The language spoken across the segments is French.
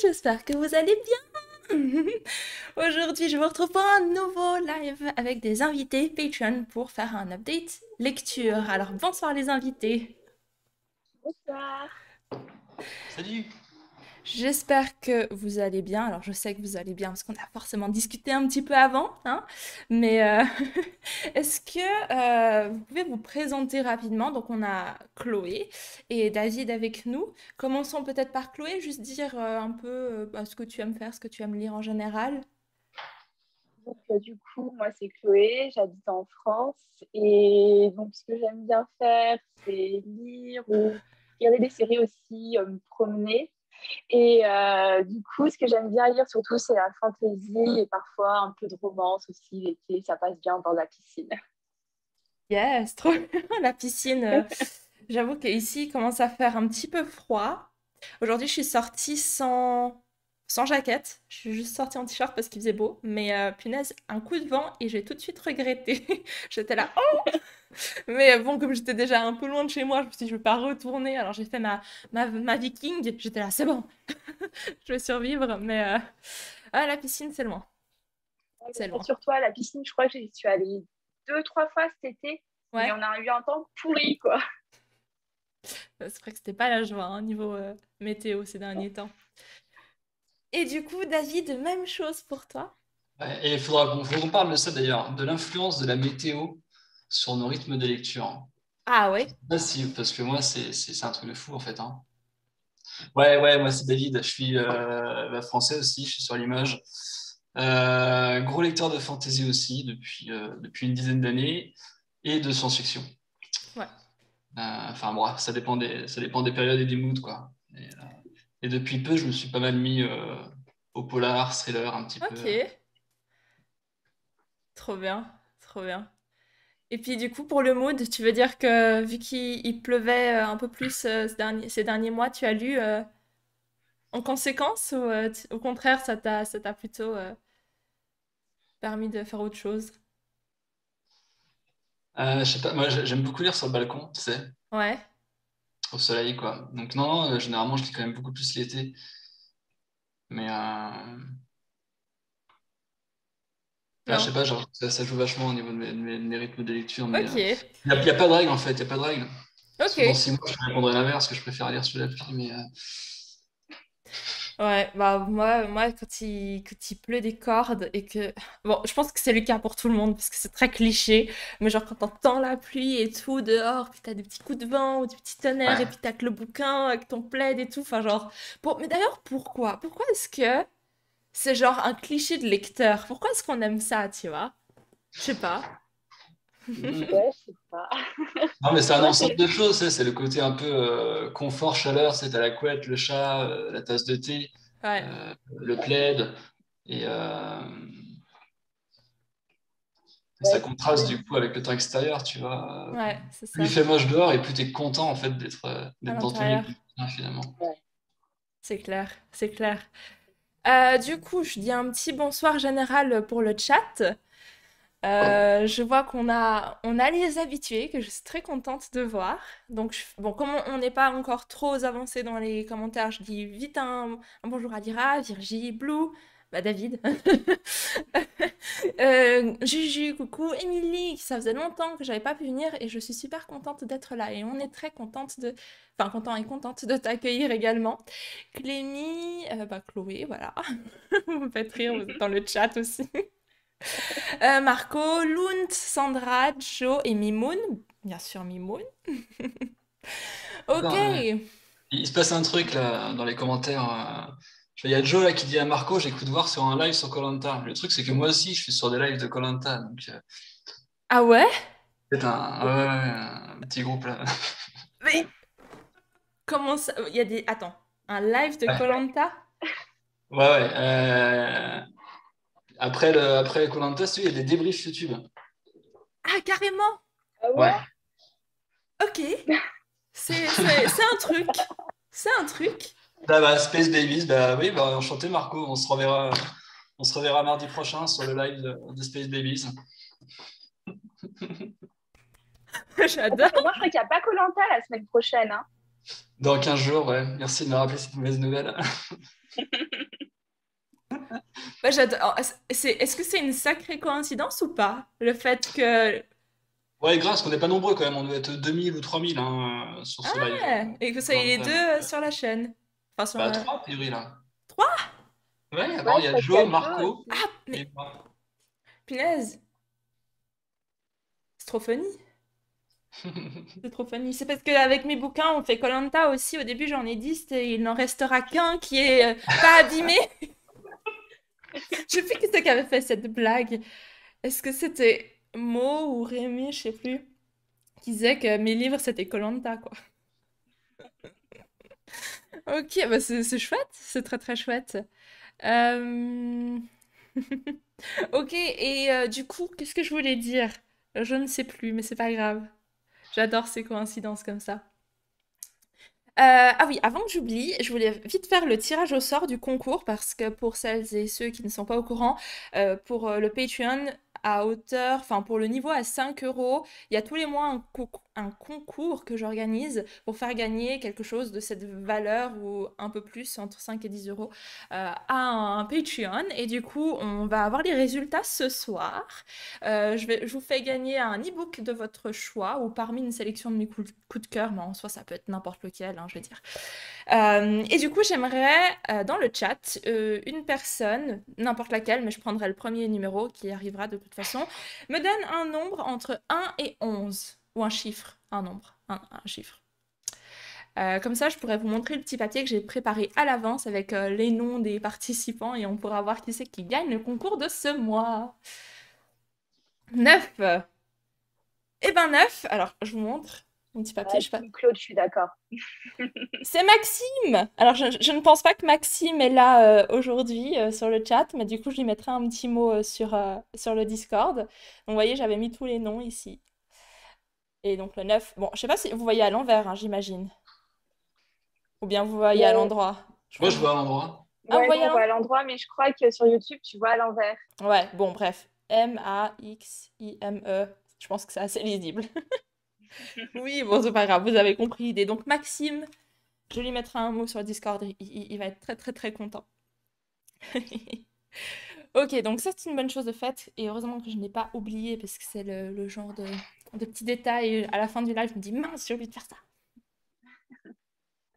j'espère que vous allez bien. Aujourd'hui, je vous retrouve pour un nouveau live avec des invités Patreon pour faire un update lecture. Alors, bonsoir les invités. Bonsoir. Salut. J'espère que vous allez bien. Alors, je sais que vous allez bien parce qu'on a forcément discuté un petit peu avant. Hein Mais euh, est-ce que euh, vous pouvez vous présenter rapidement? Donc, on a Chloé et David avec nous. Commençons peut-être par Chloé, juste dire euh, un peu bah, ce que tu aimes faire, ce que tu aimes lire en général. Du coup, moi, c'est Chloé, j'habite en France. Et donc, ce que j'aime bien faire, c'est lire ou regarder des séries aussi, me promener. Et euh, du coup, ce que j'aime bien lire surtout, c'est la fantaisie et parfois un peu de romance aussi. L'été, ça passe bien dans la piscine. Yes, trop la piscine. Euh, j'avoue qu'ici, il commence à faire un petit peu froid. Aujourd'hui, je suis sortie sans, sans jaquette. Je suis juste sortie en t-shirt parce qu'il faisait beau. Mais euh, punaise, un coup de vent et j'ai tout de suite regretté. J'étais là, oh Mais bon, comme j'étais déjà un peu loin de chez moi, je me suis dit, je ne vais pas retourner. Alors j'ai fait ma, ma, ma viking. J'étais là, c'est bon, je vais survivre. Mais euh, ah, la piscine, c'est loin. C'est loin. Sur toi, la piscine, je crois que j'y suis allée deux, trois fois cet été. Ouais. Et on a eu un temps pourri, quoi. C'est vrai que c'était pas la joie, hein, niveau euh, météo ces derniers temps. Et du coup, David, même chose pour toi. et il faudra qu'on parle de ça d'ailleurs, de l'influence de la météo sur nos rythmes de lecture. Ah ouais? Parce que moi, c'est un truc de fou en fait. Hein. Ouais, ouais, moi c'est David, je suis euh, bah, français aussi, je suis sur l'image. Euh, gros lecteur de fantasy aussi depuis, euh, depuis une dizaine d'années et de science-fiction. Ouais. Enfin, bon, ça dépend, des, ça dépend des périodes et des moods, quoi. Et, et depuis peu, je me suis pas mal mis au polar, thriller un petit peu. Ok. Trop bien, trop bien. Et puis du coup, pour le mood, tu veux dire que vu qu'il pleuvait euh, un peu plus euh, ces derniers, mois, tu as lu euh, en conséquence ou au contraire, ça t'a, ça t'a plutôt permis de faire autre chose? je sais pas, moi j'aime beaucoup lire sur le balcon, tu sais, Ouais. au soleil, quoi. Donc non, généralement je lis quand même beaucoup plus l'été. Mais ah, je sais pas, genre, ça, joue vachement au niveau de mes, rythmes de lecture. Mais, ok. Il n'y a, pas de règle en fait, il n'y a pas de règle. Ok. Dans six mois, je répondrai l'inverse, que je préfère lire sous la pluie, mais. Euh, Ouais, bah moi, moi quand il, quand il pleut des cordes et que... Bon, je pense que c'est le cas pour tout le monde parce que c'est très cliché, mais genre quand t'entends la pluie et tout dehors, puis t'as des petits coups de vent ou des petits tonnerres et puis t'as que le bouquin avec ton plaid et tout, enfin genre... Pour... Mais d'ailleurs, pourquoi? Pourquoi est-ce que c'est genre un cliché de lecteur? Pourquoi est-ce qu'on aime ça, tu vois? Je sais pas. Ouais, je sais pas. Non, mais c'est un ensemble de choses, c'est c'est le côté un peu euh, confort, chaleur, c'est à la couette, le chat, euh, la tasse de thé, Ouais, euh, le plaid, et, euh, ça contraste du coup avec le temps extérieur, tu vois. ouais, c'est Plus il ça. fait moche dehors et plus tu es content en fait d'être dans ton lit l'intérieur. finalement. ouais. C'est clair, c'est clair. Euh, du coup, je dis un petit bonsoir général pour le chat. Euh, je vois qu'on a, on a les habitués que je suis très contente de voir. Donc, bon, comme on on n'est pas encore trop avancé dans les commentaires, je dis vite un, un bonjour à Dira, Virgie, Blue, bah David, Euh, Juju, coucou, Émilie, ça faisait longtemps que j'avais pas pu venir et je suis super contente d'être là. Et on est très contente de, enfin content et contente de t'accueillir également. Clémy, euh, bah Chloé, voilà. Vous me faites rire, dans le chat aussi. Euh, Marco, Lund, Sandra, Joe et Mimoun. Bien sûr, Mimoun. Ok. Il se passe un truc là dans les commentaires. Il y a Joe là qui dit à Marco, j'écoute voir sur un live sur Colanta. Le truc c'est que moi aussi je suis sur des lives de Colanta, donc euh, Ah ouais? c'est un, ouais, ouais, ouais, un petit groupe là. Mais comment ça? Il y a des... Attends, un live de Colanta? ouais. ouais, euh, Après le après Colanta, il y a des débriefs YouTube. Ah, carrément? Ah Ouais? ouais? Ok. C'est un truc. C'est un truc. Ah bah, Space Babies, bah oui, bah, enchanté Marco, on se reverra, on se reverra mardi prochain sur le live de, de Space Babies. J'adore. Moi, je crois qu'il n'y a pas Colanta la semaine prochaine. Hein. Dans 15 jours, ouais. Merci de me rappeler cette mauvaise nouvelle. Bah, j'adore. C'est, est-ce que c'est une sacrée coïncidence ou pas? Le fait que... Ouais, grâce qu'on n'est pas nombreux quand même, on doit être 2000 ou 3000 hein, sur ce live. Ouais, et que ça y est les deux euh, sur la chaîne. Enfin, sur... Bah, 3 a priori là. Trois? Ouais, alors Ouais, il y a Joe, Marco. Ah, mais et moi. punaise, c'est trop funny. C'est trop funny. C'est parce qu'avec mes bouquins, on fait Colanta aussi. Au début, j'en ai 10 et il n'en restera qu'un qui est euh, pas abîmé. Je sais plus qui c'est qui avait fait cette blague. Est-ce que c'était Mo ou Rémi, je sais plus, qui disait que mes livres c'était Colanta, quoi. Ok, bah c'est chouette, c'est très très chouette. Euh, Ok, et euh, du coup, qu'est-ce que je voulais dire? Je ne sais plus, mais c'est pas grave. J'adore ces coïncidences comme ça. Euh, ah oui, avant que j'oublie, je voulais vite faire le tirage au sort du concours parce que pour celles et ceux qui ne sont pas au courant, pour le Patreon à hauteur, enfin pour le niveau à 5 euros, il y a tous les mois un, co- un concours que j'organise pour faire gagner quelque chose de cette valeur ou un peu plus, entre 5 et 10 euros, euh, à un Patreon. Et du coup, on va avoir les résultats ce soir. Euh, je vais, je vous fais gagner un e-book de votre choix ou parmi une sélection de mes coups, de cœur, mais en soi, ça peut être n'importe lequel, hein, je veux dire. Euh, et du coup, j'aimerais dans le chat une personne, n'importe laquelle, mais je prendrai le premier numéro qui arrivera de toute façon, me donne un nombre entre 1 et 11, ou un chiffre, un nombre, un, un chiffre. Euh, comme ça, je pourrais vous montrer le petit papier que j'ai préparé à l'avance avec euh, les noms des participants et on pourra voir qui c'est qui gagne le concours de ce mois. 9. Eh ben 9, alors je vous montre mon petit papier. Ouais, je sais pas- Team Claude, je suis d'accord. C'est Maxime! Alors, je, je ne pense pas que Maxime est là euh, aujourd'hui sur le chat, mais du coup, je lui mettrai un petit mot sur, sur le Discord. Donc, vous voyez, j'avais mis tous les noms ici. Et donc, le 9. Bon, je sais pas si vous voyez à l'envers, hein, j'imagine. Ou bien vous voyez à Ouais. l'endroit. Je Moi, je vois un endroit. Ah, vous Ouais, voyez à on voit à l'endroit, mais je crois que sur YouTube, tu vois à l'envers. Ouais, bon, bref. M-A-X-I-M-E. Je pense que c'est assez lisible. Oui, bon, c'est pas grave, vous avez compris l'idée. Donc, Maxime, je lui mettrai un mot sur Discord, il, il- il va être très, très, très content. Ok, donc ça, c'est une bonne chose de faite, et heureusement que je n'ai pas oublié, parce que c'est le, genre de, de petits détails. À la fin du live, je me dis, mince, j'ai oublié de faire ça.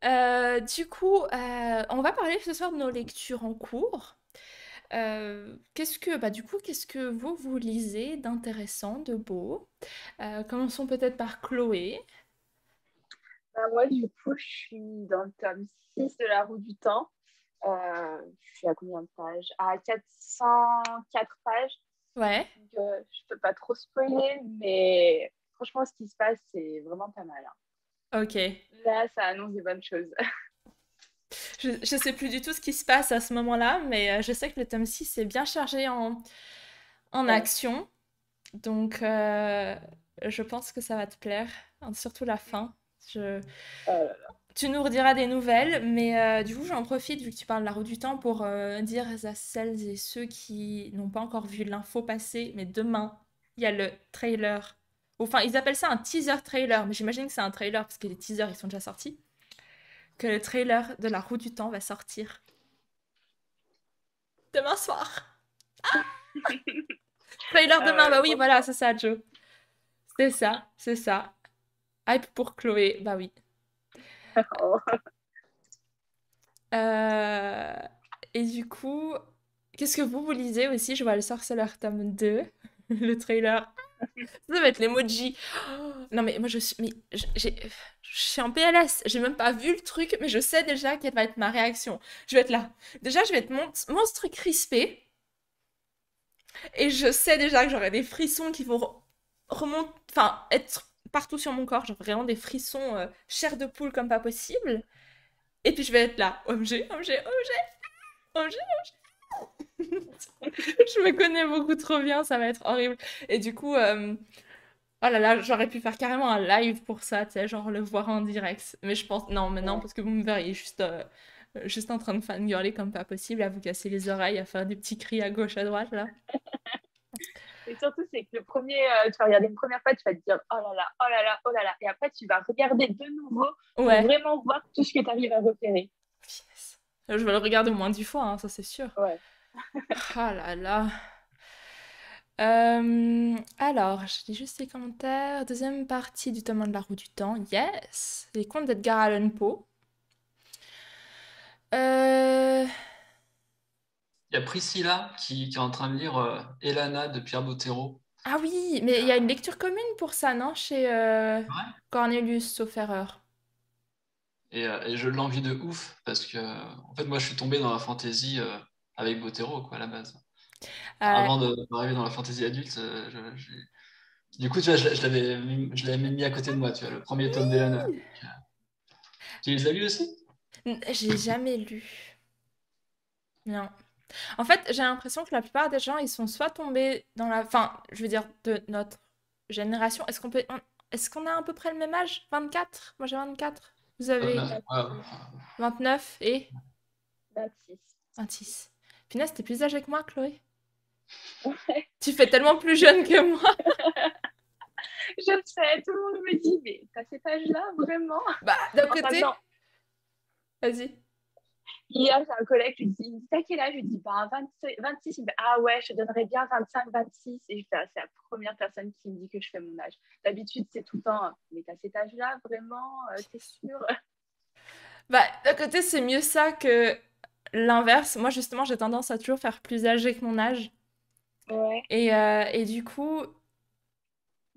Euh, du coup, euh, on va parler ce soir de nos lectures en cours. Euh, qu'est-ce que, bah, du coup, qu'est-ce que vous, vous lisez d'intéressant, de beau? Commençons peut-être par Chloé. Bah, moi, du coup, je suis dans le tome 6 de La Roue du Temps. Euh, je suis à combien de pages? À 404 pages. Ouais. Donc, euh, je peux pas trop spoiler, mais franchement, ce qui se passe, c'est vraiment pas mal. hein. Ok. Là, ça annonce des bonnes choses. Je, je sais plus du tout ce qui se passe à ce moment-là, mais euh, je sais que le tome 6 est bien chargé en, en Ouais. action. Donc, euh, je pense que ça va te plaire, hein, surtout la fin. Je... Euh, Tu nous rediras des nouvelles, mais euh, du coup, j'en profite, vu que tu parles de la roue du temps, pour euh, dire à celles et ceux qui n'ont pas encore vu l'info passer, mais demain, il y a le trailer. Enfin, ils appellent ça un teaser trailer, mais j'imagine que c'est un trailer parce que les teasers, ils sont déjà sortis. Que le trailer de la roue du temps va sortir demain soir. Trailer Ah demain, ouais, bah oui, franchement. voilà, c'est ça, Joe. C'est ça, c'est ça. Hype pour Chloé, bah oui. Euh, Et du coup, qu'est-ce que vous, vous lisez aussi? Je vois le Sorceleur tome 2, le trailer. Ça va être l'emoji. Oh, non, mais moi, je suis, je suis en PLS. J'ai même pas vu le truc, mais je sais déjà quelle va être ma réaction. Je vais être là. Déjà, je vais être mon, monstre crispé. Et je sais déjà que j'aurai des frissons qui vont re- remonter, enfin, être partout sur mon corps. Genre vraiment des frissons euh, chair de poule comme pas possible. Et puis je vais être là. OMG, OMG, OMG, OMG. Je me connais beaucoup trop bien, ça va être horrible. Et du coup, euh, oh là là, j'aurais pu faire carrément un live pour ça, tu sais, genre le voir en direct. Mais je pense, non, mais non, parce que vous me verriez juste, euh, juste en train de fangirler comme pas possible, à vous casser les oreilles, à faire des petits cris à gauche, à droite, là. Et surtout, c'est que le premier, euh, tu vas regarder une première fois, tu vas te dire oh là là, oh là là, oh là là. Et après, tu vas regarder de nouveau pour Ouais. vraiment voir tout ce que tu arrives à repérer. Je vais le regarder au moins dix fois, hein, ça c'est sûr. Ouais. Ah là là. Euh, alors, je lis juste les commentaires. Deuxième partie du tome 1 de la roue du temps. Yes! Les contes d'Edgar Allan Poe. Euh, y a Priscilla qui, qui est en train de lire euh, Elana de Pierre Bottero. Ah oui, mais il y a une lecture commune pour ça, non? Chez euh, Ouais. Cornelius, sauf erreur. Et, euh, et je l'envie de ouf parce que, en fait, moi, je suis tombé dans la fantasy avec Bottero, quoi, à la base. Avant d'arriver dans la fantasy adulte, je- du coup, tu vois, je, je l'avais mis, à côté de moi, tu vois, le premier tome d'Elana. Tu les as lus aussi? J'ai jamais lu. Non. En fait, j'ai l'impression que la plupart des gens, ils sont soit tombés dans la... Enfin, je veux dire, de notre génération. Est-ce qu'on peut... on- Est-ce qu'on a à peu près le même âge? 24? Moi, j'ai 24. Vous avez Euh, ouais, 29 et 26. 26. Punaise, t'es plus âgée que moi, Chloé. Ouais. Tu fais tellement plus jeune que moi. Je sais, tout le monde me dit, mais t'as cet âge-là, vraiment? Bah, d'un côté... non. Vas-y. Hier, j'ai un collègue qui me dit, il me dit, t'as quel âge? Je lui dis, bah, 26, 26. Il me dit, ah ouais, je te donnerais bien 25, 26. Et je fais, ah, c'est la première personne qui me dit que je fais mon âge. D'habitude, c'est tout le temps, mais t'as cet âge-là, vraiment? Euh, T'es sûr? Bah, d'un côté, c'est mieux ça que l'inverse. Moi, justement, j'ai tendance à toujours faire plus âgé que mon âge. Ouais. Et, euh, et du coup,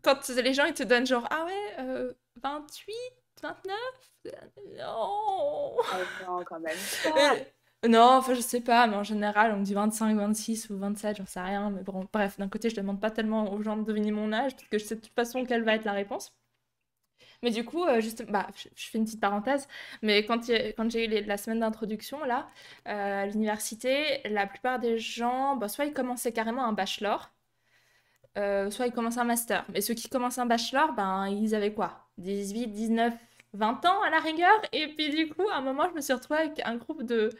quand les gens ils te donnent genre, ah ouais, euh, 28, 29, euh, non. Ah non, quand même. Euh, non, enfin, je sais pas, mais en général, on me dit 25, 26 ou 27, j'en sais rien. Mais bon, bref, d'un côté, je demande pas tellement aux gens de deviner mon âge, parce que je sais de toute façon quelle va être la réponse. Mais du coup, euh, juste, bah, je, je fais une petite parenthèse, mais quand, y quand j'ai eu les- la semaine d'introduction, là, euh, à l'université, la plupart des gens, bah, soit ils commençaient carrément un bachelor, euh, soit ils commencent un master. Mais ceux qui commencent un bachelor, ben, ils avaient quoi? 18, 19, 20 ans à la rigueur. Et puis du coup, à un moment, je me suis retrouvée avec un groupe de,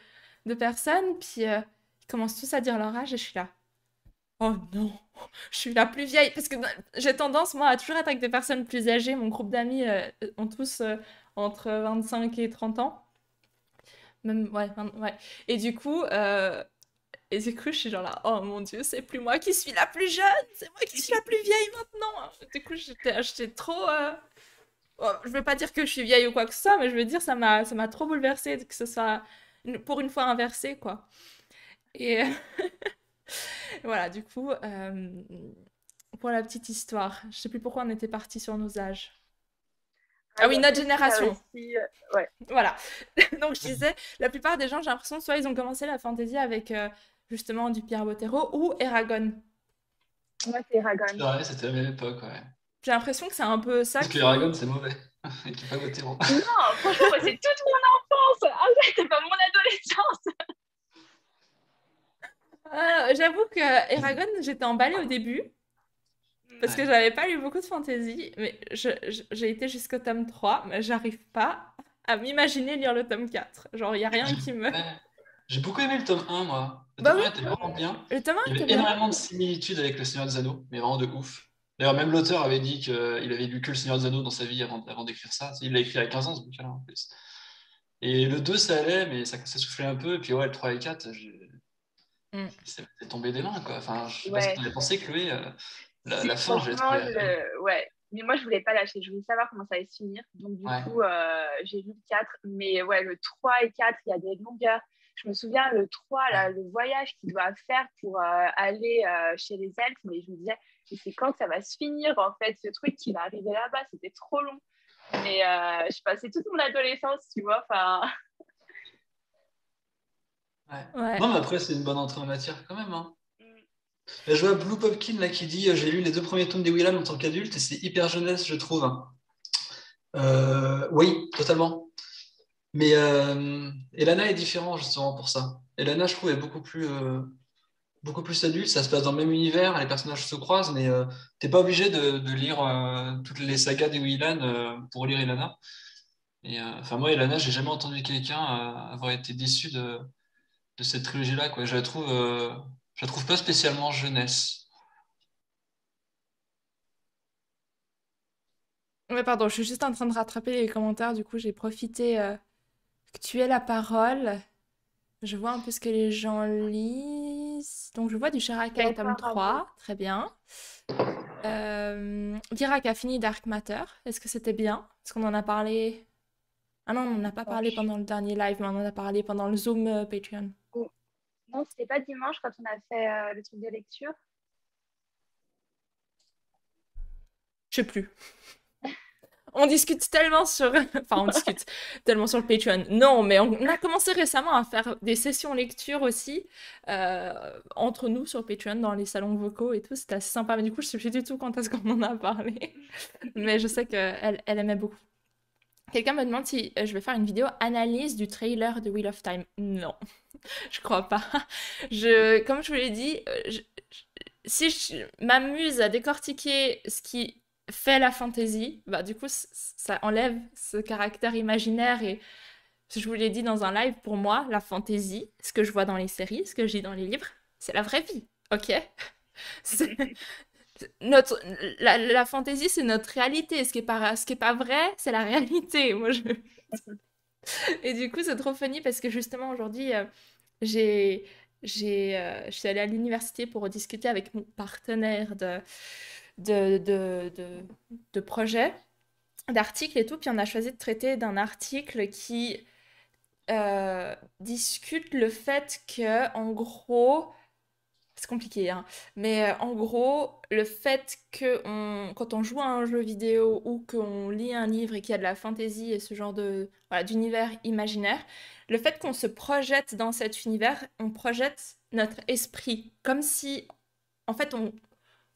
de personnes, puis euh, ils commencent tous à dire leur âge, et je suis là. Oh non, je suis la plus vieille. Parce que j'ai tendance, moi, à toujours être avec des personnes plus âgées. Mon groupe d'amis euh, ont tous entre 25 et 30 ans. Même, ouais, 20 ouais. Et du coup, et du coup, je suis genre là, oh mon Dieu, c'est plus moi qui suis la plus jeune, c'est moi qui suis la plus vieille maintenant. Du coup, j'étais trop, euh, oh, je veux pas dire que je suis vieille ou quoi que ce soit, mais je veux dire, ça m'a, ça m'a trop bouleversée que ce soit pour une fois inversé, quoi. Et voilà, du coup, euh, pour la petite histoire, je sais plus pourquoi on était parti sur nos âges. Ah, oui, notre génération. Euh, ouais. Voilà. Donc je disais, la plupart des gens, j'ai l'impression, soit ils ont commencé la fantasy avec euh, justement du Pierre Bottero ou Eragon. Moi, c'est Eragon. Ouais, c'était la même époque, ouais. J'ai l'impression que c'est un peu ça. Parce que Eragon, c'est mauvais. Et qui pas Bottero. Non, franchement, c'est toute mon enfance. Ah c'était pas mon adolescence. Ah, j'avoue que Eragon, j'étais emballée au début. Parce que j'avais pas lu beaucoup de fantasy, mais j'ai été jusqu'au tome 3, mais j'arrive pas à m'imaginer lire le tome 4. Genre, il y a rien qui me... J'ai beaucoup aimé le tome 1, moi. Le bah tome 1 était vraiment bien. Le tome 1 il y avait énormément de similitudes avec Le Seigneur des Anneaux, mais vraiment de ouf. D'ailleurs, même l'auteur avait dit qu'il avait lu que Le Seigneur des Anneaux dans sa vie avant, avant d'écrire ça. Il l'a écrit à 15 ans, ce bouquin-là, en plus. Et le 2, ça allait, mais ça, ça soufflait un peu. Et puis, ouais, le 3 et 4, mm. c'est tombé des mains, quoi. Enfin, je sais pas ce avais pensé, Chloé. Euh, la, fin, j'ai Ouais, mais moi, je voulais pas lâcher. Je voulais savoir comment ça allait se finir. Donc, du coup, euh, j'ai lu le 4. Mais ouais, le 3 et 4, il y a des longueurs. Je me souviens, le 3, là, le voyage qu'il doit faire pour euh, aller euh, chez les elfes. Mais je me disais, c'est quand que ça va se finir, en fait, ce truc qui va arriver là-bas C'était trop long. Mais je passais toute mon adolescence, tu vois. Enfin. Ouais. Non, mais après, c'est une bonne entrée en matière quand même. Hein. Je vois Blue Popkin là, qui dit euh, J'ai lu les deux premiers tomes des Willam en tant qu'adulte et c'est hyper jeunesse, je trouve. Euh, oui, totalement. Mais euh, Elana est différent justement pour ça. Elana, je trouve, est beaucoup plus, beaucoup plus adulte. Ça se passe dans le même univers, les personnages se croisent, mais tu n'es pas obligé de, lire toutes les sagas des Willan pour lire Elana. Et, enfin, moi, Elana, j'ai jamais entendu quelqu'un avoir été déçu de, cette trilogie-là. Je la trouve je la trouve pas spécialement jeunesse. Ouais, pardon, je suis juste en train de rattraper les commentaires, du coup j'ai profité euh, que tu aies la parole. Je vois un peu ce que les gens lisent. Donc je vois du Shiraka tome 3, très bien. Euh, Dirac a fini Dark Matter, est-ce que c'était bien? Est-ce qu'on en a parlé? Ah non, on n'en a pas parlé pendant le dernier live, mais on en a parlé pendant le Zoom euh, Patreon. Non, c'était pas dimanche quand on a fait euh, le truc de lecture. Je sais plus. On discute tellement sur. enfin, on discute tellement sur le Patreon. Non, mais on, a commencé récemment à faire des sessions lecture aussi euh, entre nous sur Patreon dans les salons vocaux et tout. C'était assez sympa. Mais du coup, je sais plus du tout quand est-ce qu'on en a parlé. mais je sais qu'elle elle aimait beaucoup. Quelqu'un me demande si euh, je vais faire une vidéo analyse du trailer de Wheel of Time. Non, je crois pas. Je, comme je vous l'ai dit, euh, si je m'amuse à décortiquer ce qui fait la fantasy, bah du coup ça enlève ce caractère imaginaire et je vous l'ai dit dans un live, pour moi, la fantasy, ce que je vois dans les séries, ce que lis dans les livres, c'est la vraie vie, ok? Notre, la, la fantaisie, c'est notre réalité. Ce qui est pas, pas vrai, c'est la réalité. Moi, je... Et du coup, c'est trop funny parce que justement, aujourd'hui, euh, j'ai, j'ai, euh, je suis allée à l'université pour discuter avec mon partenaire de, de, de, de, projets, d'articles et tout. Puis on a choisi de traiter d'un article qui euh, discute le fait que, en gros, c'est compliqué, hein. Mais euh, en gros, le fait que on, quand on joue à un jeu vidéo ou qu'on lit un livre et qu'il y a de la fantaisie et ce genre de voilà, d'univers imaginaire, le fait qu'on se projette dans cet univers, on projette notre esprit, comme si en fait on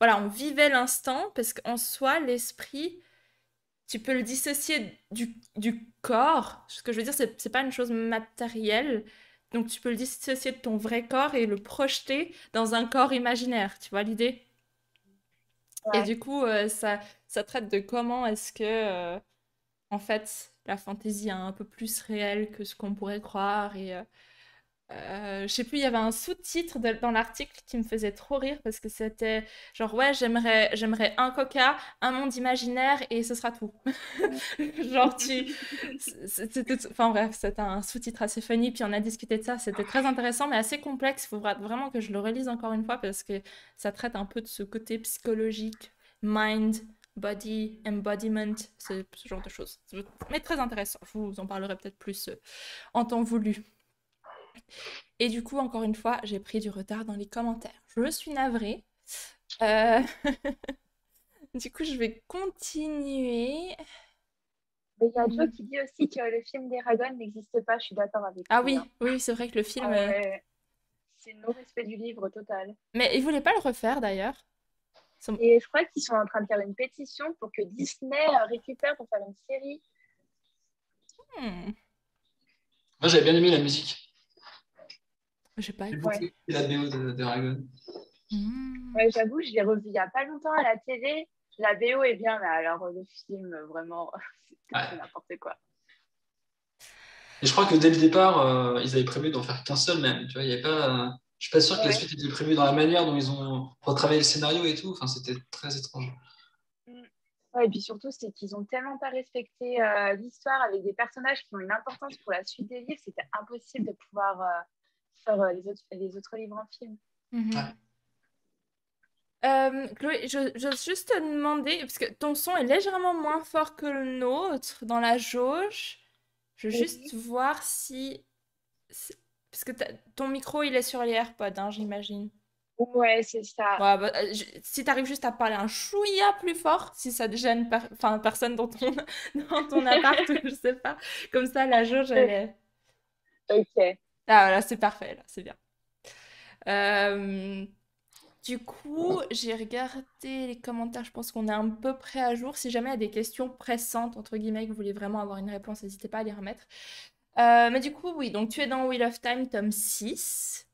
voilà, on vivait l'instant parce qu'en soi, l'esprit, tu peux le dissocier du, du corps. Ce que je veux dire, c'est, pas une chose matérielle. Donc tu peux le dissocier de ton vrai corps et le projeter dans un corps imaginaire, tu vois l'idée? Et du coup, euh, ça, ça traite de comment est-ce que, euh, en fait, la fantaisie est un peu plus réelle que ce qu'on pourrait croire et euh, euh, je sais plus, il y avait un sous-titre dans l'article qui me faisait trop rire parce que c'était genre ouais j'aimerais j'aimerais un coca, un monde imaginaire et ce sera tout. genre tu, enfin bref c'était un sous-titre assez funny puis on a discuté de ça, c'était très intéressant mais assez complexe. Il faudra vraiment que je le relise encore une fois parce que ça traite un peu de ce côté psychologique, mind body embodiment, ce, ce genre de choses. Mais très intéressant. Vous en parlerai peut-être plus euh, en temps voulu. Et du coup, encore une fois, j'ai pris du retard dans les commentaires. Je suis navrée. Euh, du coup, je vais continuer. Mais il y a Joe qui dit aussi que le film d'Eragon n'existe pas, je suis d'accord avec Ah lui, oui, oui, c'est vrai que le film. Ah euh, ouais. C'est non-respect du livre total. Mais il voulait pas le refaire d'ailleurs. Et je crois qu'ils sont en train de faire une pétition pour que Disney euh, récupère pour faire une série. Hmm, Moi, j'avais bien aimé la musique. J'ai pas J'ai écouté. beaucoup aimé la BO de, de Dragon. Hmm. Ouais, j'avoue, je l'ai revu il y a pas longtemps à la télé. La BO est bien, mais alors le film, vraiment, c'est Ouais. n'importe quoi. Et je crois que dès le départ, euh, ils avaient prévu d'en faire qu'un seul même. Tu vois, il y avait pas, euh, je suis pas sûr que la Ouais. suite était prévue dans la manière dont ils ont retravaillé le scénario et tout. Enfin, c'était très étrange. Ouais, et puis surtout, c'est qu'ils ont tellement pas respecté euh, l'histoire avec des personnages qui ont une importance pour la suite des livres, c'était impossible de pouvoir faire euh, les, autres, les autres livres en film. Mhm. Ouais. Euh, Chloé, je, je veux juste te demander, parce que ton son est légèrement moins fort que le nôtre dans la jauge. Je veux Oui. juste voir si... Parce que ton micro, il est sur les AirPods, hein, j'imagine. Ouais, c'est ça. Ouais, bah, euh, je- si t'arrives juste à parler un chouïa plus fort, si ça te gêne per- enfin, personne dans ton, dans ton appart, ou je sais pas. Comme ça, la jauge, elle est... Ok. Ah voilà, c'est parfait, là, c'est bien. Euh, du coup, j'ai regardé les commentaires, je pense qu'on est à peu près à jour. Si jamais il y a des questions pressantes, entre guillemets, que vous voulez vraiment avoir une réponse, n'hésitez pas à les remettre. Euh, mais du coup, oui, donc tu es dans Wheel of Time, tome 6.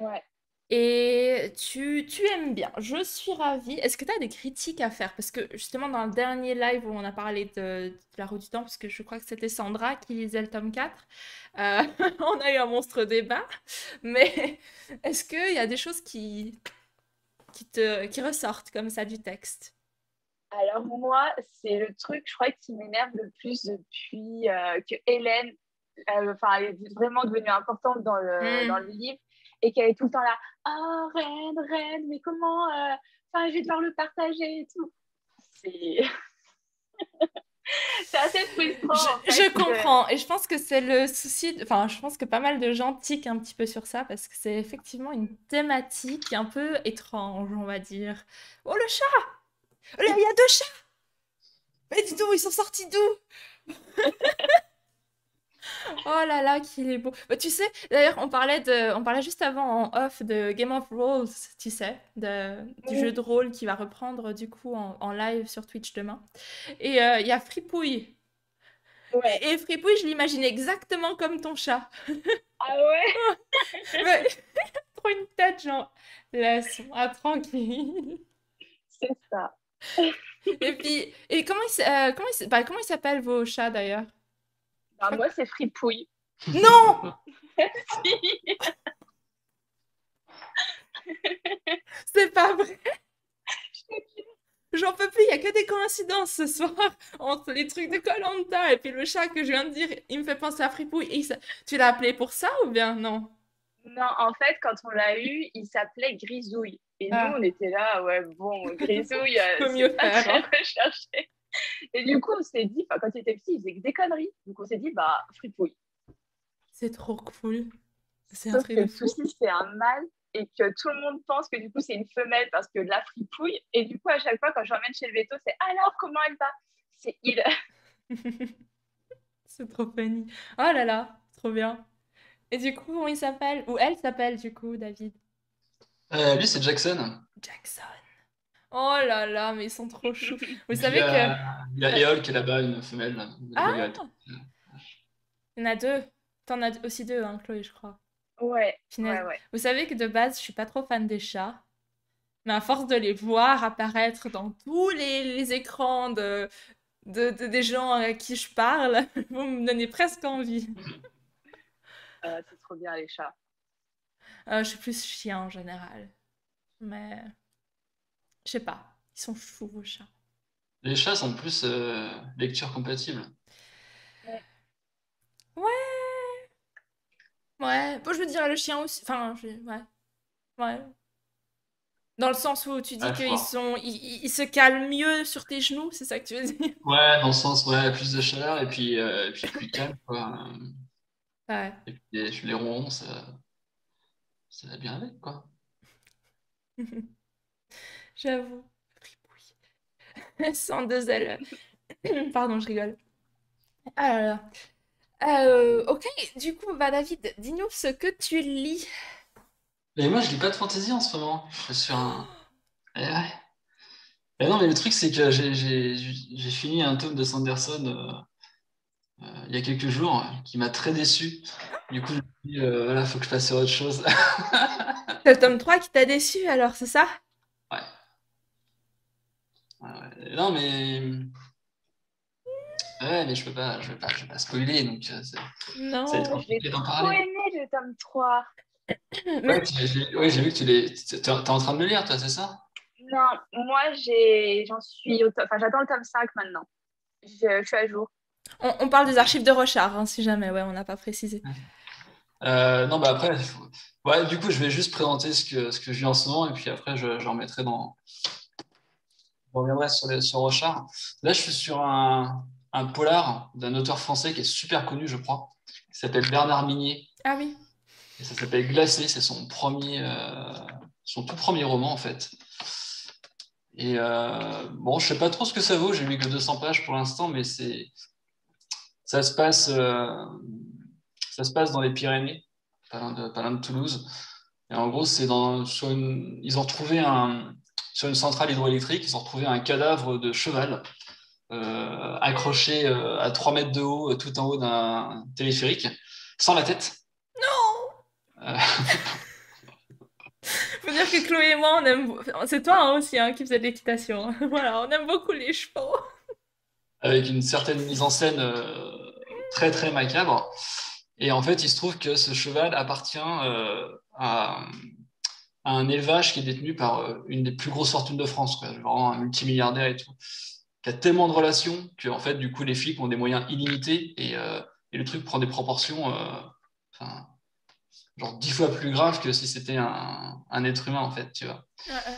Ouais. Et tu, tu aimes bien. Je suis ravie. Est-ce que tu as des critiques à faire? Parce que justement, dans le dernier live où on a parlé de, de la roue du temps, parce que je crois que c'était Sandra qui lisait le tome 4, euh, on a eu un monstre débat. Mais est-ce qu'il y a des choses qui, qui te, qui ressortent comme ça du texte? Alors moi, c'est le truc, je crois, qui m'énerve le plus depuis euh, que Hélène, euh, enfin, elle est vraiment devenue importante dans le, Mm. dans le livre et qu'elle est tout le temps là, oh reine, reine, mais comment, euh, enfin, je vais devoir le partager et tout. C'est c'est assez frustrant. Je, en fait, je que- comprends. Et je pense que c'est le souci. de- Enfin, je pense que pas mal de gens tiquent un petit peu sur ça parce que c'est effectivement une thématique un peu étrange, on va dire. Oh, le chat! Il y a deux chats! Mais dis donc, ils sont sortis d'où? Oh là là, qu'il est beau. Bah, tu sais, d'ailleurs, on parlait de, on parlait juste avant en off de Game of Rolls, tu sais, de, du Oui. jeu de rôle qui va reprendre du coup en, en live sur Twitch demain. Et euh, il y a Fripouille. Ouais. Et Fripouille, je l'imagine exactement comme ton chat. Ah ouais? Mais- Trop une tête, genre, laisse-moi tranquille. C'est ça. Et puis, et comment il, euh, comment il, bah, comment ils s'appellent vos chats d'ailleurs? Bah, moi, c'est fripouille. Non! C'est pas vrai! J'en peux plus, il y a que des coïncidences ce soir entre les trucs de Koh-Lanta et puis le chat que je viens de dire, il me fait penser à Fripouille. Et il s- tu l'as appelé pour ça ou bien non? Non, en fait, quand on l'a eu, il s'appelait Grisouille. Et Ah. nous, on était là, ouais, bon, Grisouille, euh, mieux pas faire, très hein. recherché. Et du coup, on s'est dit, quand il était petit, il faisait que des conneries. Donc, on s'est dit, bah, fripouille. C'est trop cool. C'est un truc que de fou. souci, c'est un mâle et que tout le monde pense que du coup, c'est une femelle parce que de la fripouille. Et du coup, à chaque fois, quand je l'emmène chez le veto, c'est alors, comment elle va? C'est il. C'est trop funny. Oh là là, trop bien. Et du coup, comment il s'appelle? Ou elle s'appelle du coup, David? Euh, lui, c'est Jackson. Jackson. Oh là là, mais ils sont trop choux. Vous savez il y que... a, il y a Éole qui est là-bas, une femelle. une Ah! Il y en a deux. T'en as aussi deux, hein, Chloé, je crois. Ouais, Punaise. ouais, ouais. Vous savez que de base, je suis pas trop fan des chats. Mais à force de les voir apparaître dans tous les, les écrans de, de, de- des gens à qui je parle, vous me donnez presque envie. Euh, c'est trop bien, les chats. Euh, je suis plus chien en général. Mais... Je sais pas. Ils sont fous, vos chats. Les chats sont plus euh, lecture compatible. Ouais. Ouais. Bon, je veux dire le chien aussi. Enfin, je... ouais. Ouais. Dans le sens où tu dis qu'ils sont, ils, ils se calment mieux sur tes genoux, c'est ça que tu veux dire? Ouais, dans le sens, ouais, plus de chaleur et puis, euh, et puis plus calme, quoi. Ouais. Et puis les, les ronrons, ça, ça va bien avec, quoi. J'avoue. Sans deux ailes. Pardon, je rigole. Ah là là. Euh, ok, du coup, bah David, dis-nous ce que tu lis. Et moi, je lis pas de fantaisie en ce moment. Je suis sur un. Eh ouais. Eh non, mais le truc, c'est que j'ai j'ai- j'ai fini un tome de Sanderson euh, euh, il y a quelques jours qui m'a très déçu. Du coup, je me suis dit, euh, voilà, faut que je passe à autre chose. C'est le tome 3 qui t'a déçu alors, c'est ça? Non, mais. Ouais, mais je peux pas, je vais pas, je vais pas spoiler, donc euh, c'est- ça Non. va être J'ai compliqué d'en trop parler. aimé le tome 3. Mais Ouais, j'ai ouais, vu que tu l'es. T'es en train de le lire, toi, c'est ça? Non, moi, j'ai, j'en suis au tome, enfin, j'attends le tome 5 maintenant. Je, je suis à jour. on, on parle des archives de Rochard, hein, si jamais, ouais, on n'a pas précisé. Euh, non, bah après, faut- ouais, du coup, je vais juste présenter ce que, ce que je vis en ce moment et puis après, je, je remettrai dans. Reviendrai sur, les, sur Rochard. Là, je suis sur un, un polar d'un auteur français qui est super connu, je crois, qui s'appelle Bernard Minier. Ah oui. Et ça s'appelle Glacé, c'est son premier, euh, son tout premier roman en fait. Et euh, bon, je sais pas trop ce que ça vaut, j'ai lu que 200 pages pour l'instant, mais c'est, ça se passe, euh, ça se passe dans les Pyrénées, pas loin de, pas loin de Toulouse. Et en gros, c'est dans, sur une, ils ont retrouvé un, sur une centrale hydroélectrique, ils ont retrouvé un cadavre de cheval euh, accroché euh, à 3 mètres de haut, tout en haut d'un téléphérique, sans la tête. Non! Euh, Faut dire que Chloé et moi, on aime. C'est toi hein, aussi hein, qui faisait de l'équitation. Voilà, on aime beaucoup les chevaux. avec une certaine mise en scène euh, très très macabre. Et en fait, il se trouve que ce cheval appartient euh, à, à un élevage qui est détenu par euh, une des plus grosses fortunes de France, quoi, vraiment un multimilliardaire et tout, qui a tellement de relations que en fait, du coup, les flics ont des moyens illimités et, euh, et le truc prend des proportions, euh, enfin, genre dix fois plus graves que si c'était un, un être humain, en fait, tu vois. Ouais.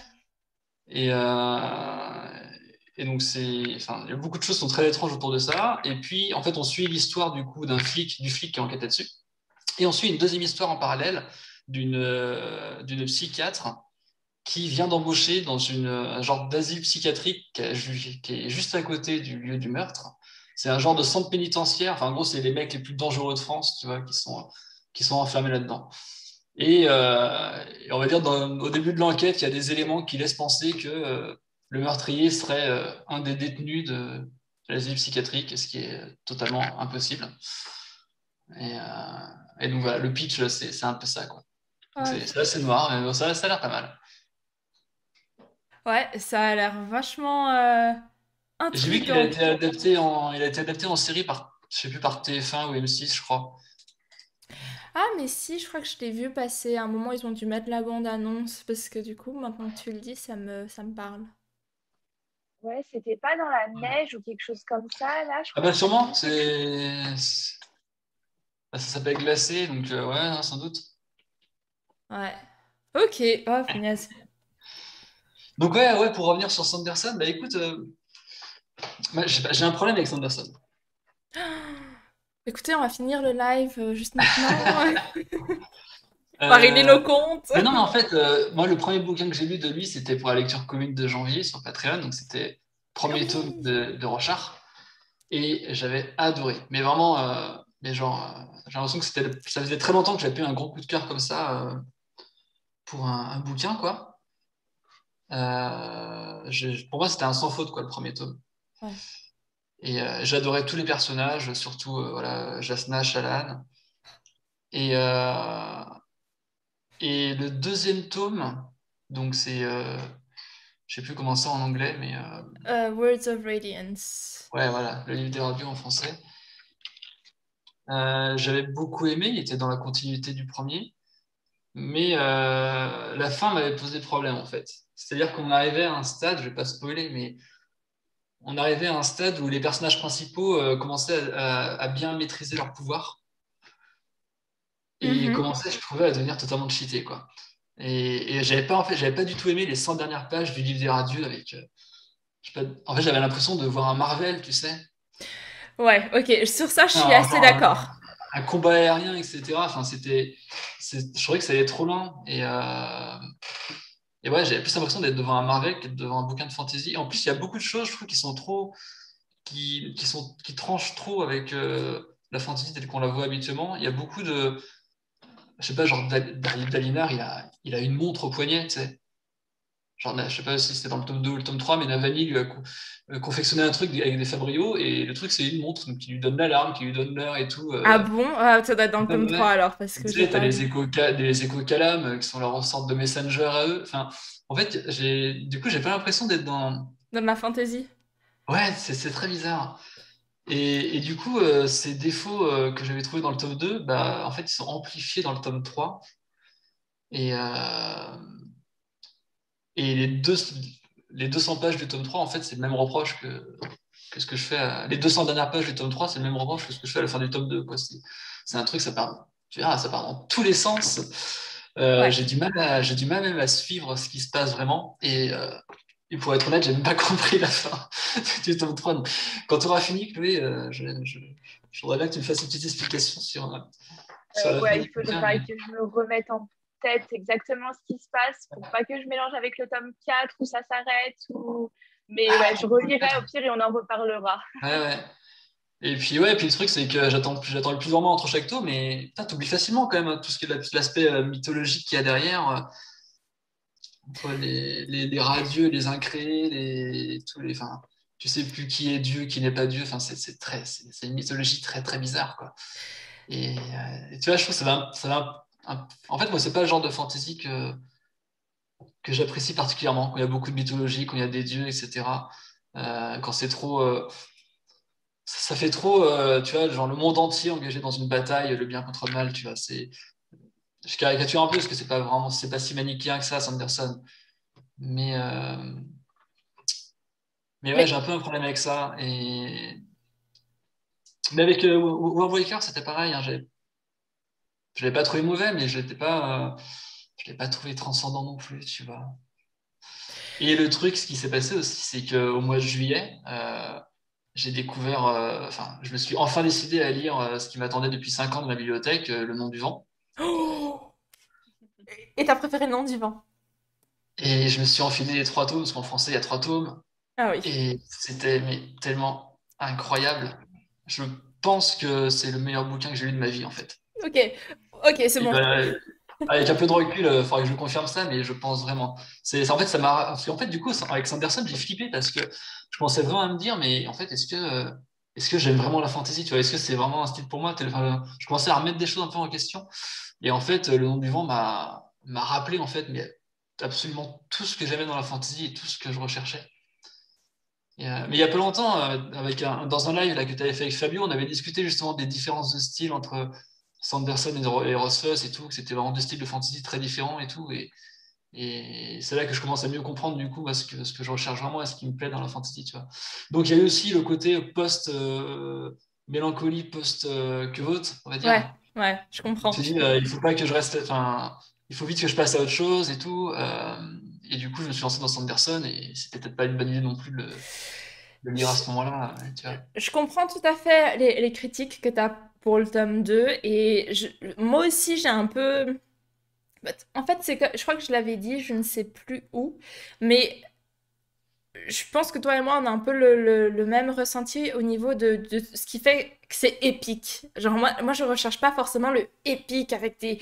Et, euh, et donc, c'est, enfin, beaucoup de choses sont très étranges autour de ça. Et puis, en fait, on suit l'histoire du coup d'un flic, du flic qui enquête là-dessus. Et on suit une deuxième histoire en parallèle d'une euh, d'une psychiatre qui vient d'embaucher dans une, un genre d'asile psychiatrique qui, est juste à côté du lieu du meurtre. C'est un genre de centre pénitentiaire. Enfin, en gros, c'est les mecs les plus dangereux de France, tu vois, qui sont, qui sont enfermés là-dedans. Et, euh, on va dire, au début de l'enquête, il y a des éléments qui laissent penser que euh, le meurtrier serait un des détenus de l'asile psychiatrique, ce qui est totalement impossible. Et, et donc voilà, le pitch, c'est un peu ça. Quoi. Ouais. C'est c'est assez noir, et ça, ça a l'air pas mal. Ouais, ça a l'air vachement euh, J'ai vu qu'il a été adapté en, il a été adapté en série par, je sais plus, par TF1 ou M6, je crois. Ah, mais si, je crois que je l'ai vu passer. À un moment, ils ont dû mettre la bande-annonce parce que du coup, maintenant que tu le dis, ça me, ça me parle. Ouais, c'était pas dans la neige ou quelque chose comme ça, là, je Ah bah sûrement, c'est... ça s'appelle Glacé, donc euh, ouais, sans doute. Ouais. Ok. Oh, punaise. Donc ouais, ouais, pour revenir sur Sanderson, bah écoute, euh, moi, j'ai un problème avec Sanderson. Écoutez, on va finir le live euh, juste maintenant. Euh, régler nos comptes. Mais non, mais en fait, euh, moi, le premier bouquin que j'ai lu de lui, c'était pour la lecture commune de janvier sur Patreon, donc c'était premier Ah tome de, de Rochard, et j'avais adoré. Mais vraiment, mais genre, j'ai l'impression que c'était, ça faisait très longtemps que j'avais eu un gros coup de cœur comme ça pour un, un bouquin, quoi. Euh, je- pour moi, c'était un sans faute, quoi, le premier tome. Ouais. Et euh, j'adorais tous les personnages, surtout euh, voilà, Jasna, Shalan. Et, euh, et le deuxième tome, donc c'est, je sais plus comment c'est en anglais, mais Words of Radiance. ouais, voilà, le livre des radios en français. J'avais beaucoup aimé, il était dans la continuité du premier, mais euh, la fin m'avait posé problème en fait. C'est-à-dire qu'on arrivait à un stade, je vais pas spoiler, mais on arrivait à un stade où les personnages principaux euh, commençaient à, à- à bien maîtriser leur pouvoir et Mhm. commençaient, je trouvais, à devenir totalement cheatés, quoi. Et, et j'avais pas, en fait, j'avais pas du tout aimé les 100 dernières pages du livre des radieux avec. Euh, en fait, j'avais l'impression de voir un Marvel, tu sais. Ouais, ok, sur ça, je suis assez d'accord. Un, combat aérien, etc. Enfin, c'était. Je trouvais que ça allait trop loin. Et, euh, et ouais, j'avais plus l'impression d'être devant un Marvel que devant un bouquin de fantasy. En plus, il y a beaucoup de choses, je trouve, qui sont trop. qui, qui sont, qui tranchent trop avec euh, la fantasy telle qu'on la voit habituellement. Il y a beaucoup de je sais pas, genre Dalinar, il a, il a une montre au poignet, tu sais. Genre, je sais pas si c'était dans le tome 2 ou le tome 3, mais Navani lui a euh, confectionné un truc avec des fabriaux, et le truc, c'est une montre qui lui donne l'alarme, qui lui donne l'heure et tout. Euh. ah bon? Ah, Ça doit être dans le tome 3 alors, parce que. Tu sais, t'as les échos, les échos Calam, euh, qui sont leur sorte de messenger à eux. Enfin, en fait, du coup, j'ai pas l'impression d'être dans. Dans ma fantasy. Ouais, c'est très bizarre. Et, du coup, euh, ces défauts euh, que j'avais trouvés dans le tome 2, bah, en fait, ils sont amplifiés dans le tome 3. Et, et les, deux, les 200 pages du tome 3, en fait, c'est le même reproche que, ce que je fais. Les 200 dernières pages du tome 3, c'est le même reproche que ce que je fais à la fin du tome 2. C'est un truc, ça part, tu verras, ça part dans tous les sens. J'ai du, mal à, du mal même à suivre ce qui se passe vraiment. Et, et pour être honnête, j'ai même pas compris la fin du tome 3. quand tu auras fini, Chloé, euh, je, voudrais bien que tu me fasses une petite explication sur. Euh, euh ouais, il faudrait que je me remette en tête exactement ce qui se passe pour pas que je mélange avec le tome 4 où ça s'arrête. Ou... Mais ouais, je relirai au pire et on en reparlera. Et puis, ouais, puis le truc, c'est que j'attends, le plus vraiment entre chaque tome, mais tu oublies facilement quand même hein, tout ce qui est l'aspect euh, mythologique qu'il y a derrière les, les, radieux, les incréés, les, tous les, enfin, tu sais plus qui est Dieu, qui n'est pas Dieu. Enfin, c'est très, c'est une mythologie très très bizarre, quoi. Et, euh, tu vois, je trouve que ça va, ça va en fait, moi, c'est pas le genre de fantasy que que j'apprécie particulièrement. Quand il y a beaucoup de mythologie, quand il y a des dieux, etc. Euh, quand c'est trop, euh, ça, fait trop, tu vois, genre le monde entier engagé dans une bataille, le bien contre le mal, tu vois. C'est je caricature un peu parce que c'est pas vraiment, c'est pas si manichéen que ça, Sanderson. Mais, euh, mais ouais, j'ai un peu un problème avec ça. Et... Mais avec euh, Waker, c'était pareil. Hein, je l'ai pas trouvé mauvais, mais je l'ai pas, euh, je l'ai pas trouvé transcendant non plus, tu vois. Et le truc, ce qui s'est passé aussi, c'est qu'au mois de juillet, euh, j'ai découvert, enfin, je me suis enfin décidé à lire ce qui m'attendait depuis 5 ans dans la bibliothèque, Le nom du vent. Et t'as préféré le nom du vent? Et je me suis enfilé les trois tomes, parce qu'en français, il y a trois tomes. Ah oui. Et c'était tellement incroyable. Je pense que c'est le meilleur bouquin que j'ai lu de ma vie, en fait. Ok, ok, c'est bon. Ben, avec un peu de recul, il euh, faudrait que je confirme ça, mais je pense vraiment. C'est, en fait, ça m'a. En fait, du coup, avec Sanderson, j'ai flippé parce que je pensais vraiment à me dire, mais en fait, est-ce que, est-ce que j'aime vraiment la fantasy Tu vois, est-ce que c'est vraiment un style pour moi? Je commençais à remettre des choses un peu en question. Et en fait, le nom du vent m'a, m'a rappelé en fait mais absolument tout ce que j'aimais dans la fantasy et tout ce que je recherchais. Euh, mais il y a pas longtemps, euh, avec dans un live là, que tu avais fait avec Fabio, on avait discuté justement des différences de style entre Sanderson et, et Ross Fuss et tout, que c'était vraiment deux styles de fantasy très différents et tout. Et, et c'est là que je commence à mieux comprendre du coup ce que, ce que je recherche vraiment et ce qui me plaît dans la fantasy. Tu vois. Donc il y a eu aussi le côté post-mélancolie, post-que on va dire. Ouais, ouais, je comprends. Je euh, il faut pas que je reste. Enfin, il faut vite que je passe à autre chose et tout. Euh, et du coup, je me suis lancé dans Sanderson et c'était peut-être pas une bonne idée non plus de le, lire à ce moment-là. Je comprends tout à fait les, critiques que tu as pour le tome 2 et moi aussi j'ai un peu... En fait, c'est que je crois que je l'avais dit, je ne sais plus où, mais je pense que toi et moi, on a un peu le, même ressenti au niveau de, ce qui fait que c'est épique. Genre, moi, moi, je recherche pas forcément le épique avec des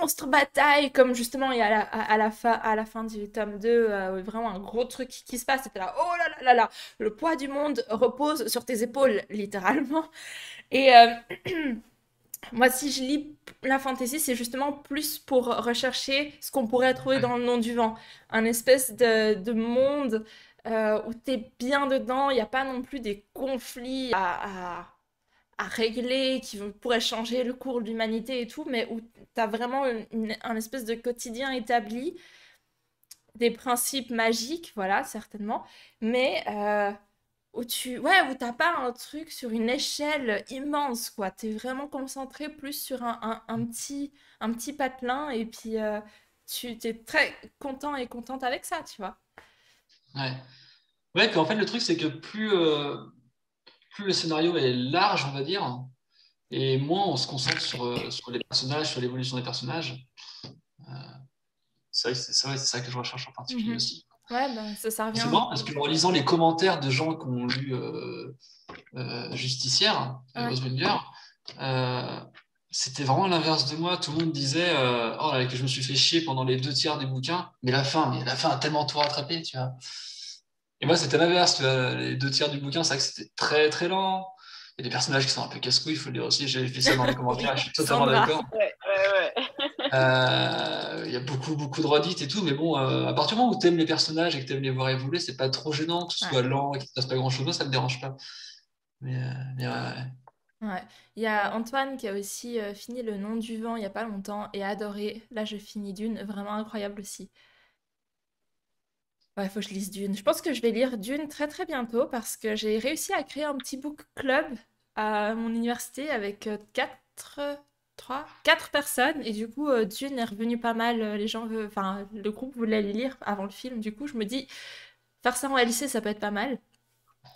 monstre bataille, comme justement il y a à la, fin, à la fin du tome 2, euh, vraiment un gros truc qui se passe. C'était là, oh là là là là, le poids du monde repose sur tes épaules, littéralement. Et euh, moi, si je lis la fantasy, c'est justement plus pour rechercher ce qu'on pourrait trouver dans le nom du vent. Un espèce de, de monde euh, où tu es bien dedans, il n'y a pas non plus des conflits à régler, qui pourrait changer le cours de l'humanité et tout, mais où tu as vraiment un espèce de quotidien établi, des principes magiques, voilà, certainement, mais euh, où tu ouais, où t'as pas un truc sur une échelle immense, quoi. Tu es vraiment concentré plus sur un, un, petit, un petit patelin, et puis, euh, tu es très content et contente avec ça, tu vois. Ouais. Ouais, puis en fait, le truc, c'est que plus, euh, plus le scénario est large, on va dire, et moins on se concentre sur, euh, sur les personnages, sur l'évolution des personnages. Euh, c'est vrai, c'est ça que je recherche en particulier Mhm. aussi. Ouais, ben, ça, ça revient. C'est marrant parce qu'en lisant les commentaires de gens qui ont lu euh, euh, Justicière, Ouais. C'était vraiment l'inverse de moi. Tout le monde disait oh, là, que je me suis fait chier pendant les deux tiers des bouquins, mais la fin, mais la fin a tellement tout rattrapé, tu vois. Et moi, c'était l'inverse. tu vois. Les deux tiers du bouquin, c'est vrai que c'était très très lent. Il y a des personnages qui sont un peu casse-couilles, il faut le dire aussi. J'ai fait ça dans les commentaires, je suis totalement d'accord. Ouais, ouais, ouais. Euh, Il y a beaucoup, beaucoup de redites et tout, mais bon, euh, à partir du moment où tu aimes les personnages et que tu aimes les voir évoluer, c'est pas trop gênant, que ce soit lent et qu'il ne se passe pas grand-chose, moi, ça me dérange pas. Mais, euh, mais ouais. Il y a Antoine qui a aussi euh, fini Le Nom du Vent il y a pas longtemps et adoré. Là, je finis Dune, vraiment incroyable aussi. Ouais, faut que je lise Dune. Je pense que je vais lire Dune très très bientôt parce que j'ai réussi à créer un petit book club à mon université avec euh, quatre, trois, quatre personnes et du coup euh, Dune est revenu pas mal. euh, Les gens veulent, enfin le groupe voulait le lire avant le film. Du coup, je me dis faire ça en LC ça peut être pas mal.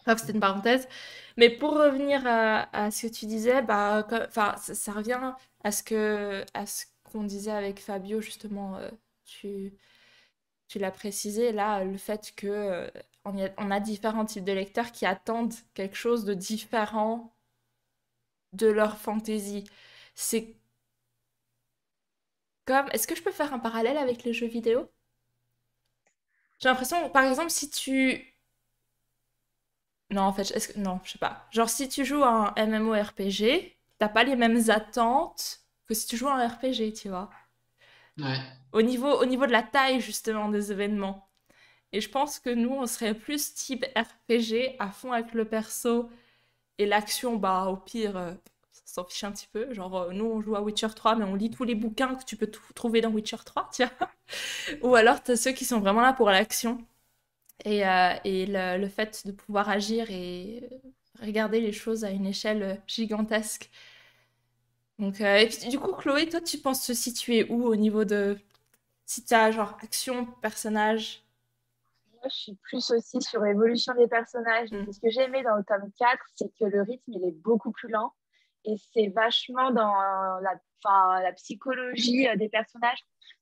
Bref, c'était une parenthèse. Mais pour revenir à, ce que tu disais, bah, enfin, ça, ça revient à ce que, à ce qu'on disait avec Fabio justement. euh, tu, tu l'as précisé là, le fait que euh, on, a différents types de lecteurs qui attendent quelque chose de différent de leur fantaisie. C'est comme, est-ce que je peux faire un parallèle avec les jeux vidéo? J'ai l'impression, par exemple, si tu non, en fait, est-ce que... non, je sais pas. Genre, si tu joues à un MMORPG, t'as pas les mêmes attentes que si tu joues à un RPG, tu vois. Au niveau, au niveau de la taille, justement, des événements. Et je pense que nous, on serait plus type RPG, à fond avec le perso, et l'action, bah, au pire, euh, s'en fiche un petit peu. Genre, euh, nous, on joue à Witcher 3, mais on lit tous les bouquins que tu peux trouver dans Witcher 3, tu vois. Ou alors, t'as ceux qui sont vraiment là pour l'action. Et, euh, et le, le fait de pouvoir agir et regarder les choses à une échelle euh, gigantesque. Donc, euh, et puis, du coup, Chloé, toi, tu penses te situer où au niveau de... Si t'as genre action, personnage... Moi, je suis plus aussi sur l'évolution des personnages. Mm. Et Ce que j'ai aimé dans le tome 4, c'est que le rythme, il est beaucoup plus lent. Et c'est vachement dans la, enfin, la psychologie euh, des personnages.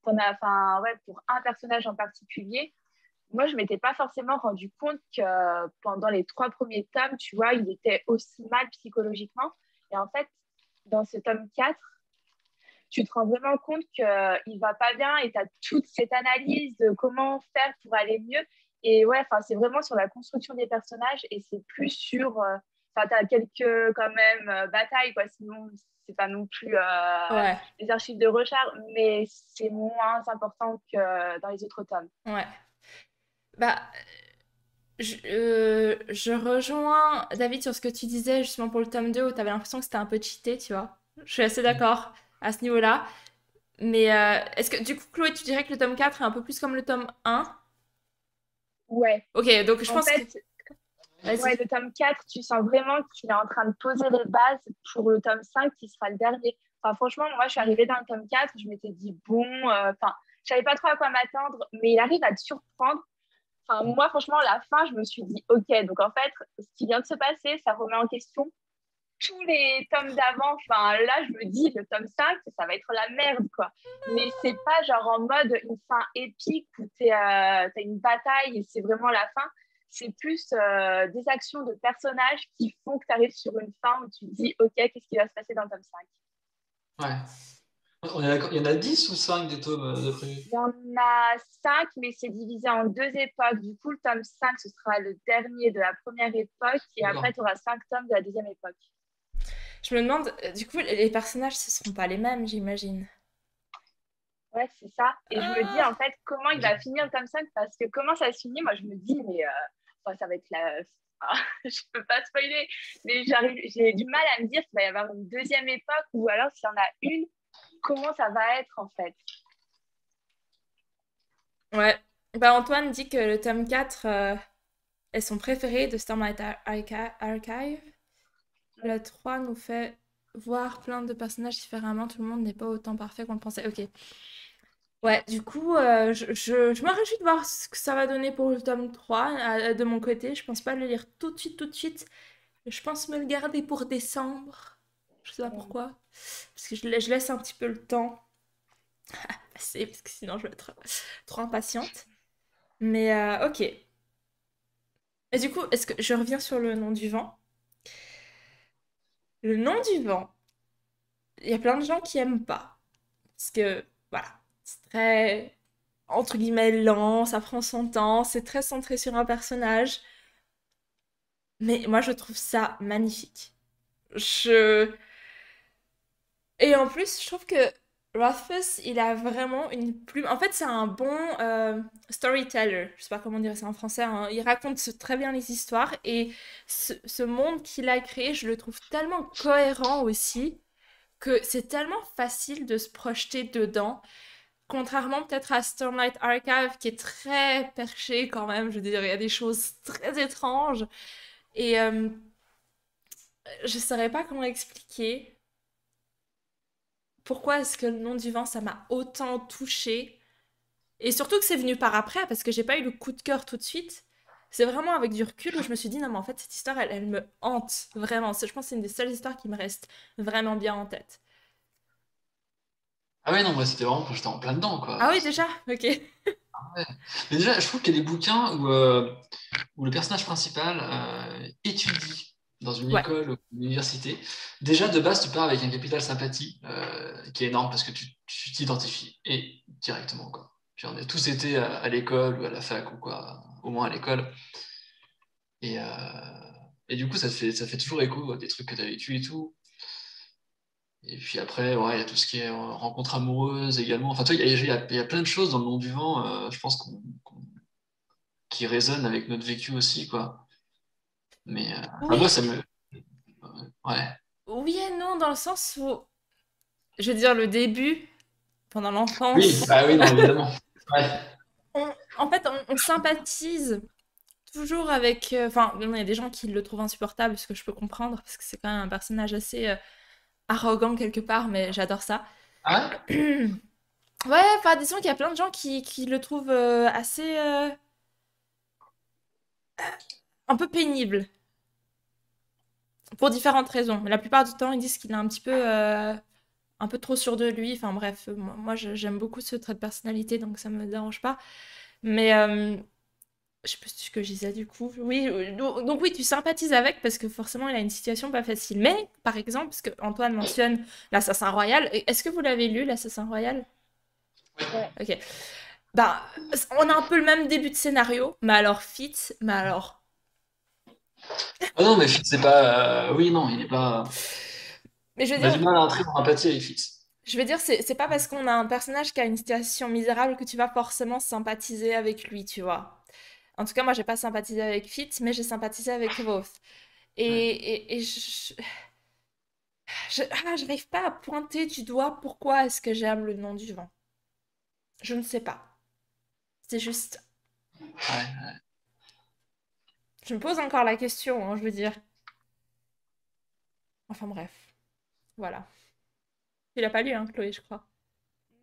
As, ouais, pour un personnage en particulier, moi, je ne m'étais pas forcément rendu compte que euh, pendant les trois premiers tomes, tu vois, il était aussi mal psychologiquement. Et en fait, dans ce tome 4, tu te rends vraiment compte qu'il ne va pas bien et tu as toute cette analyse de comment faire pour aller mieux. Et ouais, c'est vraiment sur la construction des personnages et c'est plus sur. Enfin, tu as quelques quand même euh, batailles, quoi. Sinon, c'est pas non plus euh, Ouais, les archives de recherche, mais c'est moins important que dans les autres tomes. ouais. Bah, je, euh, je rejoins David sur ce que tu disais justement pour le tome 2 où tu avais l'impression que c'était un peu cheaté, tu vois. Je suis assez d'accord à ce niveau-là. Mais euh, est-ce que du coup, Chloé, tu dirais que le tome 4 est un peu plus comme le tome 1? Ouais. Ok, donc je En pense fait, que... Ouais, le tome 4, tu sens vraiment qu'il est en train de poser les bases pour le tome 5 qui sera le dernier. Enfin, franchement, moi, je suis arrivée dans le tome 4, je m'étais dit, bon, euh, enfin, je savais pas trop à quoi m'attendre, mais il arrive à te surprendre. Enfin, moi, franchement, à la fin, je me suis dit, OK, donc en fait, ce qui vient de se passer, ça remet en question tous les tomes d'avant. Enfin, là, je me dis, le tome 5, ça va être la merde, quoi. Mais c'est pas genre en mode une fin épique où tu as une bataille et c'est vraiment la fin. C'est plus euh, des actions de personnages qui font que tu arrives sur une fin où tu te dis, OK, qu'est-ce qui va se passer dans le tome 5 Ouais. On. Il y en a 10 ou 5 des tomes euh, de prévus Il y en a 5, mais c'est divisé en deux époques. Du coup, le tome 5, ce sera le dernier de la première époque et après, tu auras 5 tomes de la deuxième époque. Je me demande, euh, du coup, les personnages, ce seront pas les mêmes, j'imagine. Ouais, c'est ça. Et je me dis, Ah. en fait, comment il va finir le tome 5 Parce que comment ça se finit? Moi, je me dis, mais euh, enfin, ça va être la. Ah, je peux pas spoiler, mais j'ai du mal à me dire qu'il va y avoir une deuxième époque ou alors s'il y en a une, comment ça va être en fait Ouais. Bah, Antoine dit que le tome 4 euh, est son préféré de Archi- Archive. Le 3 nous fait voir plein de personnages différemment. Tout le monde n'est pas autant parfait qu'on le pensait. Ok. Ouais, du coup, euh, je, je, je me réjouis de voir ce que ça va donner pour le tome 3 euh, de mon côté. Je pense pas le lire tout de suite, tout de suite. Je pense me le garder pour décembre. Je sais pas pourquoi. Parce que je, la- je laisse un petit peu le temps à passer, parce que sinon je vais être trop impatiente. Mais euh, ok. Et du coup, est-ce que je reviens sur le nom du vent? Le nom du vent, il y a plein de gens qui aiment pas. Parce que, voilà, c'est très, entre guillemets, lent, ça prend son temps, c'est très centré sur un personnage. Mais moi, je trouve ça magnifique. Je... Et en plus, je trouve que Rothfuss, il a vraiment une plume. En fait, c'est un bon euh, storyteller. Je sais pas comment dire ça en français. hein. Il raconte très bien les histoires. Et ce, ce monde qu'il a créé, je le trouve tellement cohérent aussi que c'est tellement facile de se projeter dedans. Contrairement peut-être à Stormlight Archive, qui est très perché quand même. Je veux dire, il y a des choses très étranges. Et euh, je saurais pas comment expliquer pourquoi est-ce que le nom du vent, ça m'a autant touchée? Et surtout que c'est venu par après, parce que j'ai pas eu le coup de cœur tout de suite. C'est vraiment avec du recul où je me suis dit, non, mais en fait, cette histoire, elle, elle me hante vraiment. Je pense que c'est une des seules histoires qui me reste vraiment bien en tête. Ah ouais, non, moi, c'était vraiment quand j'étais en plein dedans, Ah quoi. oui, déjà? Ok. Ouais. Mais déjà, je trouve qu'il y a des bouquins où, euh, où le personnage principal euh, étudie dans une Ouais. école ou une université. Déjà, de base, tu pars avec un capital sympathie euh, qui est énorme parce que tu t'identifies et directement, quoi. Puis on a tous été à, à l'école ou à la fac ou quoi, au moins à l'école. Et, euh, et du coup, ça te fait, ça fait toujours écho à des trucs que tu as vécu et tout. Et puis après, ouais, il y a tout ce qui est euh, rencontre amoureuse également. Enfin, il y y a- il y a plein de choses dans le nom du vent, euh, je pense, qui résonnent avec notre vécu aussi, quoi. Mais euh, enfin, moi, Oui, ça me. Ouais. oui et non, dans le sens où, je veux dire, le début, pendant Oui, l'enfance, bah oui, non, évidemment. Ouais. on- en fait, on, on sympathise toujours avec... euh, Enfin, il y a des gens qui le trouvent insupportable, ce que je peux comprendre, parce que c'est quand même un personnage assez euh, arrogant quelque part, mais j'adore ça. Ah Ouais, enfin, disons qu'il y a plein de gens qui, qui le trouvent euh, assez... un peu pénible, pour différentes raisons. Mais la plupart du temps, ils disent qu'il est un petit peu... euh, un peu trop sûr de lui. Enfin bref, moi, j'aime beaucoup ce trait de personnalité, donc ça me dérange pas. Mais euh, je sais plus ce que je disais du coup. Oui, donc, oui, tu sympathises avec parce que forcément, il a une situation pas facile. Mais par exemple, parce que Antoine mentionne l'Assassin Royal, est-ce que vous l'avez lu, l'Assassin Royal? Ouais. Ok. Bah, on a un peu le même début de scénario, mais alors Fitz, mais alors. Ah non, mais Fitz, c'est pas. euh, Oui, non, il est pas. Mais je veux On a dire, du mal à entrer dans l'empathie avec Fitz. je veux dire, c'est c'est pas parce qu'on a un personnage qui a une situation misérable que tu vas forcément sympathiser avec lui, tu vois. En tout cas, moi, j'ai pas sympathisé avec Fitz, mais j'ai sympathisé avec Voth. Et, Ouais. et, et je, je, ah, j'arrive pas à pointer du doigt pourquoi est-ce que j'aime le nom du vent. Je ne sais pas. C'est juste, Ouais. Je me pose encore la question, hein, je veux dire. Enfin bref, voilà. Tu l'as pas lu, hein, Chloé, je crois.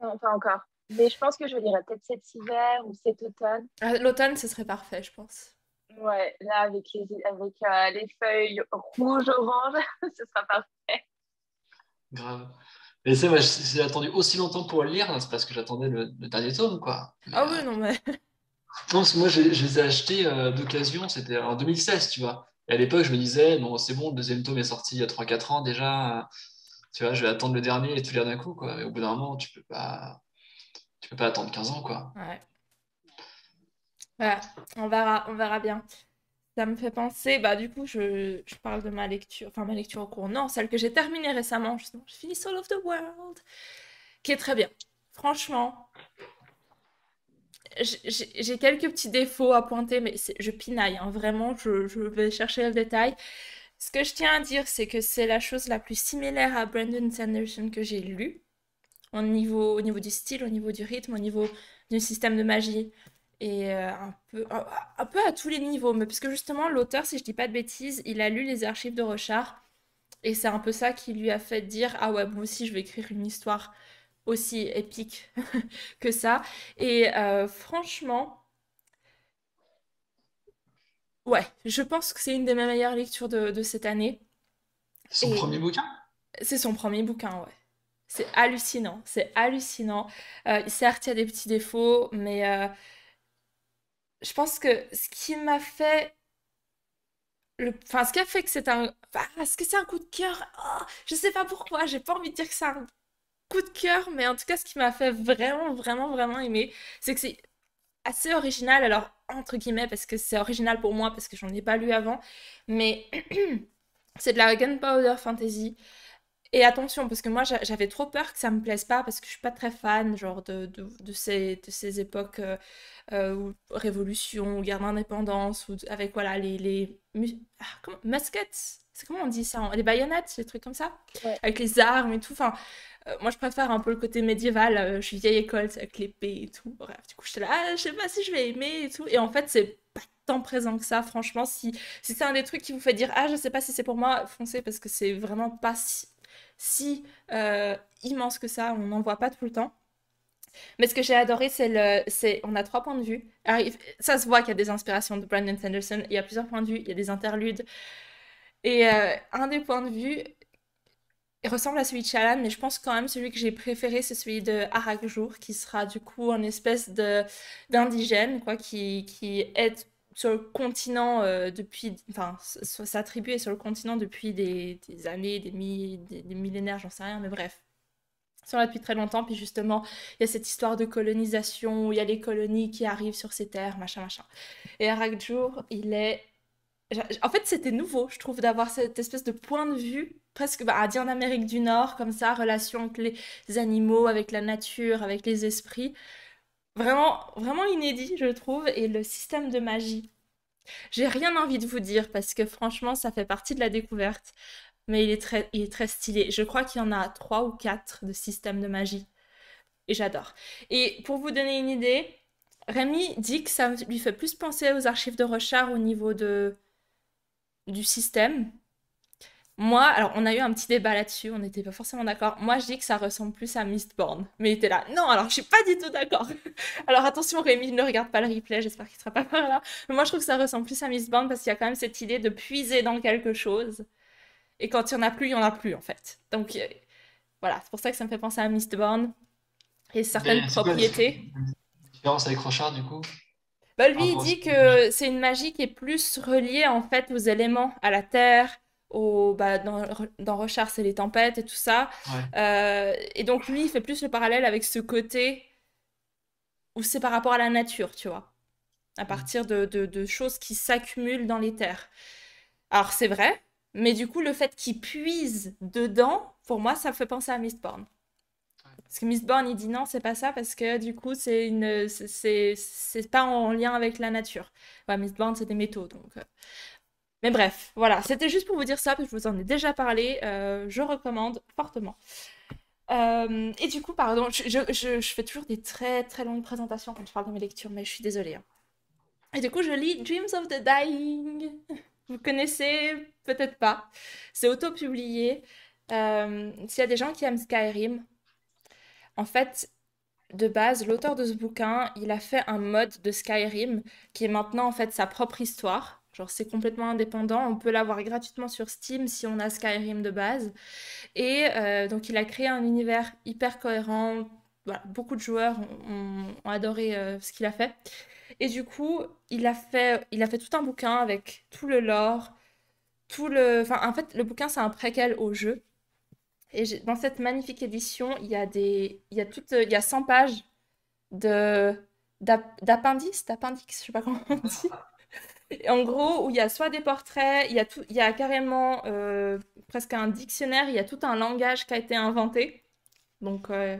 Non, pas encore. Mais je pense que je lirai peut-être cet hiver ou cet automne. Ah, L'automne, ce serait parfait, je pense. Ouais, là, avec les, avec, euh, les feuilles rouges, orange, ce sera parfait. Grave. Et c'est vrai, j'ai attendu aussi longtemps pour le lire, c'est parce que j'attendais le, le dernier tome, quoi. Mais, Ah euh, oui, non, mais... Non, moi, je, les ai achetés euh, d'occasion, c'était en 2016, tu vois. Et à l'époque, je me disais, non, c'est bon, le deuxième tome est sorti il y a 3-4 ans déjà. euh, Tu vois, je vais attendre le dernier et tout lire d'un coup, quoi. Mais au bout d'un moment, tu peux pas, tu peux pas attendre 15 ans, quoi. Ouais. Voilà, on verra, on verra bien. Ça me fait penser, bah du coup, je, je parle de ma lecture, enfin ma lecture en cours, non, celle que j'ai terminée récemment, justement, je finis Soul of the World, qui est très bien. Franchement, j'ai quelques petits défauts à pointer, mais je pinaille, hein, vraiment, je, vais chercher le détail. Ce que je tiens à dire, c'est que c'est la chose la plus similaire à Brandon Sanderson que j'ai lu, au niveau, au niveau du style, au niveau du rythme, au niveau du système de magie, et euh, un peu, à tous les niveaux. Mais parce que justement, l'auteur, si je dis pas de bêtises, il a lu les archives de Rochard, et c'est un peu ça qui lui a fait dire, ah ouais, moi aussi, je vais écrire une histoire aussi épique que ça. Et franchement, ouais, je pense que c'est une des mes meilleures lectures de, cette année. Son premier bouquin? C'est son premier bouquin, ouais. C'est hallucinant, c'est hallucinant. certes, il y a des petits défauts, mais je pense que ce qui m'a fait Enfin, ce qui a fait que c'est un... Est-ce que c'est un coup de cœur? Oh, Je sais pas pourquoi, j'ai pas envie de dire que c'est un coup de cœur, mais en tout cas, ce qui m'a fait vraiment, vraiment, vraiment aimer, c'est que c'est assez original. Alors, entre guillemets, parce que c'est original pour moi, parce que j'en ai pas lu avant, mais c'est de la gunpowder fantasy. Et attention, parce que moi j'avais trop peur que ça me plaise pas, parce que je suis pas très fan genre de, de, de ces, de ces époques euh, euh révolution, guerre d'indépendance, ou avec voilà les, les ah, comment, muskets, c'est comment on dit ça Les baïonnettes, des trucs comme ça? Avec les armes et tout. Enfin, euh, moi je préfère un peu le côté médiéval, euh, je suis vieille école, avec l'épée et tout. Bref, du coup j'étais là, ah, je sais pas si je vais aimer et tout. Et en fait, c'est pas tant présent que ça, franchement. Si, si c'est un des trucs qui vous fait dire, ah, je sais pas si c'est pour moi, foncez parce que c'est vraiment pas si si euh, immense que ça, on n'en voit pas tout le temps. Mais ce que j'ai adoré, c'est le, c'est, on a trois points de vue. ça se voit qu'il y a des inspirations de Brandon Sanderson. Il y a plusieurs points de vue, il y a des interludes. Et euh, un des points de vue ressemble à celui de Chalan, mais je pense quand même celui que j'ai préféré, c'est celui de Jour, qui sera du coup une espèce de d'indigène, quoi, qui, qui est sur le continent euh, depuis, enfin, sa tribu est sur le continent depuis des, années, des, des, millénaires, j'en sais rien, mais bref. Ils sont là depuis très longtemps, puis justement, il y a cette histoire de colonisation, où il y a les colonies qui arrivent sur ces terres, machin, machin. Et Arakjour, il est... En fait, c'était nouveau, je trouve, d'avoir cette espèce de point de vue, presque bah, à dire en Amérique du Nord, comme ça, relation avec les animaux, avec la nature, avec les esprits. Vraiment, vraiment inédit, je trouve. Et le système de magie. J'ai rien envie de vous dire parce que franchement, ça fait partie de la découverte. Mais il est très, il est très stylé. Je crois qu'il y en a trois ou quatre de systèmes de magie. Et j'adore. Et pour vous donner une idée, Rémi dit que ça lui fait plus penser aux archives de Rochard au niveau de, du système. Moi, alors on a eu un petit débat là-dessus, on n'était pas forcément d'accord. Moi, je dis que ça ressemble plus à Mistborn. Mais il était là, non, alors je suis pas du tout d'accord. alors attention, Rémi ne regarde pas le replay, j'espère qu'il sera pas par là. Mais moi, je trouve que ça ressemble plus à Mistborn parce qu'il y a quand même cette idée de puiser dans quelque chose. Et quand il y en a plus, il y en a plus en fait. Donc euh, voilà, c'est pour ça que ça me fait penser à Mistborn et certaines propriétés. différence avec Rochard du coup? Bah, lui, il dit que c'est une magie qui est plus reliée en fait aux éléments, à la terre, bah, dans, dans Rochard, c'est les tempêtes et tout ça. Euh, et donc, lui, il fait plus le parallèle avec ce côté où c'est par rapport à la nature, tu vois. À partir de, de, choses qui s'accumulent dans les terres. Alors, c'est vrai, mais du coup, le fait qu'il puise dedans, pour moi, ça fait penser à Mistborn. Parce que Mistborn, il dit non, c'est pas ça, parce que du coup, c'est une, c'est pas en lien avec la nature. Ouais, Mistborn, c'est des métaux, donc. Mais bref, voilà, c'était juste pour vous dire ça, parce que je vous en ai déjà parlé. Euh, je recommande fortement. Euh, et du coup, pardon, je, fais toujours des très très longues présentations quand je parle de mes lectures, mais je suis désolée. Hein. Et du coup, je lis Dreams of the Dying. Vous connaissez peut-être pas. C'est auto-publié. Euh, s'il y a des gens qui aiment Skyrim, en fait, de base, l'auteur de ce bouquin, il a fait un mode de Skyrim qui est maintenant en fait sa propre histoire. Genre, c'est complètement indépendant. On peut l'avoir gratuitement sur Steam si on a Skyrim de base. Et euh, donc, il a créé un univers hyper cohérent. beaucoup de joueurs ont, adoré euh, ce qu'il a fait. Et du coup, il a fait, il a fait tout un bouquin avec tout le lore, tout le... Enfin, en fait, le bouquin, c'est un préquel au jeu. Et dans cette magnifique édition, il y a des... Il y a, il y a 100 pages de je sais pas comment on dit en gros, où il y a soit des portraits, il y a, tout, il y a carrément euh, presque un dictionnaire, il y a tout un langage qui a été inventé. Donc euh,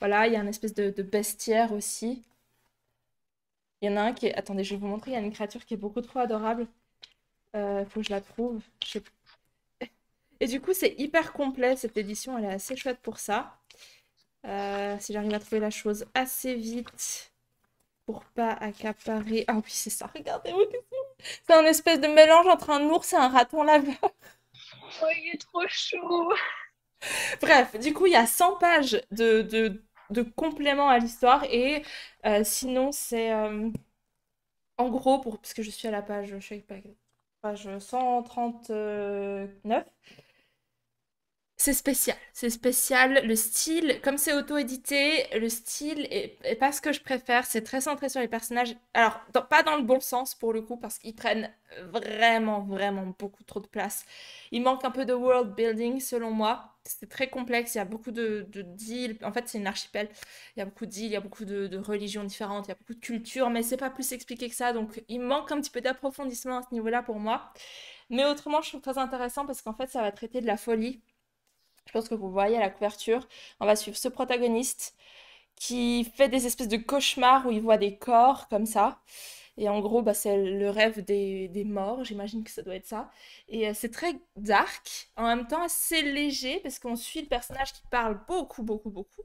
voilà, il y a une espèce de, bestiaire aussi. Il y en a un qui est... Attendez, je vais vous montrer, il y a une créature qui est beaucoup trop adorable. Il euh, faut que je la trouve. Et du coup, c'est hyper complet, cette édition, elle est assez chouette pour ça. si j'arrive à trouver la chose assez vite pour pas accaparer. Ah oui, c'est ça, regardez-moi. C'est un espèce de mélange entre un ours et un raton laveur. Oh, il est trop chou. Bref, du coup, il y a 100 pages de, de, de compléments à l'histoire et euh, sinon, c'est euh, en gros, pour, parce que je suis à la page, je suis page 139. C'est spécial, c'est spécial. Le style, comme c'est auto-édité, le style est, pas ce que je préfère. C'est très centré sur les personnages. Alors, pas dans le bon sens pour le coup, parce qu'ils prennent vraiment, vraiment beaucoup trop de place. Il manque un peu de world building selon moi. C'est très complexe, il y a beaucoup de, deals. En fait, c'est une archipel. Il y a beaucoup de deals, il y a beaucoup de, de religions différentes, il y a beaucoup de cultures, mais c'est pas plus expliqué que ça. Donc, il manque un petit peu d'approfondissement à ce niveau-là pour moi. Mais autrement, je trouve très intéressant parce qu'en fait, ça va traiter de la folie je pense que vous voyez à la couverture, on va suivre ce protagoniste qui fait des espèces de cauchemars où il voit des corps comme ça. Et en gros, bah, c'est le rêve des, morts, j'imagine que ça doit être ça. Et euh, c'est très dark, en même temps assez léger, parce qu'on suit le personnage qui parle beaucoup, beaucoup, beaucoup.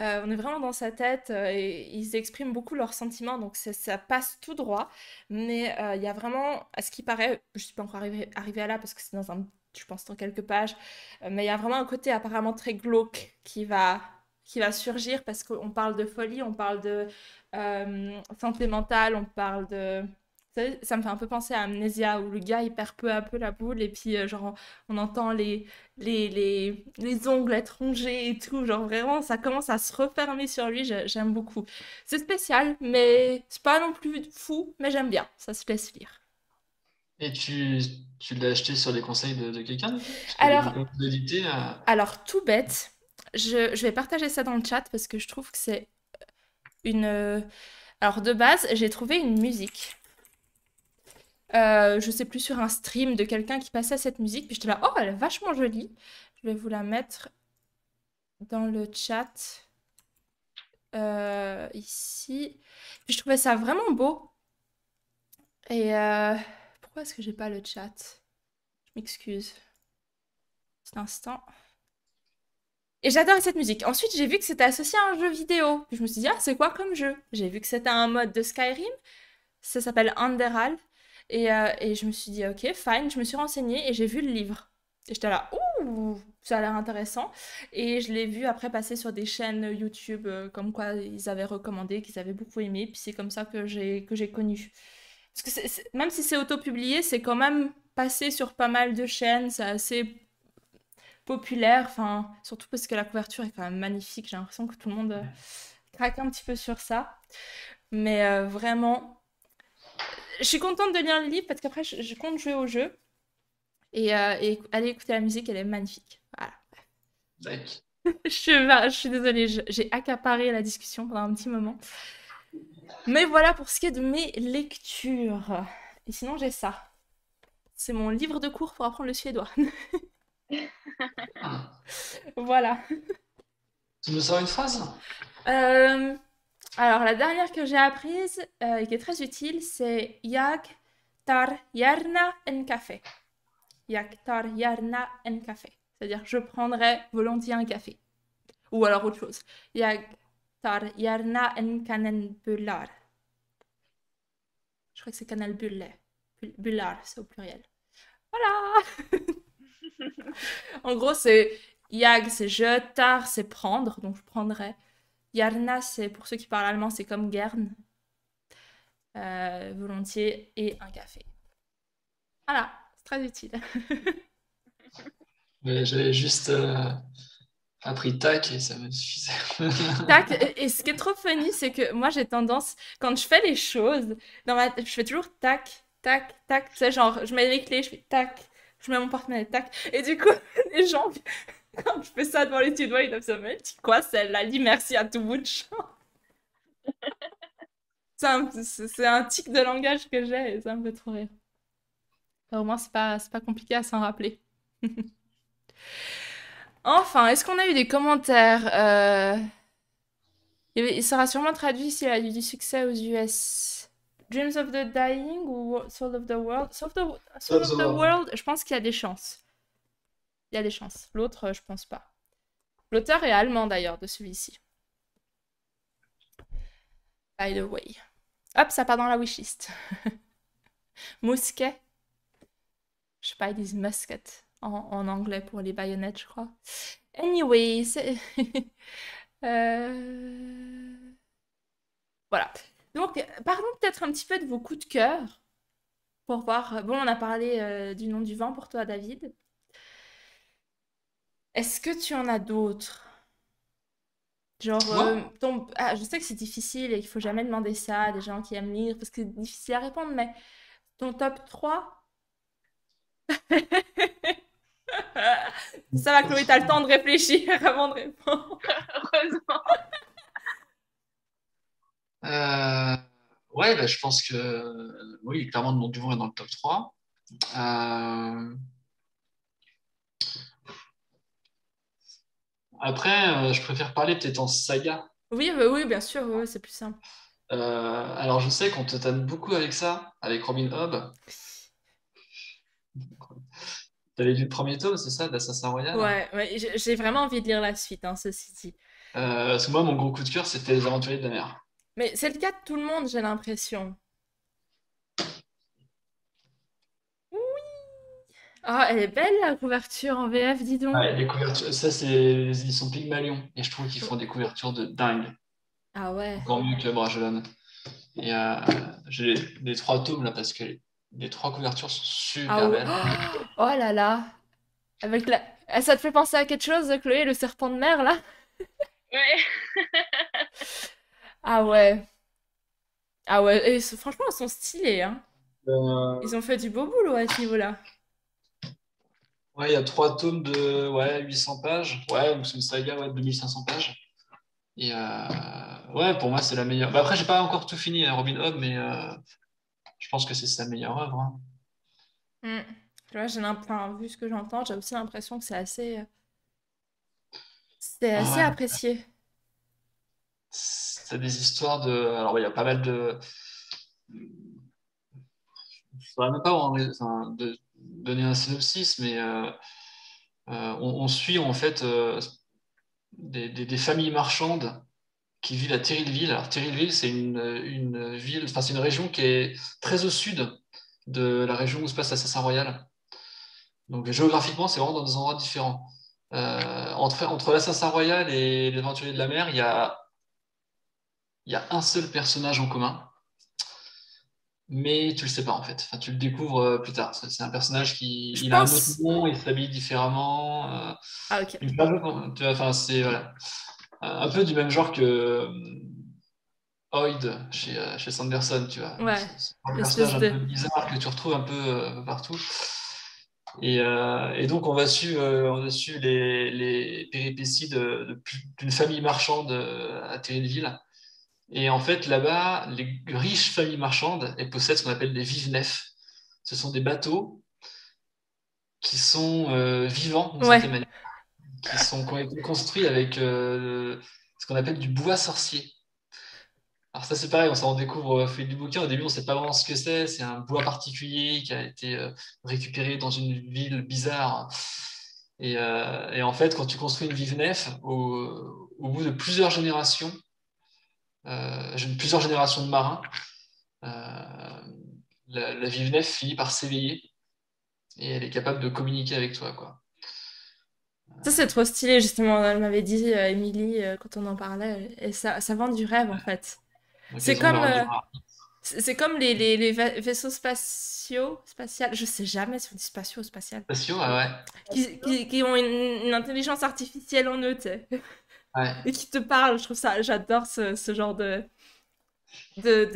Euh, on est vraiment dans sa tête, euh, et ils expriment beaucoup leurs sentiments, donc ça, passe tout droit. Mais il y a vraiment, à ce qui paraît, je ne suis pas encore arrivée, arrivée à là, parce que c'est dans un je pense dans quelques pages. Euh, mais il y a vraiment un côté apparemment très glauque qui va, qui va surgir parce qu'on parle de folie, on parle de euh, santé mentale, on parle de... Ça, me fait un peu penser à Amnesia où le gars il perd peu à peu la boule et puis euh, genre on entend les, les, les, les, ongles être rongés et tout. Genre vraiment ça commence à se refermer sur lui, j'aime beaucoup. C'est spécial mais c'est pas non plus fou mais j'aime bien, ça se laisse lire. Et tu, tu l'as acheté sur les conseils de, quelqu'un alors, euh, alors, tout bête, je, je, vais partager ça dans le chat parce que je trouve que c'est une... Euh, alors de base, j'ai trouvé une musique. Euh, je sais plus sur un stream de quelqu'un qui passait cette musique. Puis j'étais là, oh, elle est vachement jolie. Je vais vous la mettre dans le chat. ici. Puis je trouvais ça vraiment beau. Et pourquoi est-ce que j'ai pas le chat? Je m'excuse. Cet instant. Et j'adore cette musique. Ensuite, j'ai vu que c'était associé à un jeu vidéo. Je me suis dit, ah, c'est quoi comme jeu? J'ai vu que c'était un mode de Skyrim. Ça s'appelle Underal. Et, euh, et, je me suis dit, ok, fine. Je me suis renseignée et j'ai vu le livre. Et j'étais là, ouh, ça a l'air intéressant. Et je l'ai vu après passer sur des chaînes YouTube euh, comme quoi ils avaient recommandé, qu'ils avaient beaucoup aimé. Puis c'est comme ça que j'ai connu. Parce que même si c'est auto-publié, c'est quand même passé sur pas mal de chaînes, c'est assez populaire, enfin, surtout parce que la couverture est quand même magnifique, j'ai l'impression que tout le monde euh, craque un petit peu sur ça. Mais euh, vraiment, je suis contente de lire le livre parce qu'après, je, compte jouer au jeu et, euh, et, aller écouter la musique, elle est magnifique. Voilà. je, je suis désolée, j'ai accaparé la discussion pendant un petit moment. Mais voilà pour ce qui est de mes lectures. Et sinon, j'ai ça. C'est mon livre de cours pour apprendre le suédois. voilà. Tu me sors une phrase? Euh, Alors, la dernière que j'ai apprise euh, et qui est très utile, c'est Jag tar gärna en café. Jag tar gärna en café. C'est-à-dire, je prendrai volontiers un café. Ou alors autre chose. Jag tar en kanelbullar. Je crois que c'est kanelbulle. Bullar, c'est au pluriel. Voilà En gros, c'est jag, c'est je, tar, c'est prendre, donc je prendrai. Yarna, c'est pour ceux qui parlent allemand, c'est comme gern. Euh, volontiers et un café. Voilà, c'est très utile. J'avais juste euh, appris tac et ça me suffisait. tac. Et, ce qui est trop funny, c'est que moi j'ai tendance, quand je fais les choses, dans ma... je fais toujours tac, tac, tac. Tu genre, je mets les clés, je fais tac, je mets mon porte-monnaie, tac. Et du coup, les gens, quand je fais ça devant les Suédois, ils doivent se mettre, quoi, celle-là, dit merci à tout bout de champ. c'est un, tic de langage que j'ai et ça me fait trop rire. Au moins, c'est pas, pas compliqué à s'en rappeler. Enfin, est-ce qu'on a eu des commentaires euh, Il sera sûrement traduit s'il a eu du succès aux US. Dreams of the Dying ou Soul of the World? Soul of the, World, je pense qu'il y a des chances. Il y a des chances. L'autre, je pense pas. L'auteur est allemand d'ailleurs de celui-ci. By the way. Hop, ça part dans la wishlist. Mousquet. Je sais pas, ils disent musket en, anglais pour les baïonnettes, je crois. Anyway, c'est... Euh, Voilà. Donc, parlons peut-être un petit peu de vos coups de cœur pour voir. Bon, on a parlé euh, du nom du vent pour toi, David. Est-ce que tu en as d'autres? Genre, euh, ton... ah, je sais que c'est difficile et qu'il faut jamais demander ça à des gens qui aiment lire parce que c'est difficile à répondre, mais ton top 3? Ça va, Chloé, t'as le temps de réfléchir avant de répondre. Heureusement. Euh, ouais, bah, je pense que oui, clairement, le nom du vent est dans le top 3. Euh, après, euh, je préfère parler peut-être en saga. Oui, bah oui, bien sûr, c'est plus simple. Euh, alors, je sais qu'on te tanne beaucoup avec ça, avec Robin Hobb. T'avais lu le premier tome, c'est ça, d'Assassin Royal? Ouais, ouais, j'ai vraiment envie de lire la suite, hein, ceci dit. Euh, parce que moi, mon gros coup de cœur, c'était Les Aventuriers de la mer. Mais c'est le cas de tout le monde, j'ai l'impression. Ah, elle est belle la couverture en VF, dis donc. Ouais, les couvertures, ça, c'est les éditions Pygmalion. Et je trouve qu'ils font des couvertures de dingue. Ah ouais. Encore mieux que Bragelonne. Et euh, j'ai les, les trois tomes là parce que les trois couvertures sont Ah super ouais. belles. Oh là là. Avec la... Ah, Ça te fait penser à quelque chose, Chloé, le serpent de mer, là? Ouais. Ah ouais. Ah ouais. Et franchement, ils sont stylés, hein. Euh, Ils ont fait du beau boulot à ce niveau-là. ouais, il y a trois tomes de ouais, 800 pages. Ouais, donc c'est une saga ouais, de 2500 pages. Et euh, ouais, pour moi, c'est la meilleure. Bah, après, j'ai pas encore tout fini, hein, Robin Hood, mais euh, je pense que c'est sa meilleure œuvre. hein. J'ai l'imp- enfin, vu ce que j'entends, j'ai aussi l'impression que c'est assez, euh, c'est assez ouais. apprécié. C'est des histoires de. Alors, ouais, il y a pas mal de. Je ne saurais même pas en- enfin, de donner un synopsis, mais euh, euh, on, on suit en fait euh, des, des- des familles marchandes qui vivent à Terrillville. Alors, Terrillville, c'est une, une ville, enfin, c'est une région qui est très au sud de la région où se passe l'Assassin Royal. Donc, géographiquement, c'est vraiment dans des endroits différents. Euh, entre entre l'Assassin Royal et les Aventuriers de la Mer, il y a, il y a un seul personnage en commun, mais tu le sais pas en fait. Enfin, tu le découvres euh, plus tard. C'est un personnage qui Je il a un autre nom, il s'habille différemment. euh, Ah ok. enfin, c'est voilà. Un peu du même genre que euh, Hoyd chez, euh, chez Sanderson, tu vois. Ouais. C'est un personnage un peu bizarre que tu retrouves un peu, euh, partout. Et, euh, et donc, on va suivre, euh, on va suivre les, les péripéties d'une famille marchande euh, à Terrillville. Et en fait, là-bas, les riches familles marchandes, elles possèdent ce qu'on appelle des vives-nefs. Ce sont des bateaux qui sont euh, vivants, d'une certaine Ouais. manière, qui sont, construits avec euh, ce qu'on appelle du bois sorcier. Alors ça c'est pareil, on s'en découvre au fil du bouquin. Au début, on ne sait pas vraiment ce que c'est. C'est un bois particulier qui a été euh, récupéré dans une ville bizarre. Et, euh, en fait, quand tu construis une vive nef, au, bout de plusieurs générations, euh, plusieurs générations de marins, euh, la, la vive nef finit par s'éveiller et elle est capable de communiquer avec toi, quoi. Ça c'est trop stylé justement. Elle m'avait dit euh, Émilie euh, quand on en parlait et ça, ça vend du rêve en fait. C'est comme euh, c'est comme les, les, les va- vaisseaux spatiaux spatial. Je sais jamais si on dit spatiaux ou spatial. Ah ouais, Qui, qui, qui ont une, une intelligence artificielle en eux, tu sais. ouais, Et qui te parlent. Je trouve ça. J'adore ce, ce genre de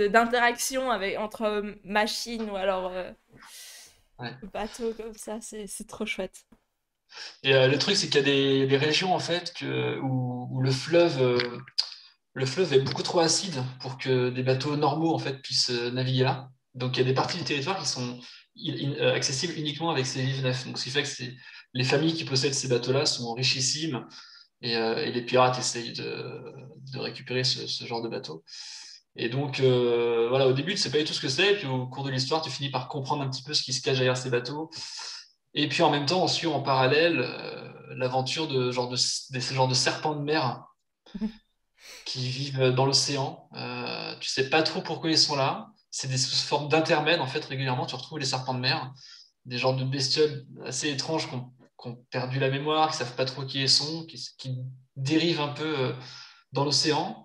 d'interaction avec entre machines ou alors euh, ouais. bateaux comme ça. C'est c'est trop chouette. Et euh, le truc, c'est qu'il y a des, régions en fait où, le fleuve, euh, le fleuve est beaucoup trop acide pour que des bateaux normaux en fait puissent euh, naviguer là. Donc il y a des parties du territoire qui sont accessibles uniquement avec ces vives nefs. Donc ce qui fait que les familles qui possèdent ces bateaux-là sont richissimes et, les pirates essayent de, récupérer ce, genre de bateau. Et donc voilà, au début tu sais pas du tout ce que c'est, puis au cours de l'histoire tu finis par comprendre un petit peu ce qui se cache derrière ces bateaux. Et puis en même temps, on suit en parallèle euh, l'aventure de, genre de, de ces genres de serpents de mer qui vivent dans l'océan. Euh, tu sais pas trop pourquoi ils sont là. C'est des sous formes d'intermèdes, en fait, régulièrement, tu retrouves les serpents de mer, des genres de bestioles assez étranges qu'on ont perdu la mémoire, qui ne savent pas trop qui ils sont, qui, qui dérivent un peu dans l'océan.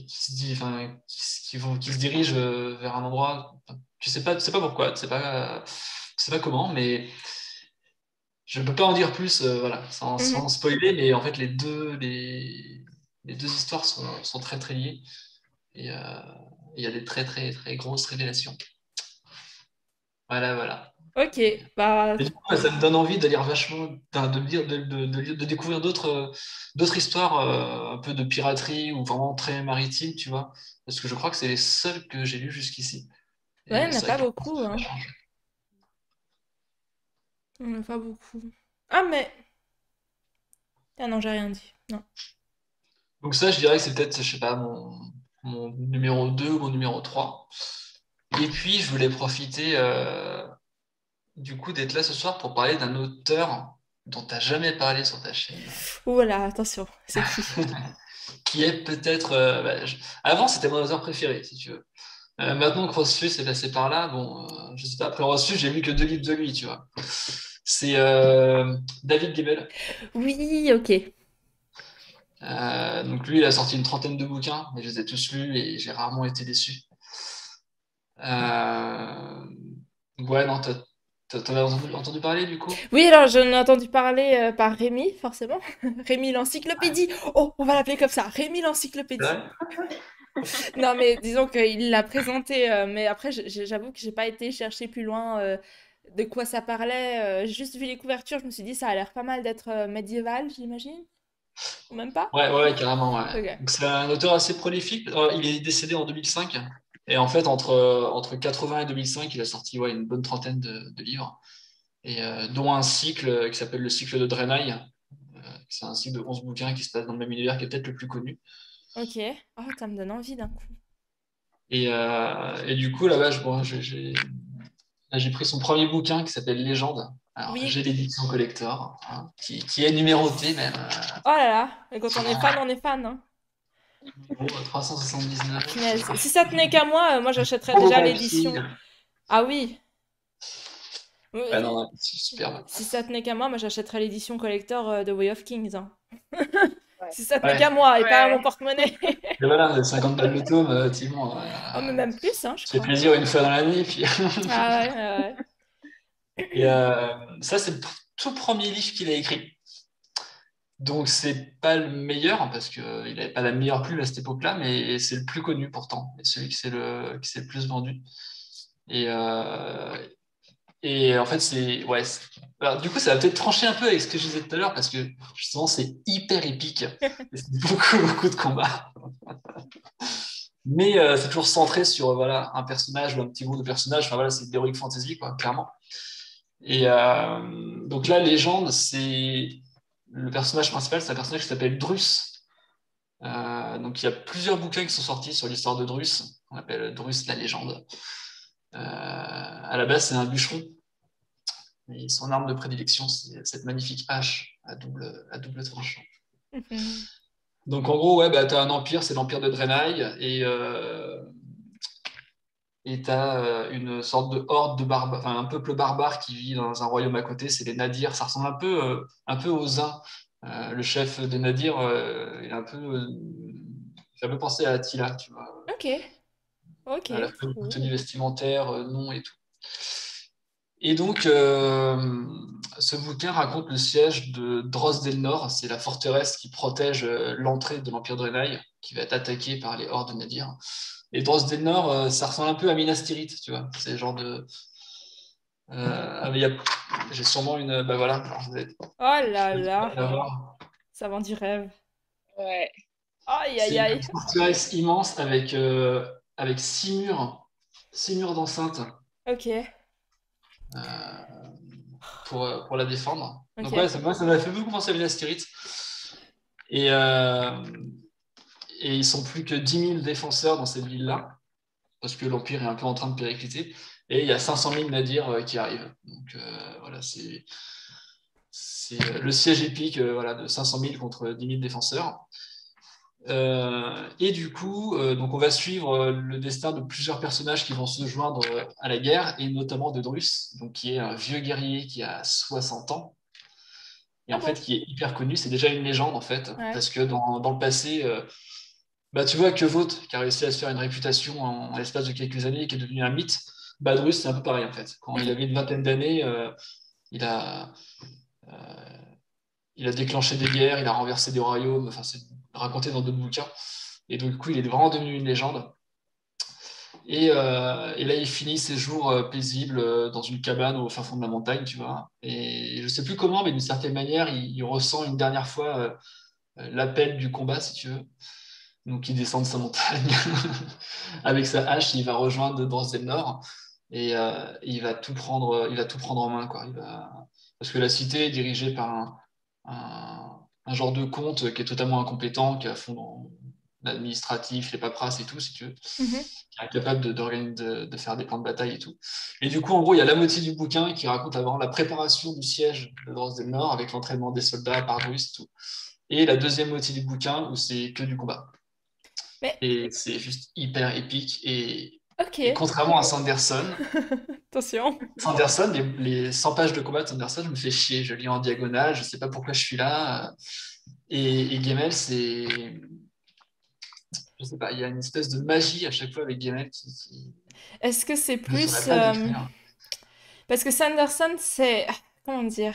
Et qui se, dit, enfin, qui, vont, qui se dirigent vers un endroit. Tu sais pas, tu sais pas pourquoi, tu sais pas, tu sais pas comment, mais je ne peux pas en dire plus, voilà, sans, sans, mhm. spoiler. Mais en fait, les deux, les, les deux histoires sont, sont, très très liées. Et il y a des très très très grosses révélations. Voilà, voilà. Ok, bah... ça me donne envie d'aller vachement, de, de, de, de découvrir d'autres histoires euh, un peu de piraterie ou vraiment très maritimes, tu vois. Parce que je crois que c'est les seuls que j'ai lus jusqu'ici. Ouais, il n'y en a pas beaucoup. Hein. Il n'y en a pas beaucoup. Ah, mais... Ah non, j'ai rien dit. Non. Donc ça, je dirais que c'est peut-être, je sais pas, mon, mon numéro 2 ou mon numéro 3. Et puis, je voulais profiter euh, du coup d'être là ce soir pour parler d'un auteur dont tu n'as jamais parlé sur ta chaîne. Voilà, attention, c'est qui? Qui est peut-être. Euh, bah, avant, c'était mon auteur préféré, si tu veux. Euh, maintenant que Rossfus est passé par là, bon, je sais pas, après Rossfus, j'ai lu que deux livres de lui, tu vois. C'est David Gebel. Oui, ok. Euh, donc lui, il a sorti une trentaine de bouquins, mais je les ai tous lus et j'ai rarement été déçu. Euh... Ouais, non, t'en as entendu, parler du coup? Oui, alors j'en ai entendu parler euh, par Rémi, forcément. Rémi l'encyclopédie. Oh, on va l'appeler comme ça, Rémi l'encyclopédie. non, mais disons qu'il l'a présenté, euh, mais après, j'avoue que j'ai pas été chercher plus loin de quoi ça parlait. J'ai juste vu les couvertures, je me suis dit, ça a l'air pas mal d'être médiéval, j'imagine. Même pas Ouais, ouais, carrément. Ouais. C'est un auteur assez prolifique. Euh, il est décédé en 2005. Et en fait, entre, entre 80 et 2005, il a sorti ouais, une bonne trentaine de, livres, et, euh, dont un cycle qui s'appelle le cycle de Drenaï. Euh, c'est un cycle de 11 bouquins qui se passe dans le même univers, qui est peut-être le plus connu. Ok. Oh, ça me donne envie d'un coup. Et, et, du coup, là-bas, j'ai pris son premier bouquin qui s'appelle Légende, j'ai l'édition collector, hein, qui, qui, est numérotée même. Oh là là, et quand on est fan, on est fan. Hein. 379. Si ça tenait qu'à moi, euh, moi j'achèterais déjà l'édition. Ah oui. Ah non, super. Si ça tenait qu'à moi, moi j'achèterais l'édition collector euh, de Way of Kings. Hein. si ça tenait qu'à moi et pas à mon porte-monnaie. voilà, 50 balles le tome, euh, Timon. oh, mais même plus, hein, je crois. plaisir une fois dans l'année. Puis... ah ouais, ouais. Et euh, ça, c'est le tout premier livre qu'il a écrit. Donc, c'est pas le meilleur, parce qu'il n'avait pas la meilleure plume à cette époque-là, mais c'est le plus connu pourtant, et celui qui s'est le, le plus vendu. Et, euh, et en fait, c'est. Ouais, Alors, du coup, ça va peut-être trancher un peu avec ce que je disais tout à l'heure, parce que justement, c'est hyper épique. c'est beaucoup, beaucoup de combats. Mais euh, c'est toujours centré sur voilà, un personnage ou un petit groupe de personnages. Enfin, voilà, c'est de l'heroic fantasy, quoi, clairement. Et euh, donc là, Légende, c'est le personnage principal, c'est un personnage qui s'appelle Drus. Euh, donc il y a plusieurs bouquins qui sont sortis sur l'histoire de Drus. On appelle Drus la légende. Euh, à la base, c'est un bûcheron. Et son arme de prédilection, c'est cette magnifique hache à double, à double tranchant. Donc en gros, ouais, bah, tu as un empire, c'est l'empire de Drenaï. Et et tu as euh, une sorte de horde de barbares, enfin un peuple barbare qui vit dans un royaume à côté, c'est les Nadirs. Ça ressemble un peu, euh, un peu aux uns. Euh, le chef des Nadirs, il est un peu, fait un peu penser à Attila, tu vois. Ok. Ok. À la tenue vestimentaire, nom et tout. Et donc, ce bouquin raconte le siège de Drosdelnor, c'est la forteresse qui protège l'entrée de l'Empire Drenaï, qui va être attaquée par les hordes de Nadirs. Et Drosden Nord, euh, ça ressemble un peu à Minas Tirith, tu vois. C'est genre de. Euh, ah, j'ai sûrement une. Bah voilà. Oh là là. Ça vend du rêve. Ouais. Aïe aïe aïe. C'est une immense avec, euh, avec six murs, six murs d'enceinte. Ok. pour, pour la défendre. Donc ouais, ça, ça m'a fait beaucoup penser à Minas Tirith. Et, et ils sont plus que 10 000 défenseurs dans cette ville-là, parce que l'Empire est un peu en train de péricliter, et il y a 500 000 nadirs euh, qui arrivent. Donc euh, voilà, c'est euh, le siège épique voilà, de 500 000 contre 10 000 défenseurs. Euh, et du coup, donc on va suivre le destin de plusieurs personnages qui vont se joindre à la guerre, et notamment de Drus, donc qui est un vieux guerrier qui a 60 ans, et en Ah fait qui est hyper connu. C'est déjà une légende en fait, Ouais. parce que dans, dans le passé, bah, tu vois que Vought, qui a réussi à se faire une réputation en, l'espace de quelques années, et qui est devenu un mythe, bah, Drus, c'est un peu pareil en fait. Quand il avait une vingtaine d'années, il a il a déclenché des guerres, il a renversé des royaumes, enfin c'est raconté dans d'autres bouquins. Et donc, du coup, il est vraiment devenu une légende. Et, euh, là, il finit ses jours euh, paisibles euh, dans une cabane au fin fond de la montagne, tu vois. Et je ne sais plus comment, mais d'une certaine manière, il, il, ressent une dernière fois euh, l'appel du combat, si tu veux. Donc, il descend de sa montagne avec sa hache, il va rejoindre Drosden Nord et, euh, il va tout prendre, il va tout prendre en main, quoi. Il va... Parce que la cité est dirigée par un, un, un, genre de comte qui est totalement incompétent, qui est à fond dans l'administratif, les paperasses et tout, si tu veux, Mm -hmm. qui est incapable de, de, de, de, faire des plans de bataille et tout. Et du coup, en gros, il y a la moitié du bouquin qui raconte avant la préparation du siège de Drosden Nord avec l'entraînement des soldats par Drus et tout. Et la deuxième moitié du bouquin où c'est que du combat. Mais... Et c'est juste hyper épique. Et, contrairement à Sanderson, Attention. Sanderson, les, les 100 pages de combat de Sanderson, je me fais chier. Je lis en diagonale, je sais pas pourquoi je suis là. Et, et Gemmel, c'est. Je sais pas, il y a une espèce de magie à chaque fois avec Gemmel qui. qui... Est-ce que c'est plus. euh. Parce que Sanderson, c'est. Comment dire?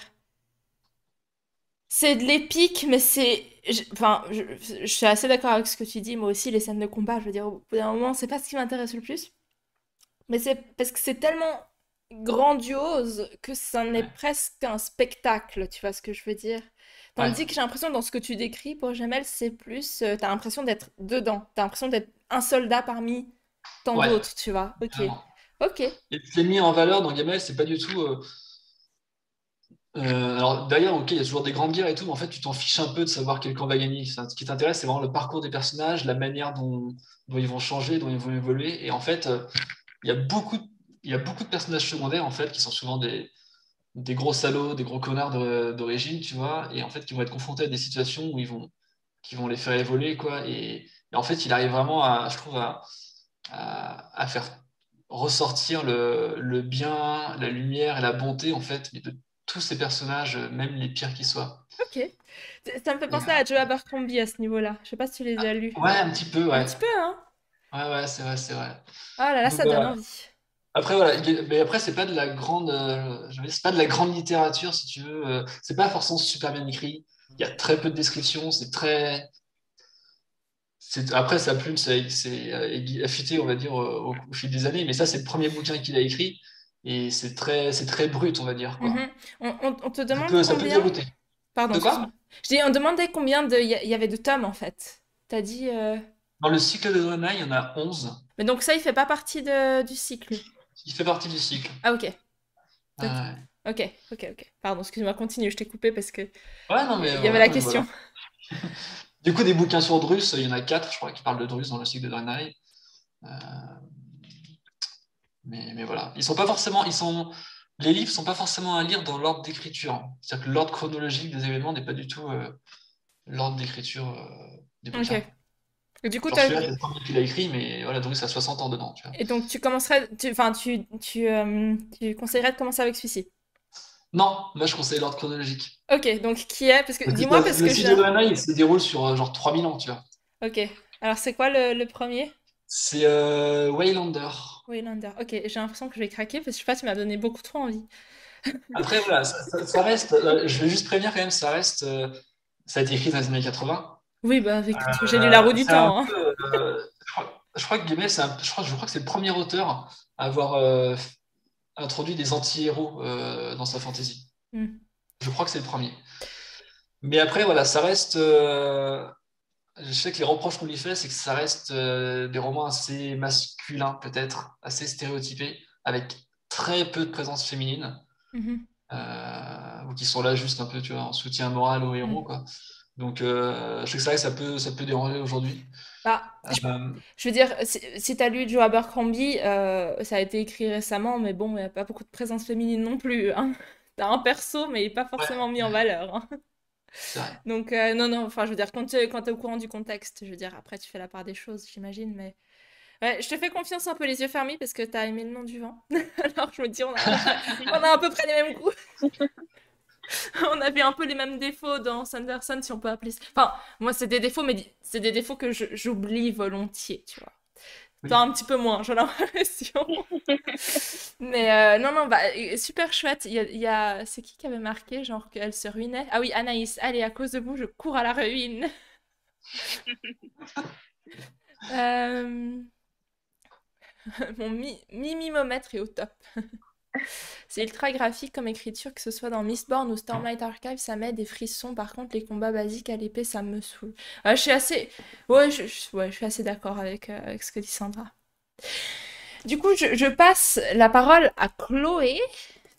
C'est de l'épique, mais c'est. Enfin, je, je suis assez d'accord avec ce que tu dis. Moi aussi, les scènes de combat, je veux dire, au bout d'un moment, c'est pas ce qui m'intéresse le plus. Mais c'est parce que c'est tellement grandiose que ça en est Ouais. presque un spectacle, tu vois ce que je veux dire? Ouais, Tandis que j'ai l'impression, dans ce que tu décris pour Jamel, c'est plus. euh, t'as l'impression d'être dedans. T'as l'impression d'être un soldat parmi tant ouais, d'autres, tu vois? Ok. Ok. Et ce qui est mis en valeur dans Gemmel, c'est pas du tout. euh, euh, alors d'ailleurs, ok, il y a toujours des grandes guerres et tout, mais en fait, tu t'en fiches un peu de savoir quel camp va gagner. Ce qui t'intéresse, c'est vraiment le parcours des personnages, la manière dont, ils vont changer, dont ils vont évoluer. Et en fait, euh, il y a beaucoup, y a beaucoup de personnages secondaires en fait qui sont souvent des, des gros salauds, des gros connards d'origine, tu vois, et en fait qui vont être confrontés à des situations où ils vont, qui vont les faire évoluer, quoi. Et, en fait, il arrive vraiment à, je trouve, à faire ressortir le, le bien, la lumière et la bonté en fait, mais de tous ces personnages, même les pires qui soient. Ok. Ça me fait penser euh, à Joe Abercrombie à ce niveau-là. Je sais pas si tu les as lus. ouais, un petit peu, Un petit peu, hein? Ouais, ouais, c'est vrai, c'est vrai. Ah là là, Donc ça donne voilà. envie. Après, voilà, mais après, c'est pas de la grande, euh, c'est pas de la grande littérature, si tu veux. euh, C'est pas forcément super bien écrit. Il y a très peu de descriptions. C'est très. Après, sa plume, c'est c'est, euh, aiguë- affûté, on va dire, au, au fil des années. Mais ça, c'est le premier bouquin qu'il a écrit. Et c'est très, c'est très brut, on va dire, quoi. Mhm. On, on- on te Ça demande peut, ça peut combien... dérouter. Pardon, De excuse-moi. quoi? Je dis, on demandait combien de... Il y, avait de tomes, en fait. T'as dit... euh, Dans le cycle de Donna, il y en a 11. Mais donc ça, il fait pas partie de... du cycle. Il fait partie du cycle. Ah, ok. Ok, Ah ok, ok. ok. Pardon, excuse-moi, continue, je t'ai coupé parce que Ouais, non, mais il y avait la voilà, question. voilà. Du coup, des bouquins sur Drus, il y en a quatre, je crois, qui parlent de Drus dans le cycle de Draenei. Euh, mais, mais voilà. Ils sont pas forcément. Ils sont, les livres sont pas forcément à lire dans l'ordre d'écriture. C'est-à-dire que l'ordre chronologique des événements n'est pas du tout euh, l'ordre d'écriture euh, des Ok. bouquins. Et du coup, le premier qu'il a écrit, mais voilà, Drus a 60 ans dedans, tu vois. Et donc tu commencerais... Tu... Enfin, tu, tu, euh, tu conseillerais de commencer avec celui-ci? Non, moi je conseille l'ordre chronologique. Ok, donc qui est... Parce que... Parce que Dis-moi ça- parce le que cycle j'ai... de Draenei, il se déroule sur euh, genre 3000 ans, tu vois. Ok. Alors c'est quoi le, le premier? C'est euh, Waylander. Waylander. Ok, j'ai l'impression que je vais craquer parce que je sais pas, tu m'as donné beaucoup trop envie. Après, voilà, ça, ça- ça reste, euh, je vais juste prévenir quand même, ça reste, euh, ça a été écrit dans les années 80. Oui, bah écoute, j'ai lu La Roue Euh, du Temps. hein. peu, euh, je crois, je crois que un- je crois, je crois que c'est le premier auteur à avoir euh, introduit des anti-héros euh, dans sa fantasy. Hmm. Je crois que c'est le premier. Mais après, voilà, ça reste. euh, je sais que les reproches qu'on lui fait, c'est que ça reste euh, des romans assez masculins, peut-être, assez stéréotypés, avec très peu de présence féminine, Mhm. euh, ou qui sont là juste un peu, tu vois, en soutien moral aux héros, Mm. quoi. Donc, euh, je sais que c'est vrai que ça peut, ça peut déranger aujourd'hui. Bah, je, Euh, je veux dire, si, si t'as lu Joe Abercrombie, ça a été écrit récemment, mais bon, il n'y a pas beaucoup de présence féminine non plus. Hein. T'as un perso, mais il n'est pas ouais. forcément mis en valeur. hein. Donc, euh, non, non, enfin, je veux dire, quand tu es, au courant du contexte, je veux dire, après, tu fais la part des choses, j'imagine, mais. Ouais, je te fais confiance un peu les yeux fermés parce que tu as aimé le nom du vent. Alors, je me dis, on a, on a à peu près les mêmes goûts. on avait un peu les mêmes défauts dans Sanderson, si on peut appeler ça. Enfin, moi, c'est des défauts, mais c'est des défauts que j'oublie volontiers, tu vois. Toi, un petit peu moins, j'ai l'impression. mais euh, non, non, bah, super chouette. Il y a, C'est qui qui avait marqué, genre, qu'elle se ruinait? Ah oui, Anaïs. Allez, à cause de vous, je cours à la ruine. euh... Mon mi mimimomètre est au top. C'est ultra graphique comme écriture, que ce soit dans Mistborn ou Stormlight Archive, ça met des frissons. Par contre, les combats basiques à l'épée, ça me saoule. je suis assez, ouais, je, ouais, je suis assez d'accord avec, euh, avec ce que dit Sandra. Du coup, je, passe la parole à Chloé.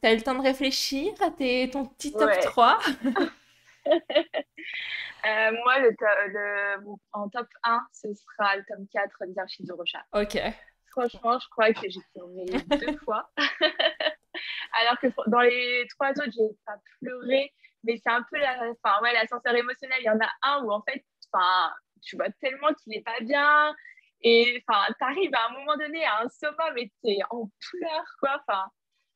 T'as eu le temps de réfléchir à tes, ton petit top 3 euh, Moi, le, en top 1, ce sera le tome 4 des archives de Rocha. Ok. Franchement, je crois que j'ai tourné deux fois. Alors que dans les trois autres, j'ai pas pleuré. Mais c'est un peu la, enfin, ouais, l'ascenseur émotionnel. Il y en a un où, en fait, enfin, tu vois tellement qu'il n'est pas bien. Et enfin, tu arrives à un moment donné à un sommet, mais tu es en pleurs, quoi. Enfin,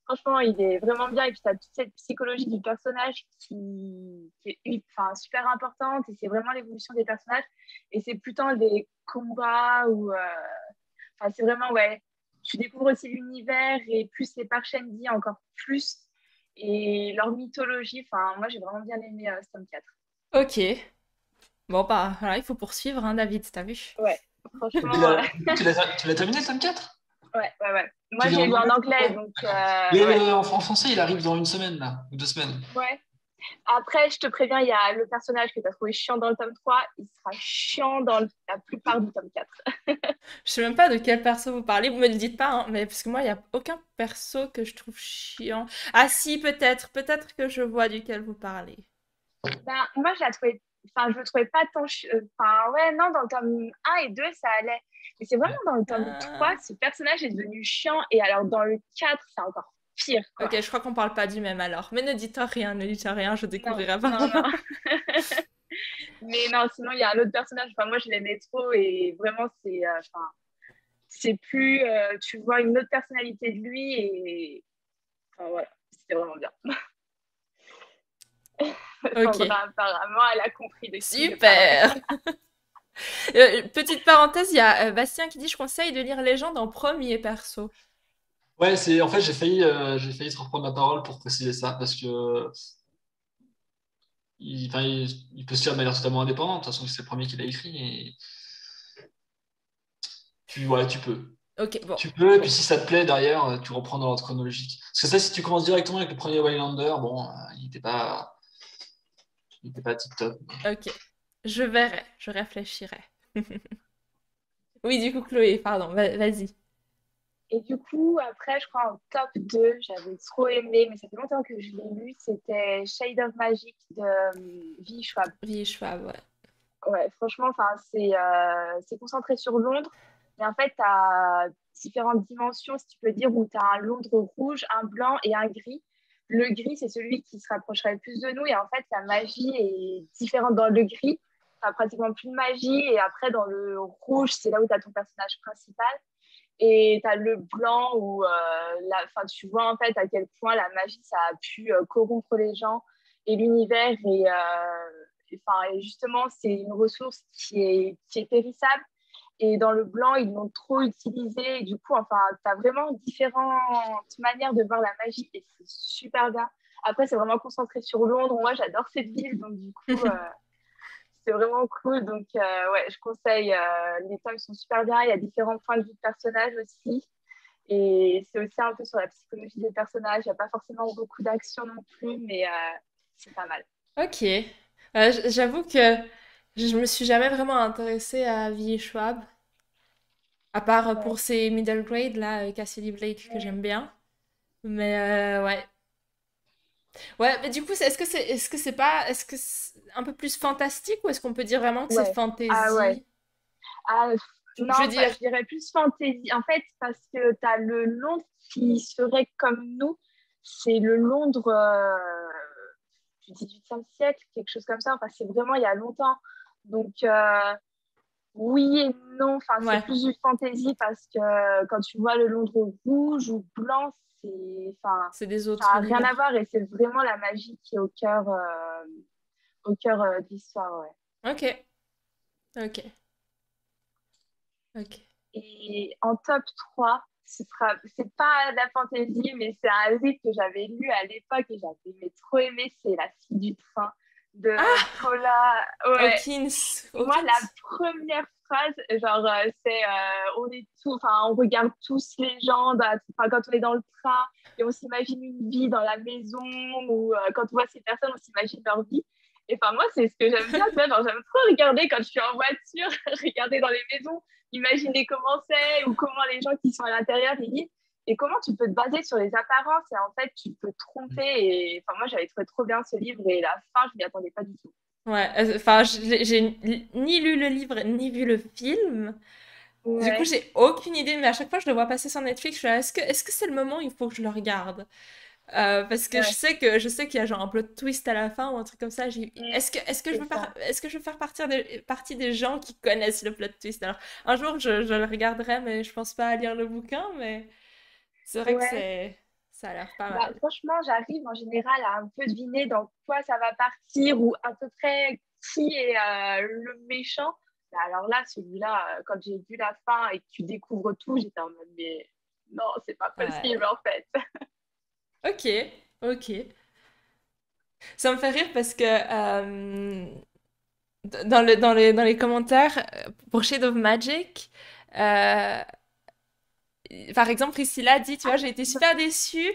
franchement, il est vraiment bien. Et puis, tu as toute cette psychologie du personnage qui, est enfin, super importante. Et c'est vraiment l'évolution des personnages. Et c'est plutôt des combats où. Euh, c'est vraiment, ouais, tu découvres aussi l'univers et plus les dit encore plus. Et leur mythologie, enfin, moi j'ai vraiment bien aimé euh, Storm 4. Ok. Bon, bah voilà, il faut poursuivre, hein, David, t'as vu? Ouais, franchement. tu l'as terminé, Storm 4 Ouais, ouais, ouais. Moi j'ai lu en anglais, donc. Euh, Mais euh, en français, il arrive dans une semaine, là, ou deux semaines. Ouais. Après, je te préviens, il y a le personnage que tu as trouvé chiant dans le tome 3, il sera chiant dans la plupart du tome 4. je sais même pas de quel perso vous parlez, vous me le dites pas, hein, mais parce que moi, il n'y a aucun perso que je trouve chiant. Ah si, peut-être, peut-être que je vois duquel vous parlez. Ben, moi, je la trouvais, enfin, je le trouvais pas tant chiant. Enfin, ouais, non, dans le tome 1 et 2, ça allait. Mais c'est vraiment dans le tome 3, ah. ce personnage est devenu chiant, et alors dans le 4, c'est encore pire. Ok, je crois qu'on parle pas du même alors. Mais ne dites rien, ne dites rien, je découvrirai pas. Mais non, sinon, il y a un autre personnage. Enfin, moi, je l'aimais trop et vraiment, c'est. Euh, c'est plus. Euh, tu vois une autre personnalité de lui et. Enfin, voilà, c'était vraiment bien. Ok. apparemment, elle a compris. De Super euh, Petite parenthèse, il y a Bastien qui dit Je conseille de lire Légende en premier perso. Ouais, c'est en fait j'ai failli euh, j'ai failli te reprendre la parole pour préciser ça parce que il, il, peut se faire de manière totalement indépendante. De toute façon, c'est le premier qu'il a écrit et tu ouais, tu peux. Ok, bon. Tu peux, et puis si ça te plaît derrière, tu reprends dans l'ordre chronologique. Parce que ça, si tu commences directement avec le premier Waylander, bon, euh, il n'était pas il était pas tip top. Ok, je verrai, je réfléchirai. oui, du coup, Chloé, pardon, vas-y. Et du coup, après, je crois en top 2, j'avais trop aimé, mais ça fait longtemps que je l'ai lu, c'était Shade of Magic de euh, V. Schwab. V. Schwab, ouais. Ouais, franchement, euh, c'est concentré sur Londres, mais en fait, tu as différentes dimensions, si tu peux dire, où tu as un Londres rouge, un blanc et un gris. Le gris, c'est celui qui se rapprocherait le plus de nous, et en fait, la magie est différente dans le gris. Tu n'as pratiquement plus de magie, et après, dans le rouge, c'est là où tu as ton personnage principal. Et tu as le blanc où euh, la, tu vois en fait à quel point la magie ça a pu euh, corrompre les gens et l'univers. Et, euh, et, justement, c'est une ressource qui est, qui est périssable. Et dans le blanc, ils l'ont trop utilisé. Et du coup, enfin, tu as vraiment différentes manières de voir la magie et c'est super bien. Après, c'est vraiment concentré sur Londres. Moi, j'adore cette ville. Donc, du coup, vraiment cool. Donc, euh, ouais, je conseille. Euh, les tomes sont super bien. Il y a différents points de vue de personnages aussi. Et c'est aussi un peu sur la psychologie des personnages. Il n'y a pas forcément beaucoup d'action non plus, mais euh, c'est pas mal. Ok. J'avoue que je me suis jamais vraiment intéressée à V. Schwab. À part pour ses middle grade, là, Cassidy Blake, que j'aime bien. Mais ouais, Ouais, mais du coup, est-ce que c'est est-ce que c'est pas est-ce que c'est un peu plus fantastique ou est-ce qu'on peut dire vraiment que c'est fantasy Ah ouais. Ah, non, je, dire... je dirais plus fantasy. En fait, parce que tu as le Londres qui serait comme nous. C'est le Londres euh, du 18e siècle, quelque chose comme ça. Enfin, c'est vraiment il y a longtemps. Donc, euh, oui et non. Enfin, c'est plus du fantasy parce que quand tu vois le Londres rouge ou blanc, c'est enfin, c'est des autres. Ça n'a rien à voir et c'est vraiment la magie qui est au cœur, euh, au cœur euh, de l'histoire. Ouais. Ok. Ok. Ok. Et en top 3, ce sera, c'est pas la fantasy, mais c'est un livre que j'avais lu à l'époque et j'avais trop aimé, c'est La fille du train de ah! Paula Hawkins. Moi, la première phrase, genre, euh, c'est euh, on est tout, enfin, on regarde tous les gens quand on est dans le train et on s'imagine une vie dans la maison ou euh, quand on voit ces personnes, on s'imagine leur vie. Et enfin, moi, c'est ce que j'aime bien, j'aime trop regarder quand je suis en voiture, regarder dans les maisons, imaginer comment c'est ou comment les gens qui sont à l'intérieur vivent et comment tu peux te baser sur les apparences? Et en fait tu peux te tromper et enfin moi j'avais trouvé trop bien ce livre et la fin je m'y attendais pas du tout. Ouais euh, enfin j'ai ni lu le livre ni vu le film. Du coup j'ai aucune idée mais à chaque fois je le vois passer sur Netflix je suis est-ce que est-ce que c'est le moment où il faut que je le regarde? Euh, parce que je sais que je sais qu'il y a genre un plot twist à la fin ou un truc comme ça. Mm. Est-ce que est-ce que je veux est-ce que je veux faire partir partie des gens qui connaissent le plot twist? Alors un jour je, je, le regarderai, mais je pense pas à lire le bouquin. Mais c'est vrai que c'est ça a l'air pas bah, mal. franchement, j'arrive en général à un peu deviner dans quoi ça va partir ou à peu près qui est euh, le méchant. alors là, celui-là, euh, quand j'ai vu la fin et que tu découvres tout, j'étais en mode mais non, c'est pas possible en fait. ok, ok. Ça me fait rire parce que euh, dans, le, dans, les, dans les commentaires pour Shade of Magic, par exemple, Priscilla dit, tu vois, j'ai été super déçue.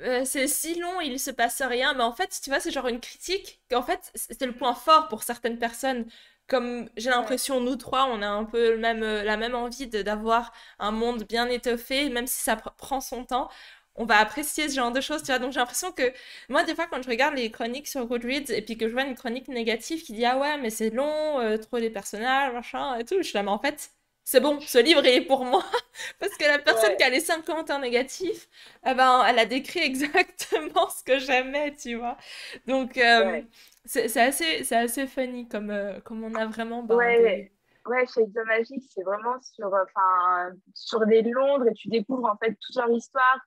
Euh, c'est si long, il se passe rien. Mais en fait, tu vois, c'est genre une critique qu'en fait, c'était le point fort pour certaines personnes. Comme j'ai l'impression, nous trois, on a un peu le même, euh, la même envie d'avoir un monde bien étoffé, même si ça prend son temps. On va apprécier ce genre de choses, tu vois. Donc j'ai l'impression que moi, des fois, quand je regarde les chroniques sur Goodreads et puis que je vois une chronique négative qui dit Ah ouais, mais c'est long, euh, trop les personnages, machin et tout, je suis là, mais en fait, c'est bon, ce livre est pour moi. Parce que la personne qui a laissé un commentaire négatif, eh ben, elle a décrit exactement ce que j'aimais, tu vois. Donc, euh, c'est assez, assez funny comme, euh, comme on a vraiment. Bah, ouais, ouais, chez The Magic, c'est vraiment sur, enfin, sur les Londres et tu découvres en fait toute leur histoire.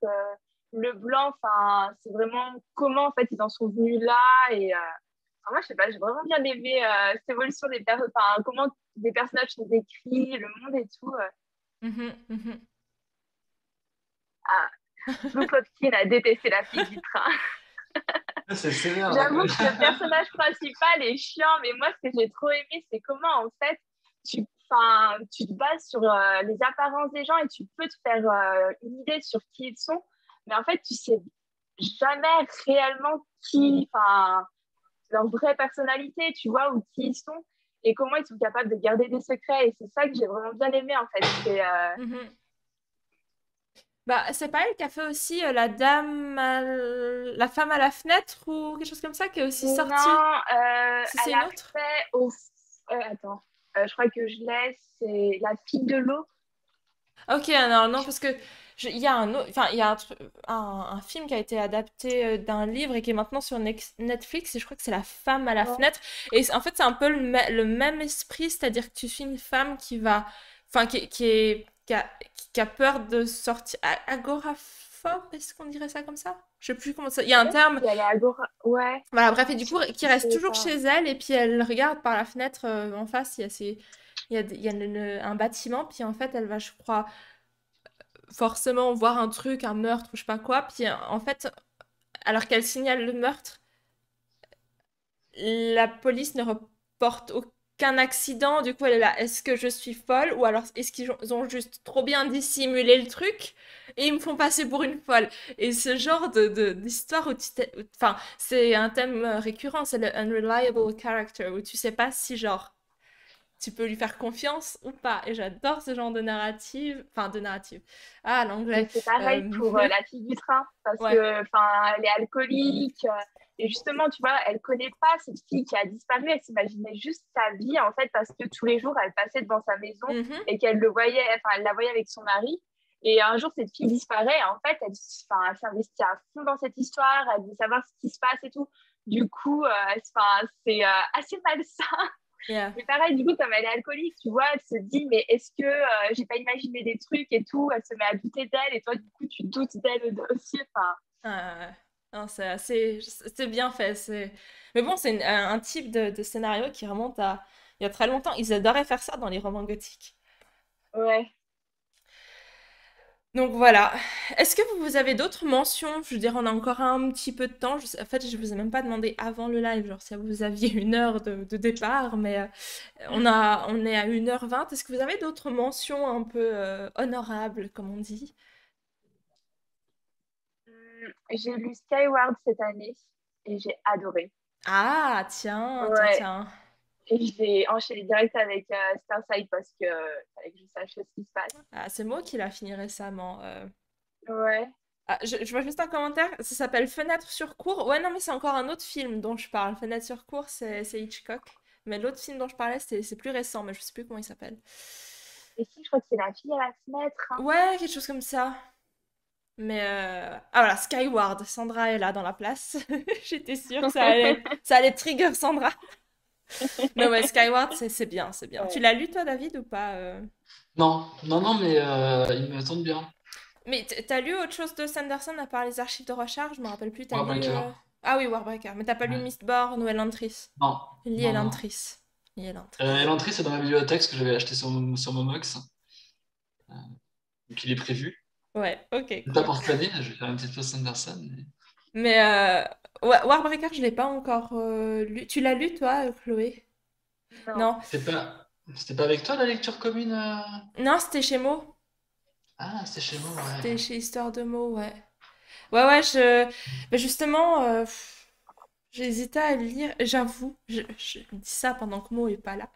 le blanc, enfin, c'est vraiment comment en fait ils en sont venus là et. Euh, moi, je sais pas, j'ai vraiment bien aimé cette évolution des personnes, enfin, comment des personnages sont décrits, le monde et tout. Euh. Mhm, mhm. Ah, Blue Popkin a détesté la fille du train. Ah, J'avoue que le personnage principal est chiant, mais moi, ce que j'ai trop aimé, c'est comment, en fait, tu, tu te bases sur euh, les apparences des gens et tu peux te faire euh, une idée sur qui ils sont, mais en fait, tu sais jamais réellement qui, enfin, leur vraie personnalité, tu vois, ou qui ils sont et comment ils sont capables de garder des secrets. Et c'est ça que j'ai vraiment bien aimé, en fait. C'est, euh, mhm. Bah, c'est pas elle qui a fait aussi euh, la dame, la femme à la fenêtre ou quelque chose comme ça qui est aussi sortie. Non, euh, c'est une autre. Fait au... attends, je crois que je laisse. C'est la fille de l'eau. Ok, non, non, parce que il y a un enfin il y a un, un, film qui a été adapté euh, d'un livre et qui est maintenant sur Netflix et je crois que c'est La femme à la fenêtre. Et en fait c'est un peu le, même esprit c'est-à-dire que tu suis une femme qui va enfin qui, qui est qui a, qui a, peur de sortir agoraphobe est-ce qu'on dirait ça comme ça? Je sais plus comment ça il y a un terme. ouais. Voilà bref et du coup qui reste toujours chez elle et puis elle regarde par la fenêtre euh, en face il y a ces il y a, il y a un bâtiment puis en fait elle va je crois forcément voir un truc, un meurtre ou je sais pas quoi. Puis en fait, alors qu'elle signale le meurtre, la police ne reporte aucun accident. Du coup, elle est là, est-ce que je suis folle ou alors est-ce qu'ils ont juste trop bien dissimulé le truc et ils me font passer pour une folle? Et ce genre de d'histoire où tu Enfin, c'est un thème récurrent, c'est le unreliable character, où tu sais pas si genre tu peux lui faire confiance ou pas. Et j'adore ce genre de narrative, enfin de narrative. Ah, l'anglais. C'est pareil euh, pour euh, la fille du train, parce que enfin, elle est alcoolique. Euh, et justement, tu vois, elle connaît pas cette fille qui a disparu. Elle s'imaginait juste sa vie, en fait, parce que tous les jours, elle passait devant sa maison mhm. et qu'elle le voyait, enfin, elle la voyait avec son mari. Et un jour, cette fille disparaît. En fait, elle, elle s'investit à fond dans cette histoire, elle veut savoir ce qui se passe et tout. Du coup, c'est assez malsain. Yeah. Mais pareil, du coup, comme elle est alcoolique, tu vois, elle se dit, mais est-ce que euh, j'ai pas imaginé des trucs et tout Elle se met à douter d'elle et toi, du coup, tu doutes d'elle aussi. Enfin... Ah, c'est assez... C'est bien fait. C'est... Mais bon, c'est un, type de, de, scénario qui remonte à il y a très longtemps. Ils adoraient faire ça dans les romans gothiques. Ouais. Donc voilà. Est-ce que vous avez d'autres mentions? Je veux dire, on a encore un petit peu de temps. En fait, je vous ai même pas demandé avant le live, genre si vous aviez une heure de, départ, mais euh, on, a, on est à 1h20. Est-ce que vous avez d'autres mentions un peu euh, honorables, comme on dit? Hum, J'ai lu Skyward cette année et j'ai adoré. Ah, tiens, tiens. Et j'ai enchaîné direct avec euh, Starside parce que fallait que je sache ce qui se passe. Ah, c'est moi qui l'a fini récemment. Euh. Ouais. Ah, je, je, vois juste un commentaire, ça s'appelle Fenêtre sur cour. Ouais, non, mais c'est encore un autre film dont je parle. Fenêtre sur cour, c'est Hitchcock. Mais l'autre film dont je parlais, c'est plus récent, mais je sais plus comment il s'appelle. Et si, je crois que c'est La fille à la fenêtre. Hein. Ouais, quelque chose comme ça. Mais euh... ah voilà, Skyward, Sandra est là dans la place. J'étais sûre que ça allait, ça allait trigger Sandra. non, mais Skyward, c'est bien, c'est bien. Tu l'as lu, toi, David, ou pas euh? Non, non, non, mais euh, il me tombe bien. Mais t'as lu autre chose de Sanderson à part les archives de recharge Je me rappelle plus. As lu, euh, Ah oui, Warbreaker. Mais t'as pas lu Mistborn ou Elantris? Non. Lis Elantris. Elantris, c'est dans ma bibliothèque que j'avais acheté sur, sur Momox. donc il est prévu. Ouais, ok. Pas pour cette année, je vais faire une petite pause Sanderson. Mais euh, Warbreaker, je l'ai pas encore euh, lu. Tu l'as lu, toi, Chloé? Non. C'était pas... pas avec toi la lecture commune euh? Non, c'était chez Mo. Ah, c'était chez Mo, ouais. C'était chez Histoire de Mo, ouais. Ouais, ouais, je... Mais justement, euh, j'hésitais à lire. J'avoue, je... dis ça pendant que Mo est pas là.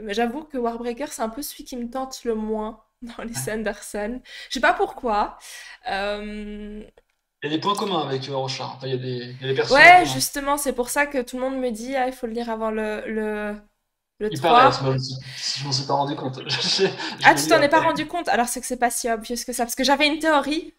Mais j'avoue que Warbreaker, c'est un peu celui qui me tente le moins dans les Sanderson. Je sais pas pourquoi. Euh, y a des points communs avec Rochard. Enfin, il y a des, il y a des personnes. Ouais, justement, c'est pour ça que tout le monde me dit ah, il faut le lire avant le, le, le il 3. Paraît, je m'en suis pas rendu compte. ah, tu t'en es pas rendu compte? Alors, c'est que c'est pas si obvious que ça. Parce que j'avais une théorie,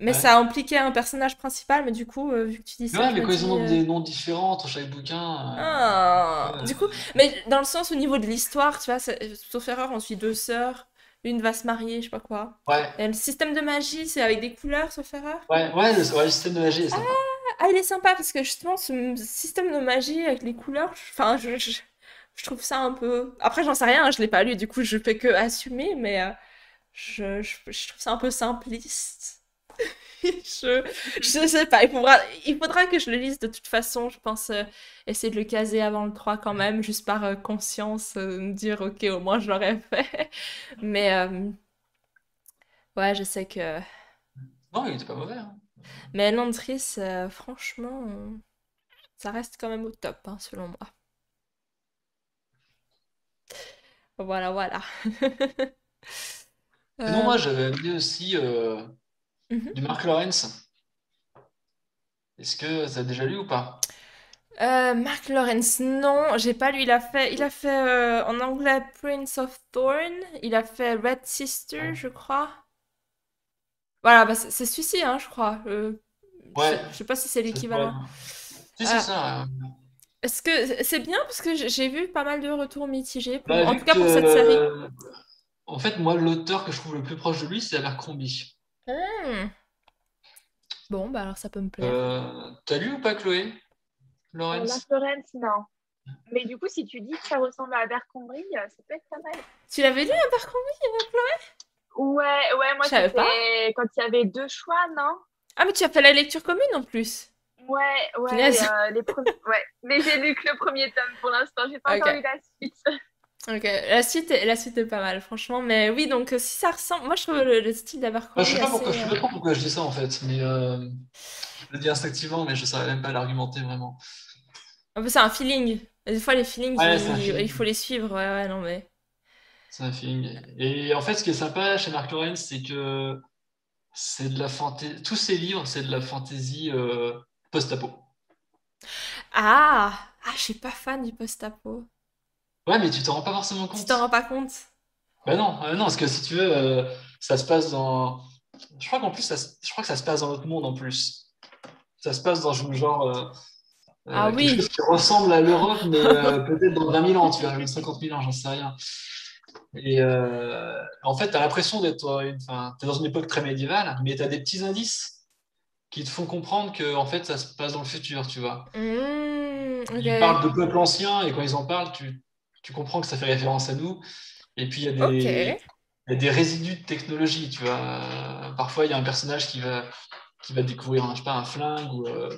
mais ça impliquait un personnage principal. Mais du coup, euh, vu que tu dis ça. Ouais, mais quand ils ont euh, des noms différents entre chaque bouquin. Euh, ah, Du coup, mais dans le sens au niveau de l'histoire, tu vois, sauf erreur, on suit deux sœurs une va se marier, je sais pas quoi. Ouais. Et le système de magie, c'est avec des couleurs, sauf erreur? Ouais, ouais, le, système de magie est sympa. Ah, ah, il est sympa parce que justement, ce système de magie avec les couleurs, enfin, je, je, trouve ça un peu. Après, j'en sais rien, je l'ai pas lu, du coup, je fais que assumer, mais euh, je, je, trouve ça un peu simpliste. je, je sais pas, il faudra, il faudra que je le lise de toute façon. Je pense euh, essayer de le caser avant le 3 quand même, juste par euh, conscience, euh, me dire ok, au moins je l'aurais fait. Mais ouais, je sais que. Non, il était pas mauvais. Hein. Mais Landris, franchement, ça reste quand même au top, hein, selon moi. Voilà, voilà. Sinon, moi, j'avais amené aussi Mhm. Du Mark Lawrence. Est-ce que ça a déjà lu ou pas? Euh, Mark Lawrence, non, j'ai pas lu. Il a fait, il a fait euh, en anglais Prince of Thorn. Il a fait Red Sister, je crois. Voilà, bah, c'est celui-ci, hein, je crois. Euh, ouais. Je, sais pas si c'est l'équivalent. Si, c'est ça. Est-ce que c'est bien parce que j'ai vu pas mal de retours mitigés, bah, en tout cas pour cette série. En fait, moi, l'auteur que je trouve le plus proche de lui, c'est Abercrombie. Hmm. Bon, bah alors ça peut me plaire. Euh, T'as lu ou pas Chloé? Lawrence Lawrence, non. Mais du coup, si tu dis que ça ressemble à Abercrombie, euh, ça peut être pas mal. Tu l'avais lu Abercrombie, Chloé? Ouais, ouais, moi c'était quand il y avait deux choix, non? Ah, mais tu as fait la lecture commune en plus. Ouais, ouais, euh, les ouais. Mais j'ai lu que le premier tome pour l'instant, j'ai pas encore lu la suite. Ok, la suite, est, la suite est pas mal, franchement. Mais oui, donc euh, si ça ressemble. Moi, je trouve le, style d'Abercrombie. Bah, je sais pas pourquoi, je sais pas trop pourquoi je dis ça en fait. Mais euh, je le dis instinctivement, mais je saurais même pas l'argumenter vraiment. C'est un feeling. Des fois, les feelings, il, faut les suivre. Ouais, ouais, non, mais. C'est un feeling. Et en fait, ce qui est sympa chez Mark Lawrence, c'est que c'est de la fantaisie. Tous ses livres, c'est de la fantaisie euh, post-apo. Ah, ah, je suis pas fan du post-apo. Ouais, mais tu t'en rends pas forcément compte. Tu t'en rends pas compte? Ben non, euh, non, parce que si tu veux, euh, ça se passe dans. Je crois qu'en plus, ça, je crois que ça se passe dans notre monde en plus. Ça se passe dans genre. Euh, ah quelque oui. chose qui ressemble à l'Europe, mais peut-être dans 20 000 ans, tu vois, 50 000 ans, j'en sais rien. Et en fait, tu as l'impression d'être. Enfin, tu es dans une époque très médiévale, mais tu as des petits indices qui te font comprendre que en fait, ça se passe dans le futur, tu vois. Mmh, ils parlent de peuples anciens, et quand ils en parlent, tu, tu comprends que ça fait référence à nous. Et puis, il y, a des, des résidus de technologie, tu vois. Parfois, il y a un personnage qui va, qui va découvrir, je sais pas, un flingue ou... Euh,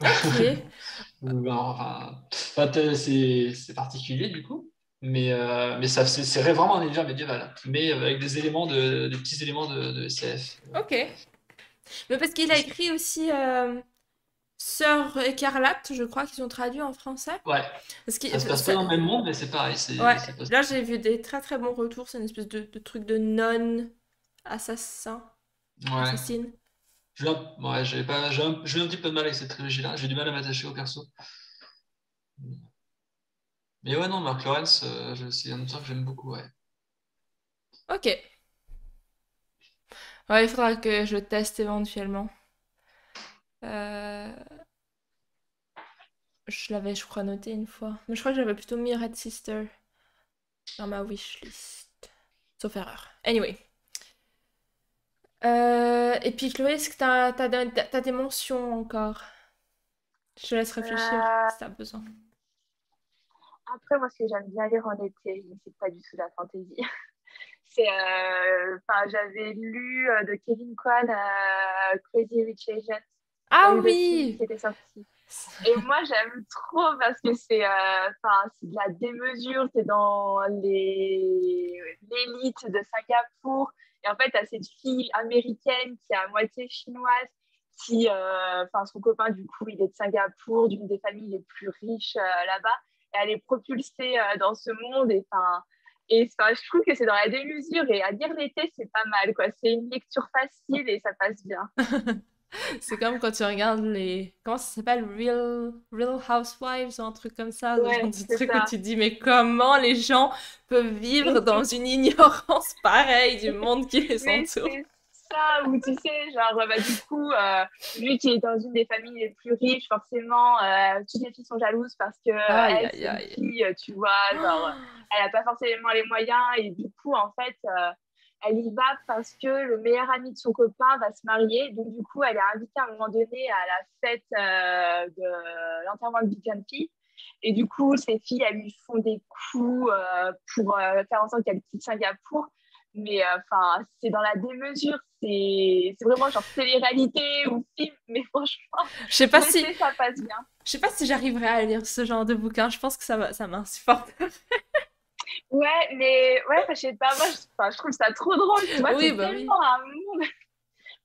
enfin, c'est particulier, du coup. Mais, euh, mais ça, c'est vraiment un univers médiéval, mais avec des éléments de, des petits éléments de, de SF. Ok. Mais parce qu'il a écrit aussi... Euh, Sœur écarlate, je crois qu'ils ont traduit en français. Ouais. Parce ça se passe pas dans le même monde, mais c'est pareil. Ouais. Là, j'ai vu des très très bons retours. C'est une espèce de, truc de non assassin. Ouais. Assassine. Je ouais, j'ai pas... j'ai un... un... petit peu de mal avec cette trilogie-là. J'ai du mal à m'attacher au perso. Mais ouais, non, Mark Lawrence, euh, c'est un auteur que j'aime beaucoup, ouais. Ok. Ouais, il faudra que je teste éventuellement. Euh, je l'avais, je crois, noté une fois. Mais je crois que j'avais plutôt mis Red Sister dans ma wishlist. Sauf erreur. Anyway. Euh, et puis Chloé, est-ce que t'as as, des mentions encore? Je te laisse réfléchir euh, si t'as besoin. Après, moi, ce que j'aime bien lire en été, c'est pas du tout la fantaisie. c'est, enfin, j'avais lu de Kevin Kwan Crazy Rich Asians ah oui Qui était sorti. Et moi, j'aime trop parce que c'est euh, de la démesure. Tu es dans l'élite de Singapour. Et en fait, tu as cette fille américaine qui est à moitié chinoise. Qui, euh, son copain, du coup, il est de Singapour, d'une des familles les plus riches euh, là-bas. Et elle est propulsée euh, dans ce monde. Et, et je trouve que c'est dans la démesure. Et à dire l'été, c'est pas mal. C'est une lecture facile et ça passe bien. C'est comme quand tu regardes les. Comment ça s'appelle? Real... Real Housewives ou un truc comme ça. Ouais, du truc où tu te dis, mais comment les gens peuvent vivre dans une ignorance pareille du monde qui les entoure C'est ça, où tu sais, genre, bah, du coup, euh, lui qui est dans une des familles les plus riches, forcément, euh, toutes les filles sont jalouses parce que elle, une fille, tu vois, genre, elle n'a pas forcément les moyens et du coup, en fait elle y va parce que le meilleur ami de son copain va se marier. Donc, du coup, elle est invitée à un moment donné à la fête euh, de l'enterrement de Big P. Et du coup, ces filles, elles lui font des coups euh, pour euh, faire en sorte qu'elle quitte Singapour. Mais enfin, c'est dans la démesure, c'est vraiment genre télé-réalité ou film, mais franchement, je sais pas si ça passe bien. Je sais pas si j'arriverai à lire ce genre de bouquin. Je pense que ça, ça m'insupporterait. Ouais, mais ouais, je sais pas, moi, je, trouve ça trop drôle. Tu vois, oui, c'est bah tellement un monde.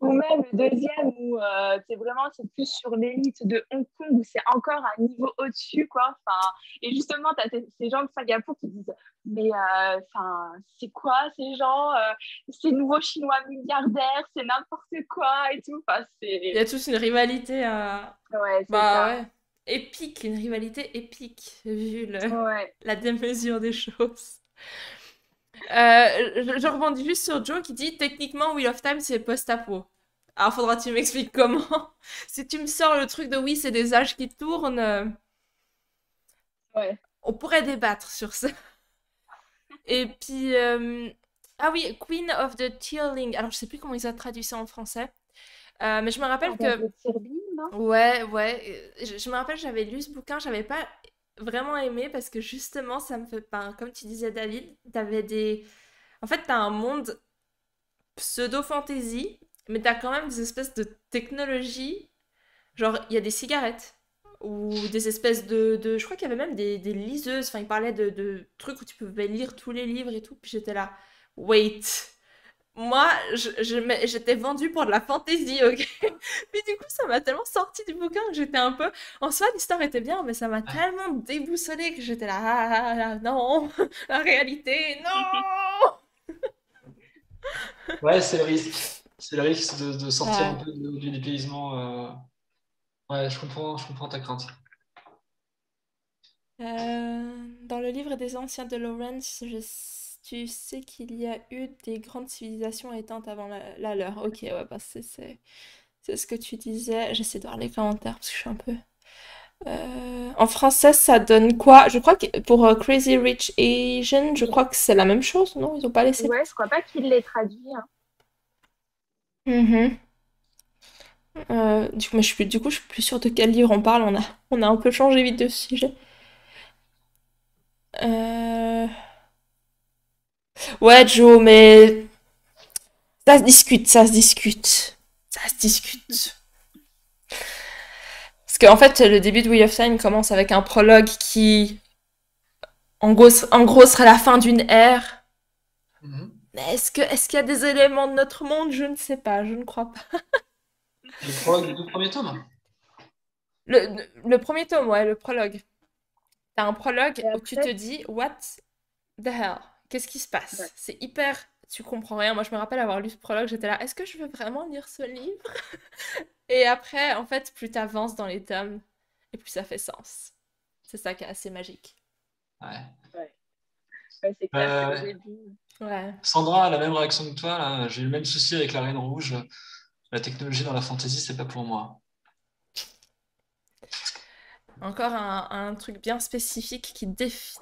Ou même le deuxième où euh, c'est vraiment c'est plus sur l'élite de Hong Kong où c'est encore un niveau au-dessus quoi. Enfin, et justement tu as ces gens de Singapour qui disent mais euh, enfin c'est quoi ces gens euh, ces nouveaux chinois milliardaires c'est n'importe quoi et tout. Enfin, il y a tous une rivalité à ouais, bah, ça. Ouais épique, une rivalité épique, vu la démesure des choses. Euh, je, rebondis juste sur Joe qui dit techniquement Wheel of Time c'est post-apo. Alors faudra que tu m'expliques comment. si tu me sors le truc de oui, c'est des âges qui tournent. Euh, ouais. On pourrait débattre sur ça. Et puis. Euh, ah oui, Queen of the Tearling. Alors je sais plus comment ils ont traduit ça en français. Euh, mais je me rappelle que. Ouais, ouais. Je, me rappelle, j'avais lu ce bouquin, j'avais pas vraiment aimé parce que justement, ça me fait pas. Comme tu disais, David, t'avais des. En fait, t'as un monde pseudo-fantasy, mais t'as quand même des espèces de technologies. Genre, il y a des cigarettes ou des espèces de, de... je crois qu'il y avait même des, des liseuses enfin il parlait de, de, trucs où tu pouvais lire tous les livres et tout puis j'étais là wait moi, j'étais vendue pour de la fantaisie, ok? Mais du coup, ça m'a tellement sorti du bouquin que j'étais un peu... En soi, l'histoire était bien, mais ça m'a tellement déboussolée que j'étais là, ah, ah, ah, non, la réalité, non Ouais, c'est le risque. C'est le risque de, sortir un peu du dépaysement. Euh. Ouais, je comprends, je comprends ta crainte. Euh, dans le livre des anciens de Lawrence, je tu sais qu'il y a eu des grandes civilisations éteintes avant la, leur. Ok, ouais, bah c'est ce que tu disais. J'essaie de voir les commentaires parce que je suis un peu. Euh, en français, ça donne quoi? Je crois que pour euh, Crazy Rich Asian, je crois que c'est la même chose, non? Ils ont pas laissé. Ouais, je crois pas qu'il les traduit. Hein. Euh, du coup, mais je suis, du coup, je suis plus sûre de quel livre on parle. On a, on a un peu changé vite de sujet. Ouais, Joe, mais ça se discute, ça se discute. Ça se discute. Parce qu'en fait, le début de Wheel of Time commence avec un prologue qui, en gros, en gros serait la fin d'une ère. Mhm. Mais est-ce que est-ce qu'il y a des éléments de notre monde? Je ne sais pas, je ne crois pas. le prologue du premier tome? Le, le, premier tome, ouais, le prologue. T'as un prologue où tu te dis What the hell? Qu'est-ce qui se passe? C'est hyper. Tu comprends rien. Moi, je me rappelle avoir lu ce prologue, j'étais là, est-ce que je veux vraiment lire ce livre? Et après, en fait, plus tu avances dans les tomes, et plus ça fait sens. C'est ça qui est assez magique. Ouais. Ouais. c'est clair, ouais. Sandra a la même réaction que toi. J'ai eu le même souci avec la Reine Rouge. La technologie dans la fantasy, c'est pas pour moi. Encore un, truc bien spécifique qui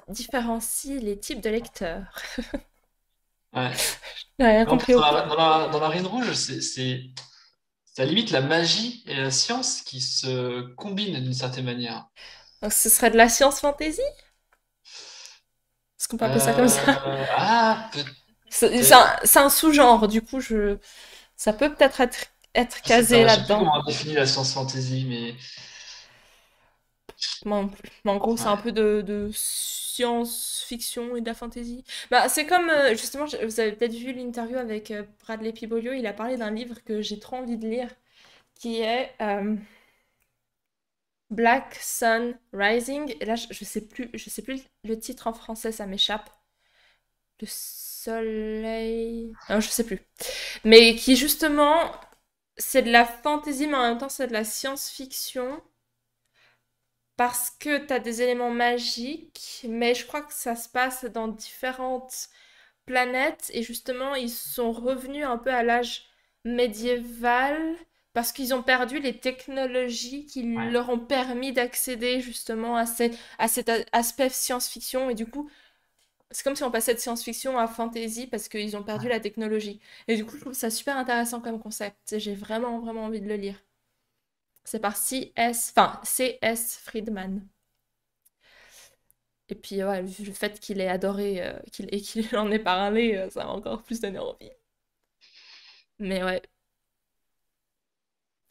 différencie les types de lecteurs. ouais. rien compris. Dans la, dans, la, Reine Rouge, c'est à limite la magie et la science qui se combinent d'une certaine manière. Donc ce serait de la science fantasy? Est-ce qu'on peut appeler ça comme ça? Euh, Ah. C'est un, sous-genre, du coup, je... ça peut peut-être être, être casé là-dedans. Je sais pas comment on définit la science fantasy, mais en gros, c'est un peu de, science-fiction et de la fantasy. Bah, c'est comme, euh, justement, vous avez peut-être vu l'interview avec euh, Bradley Pibolio, il a parlé d'un livre que j'ai trop envie de lire, qui est euh, Black Sun Rising. Et là, je, sais plus, je sais plus le titre en français, ça m'échappe. Le soleil. Non, je sais plus. Mais qui, justement, c'est de la fantasy, mais en même temps, c'est de la science-fiction parce que tu as des éléments magiques, mais je crois que ça se passe dans différentes planètes et justement ils sont revenus un peu à l'âge médiéval parce qu'ils ont perdu les technologies qui leur ont permis d'accéder justement à, à cet aspect science-fiction et du coup c'est comme si on passait de science-fiction à fantasy parce qu'ils ont perdu la technologie. Et du coup, je trouve ça super intéressant comme concept. J'ai vraiment, vraiment envie de le lire. C'est par C.S. Enfin, C.S. Friedman. Et puis, ouais, le fait qu'il ait adoré euh, qu'il, et qu'il en ait parlé, euh, ça m'a encore plus donné envie. Mais ouais.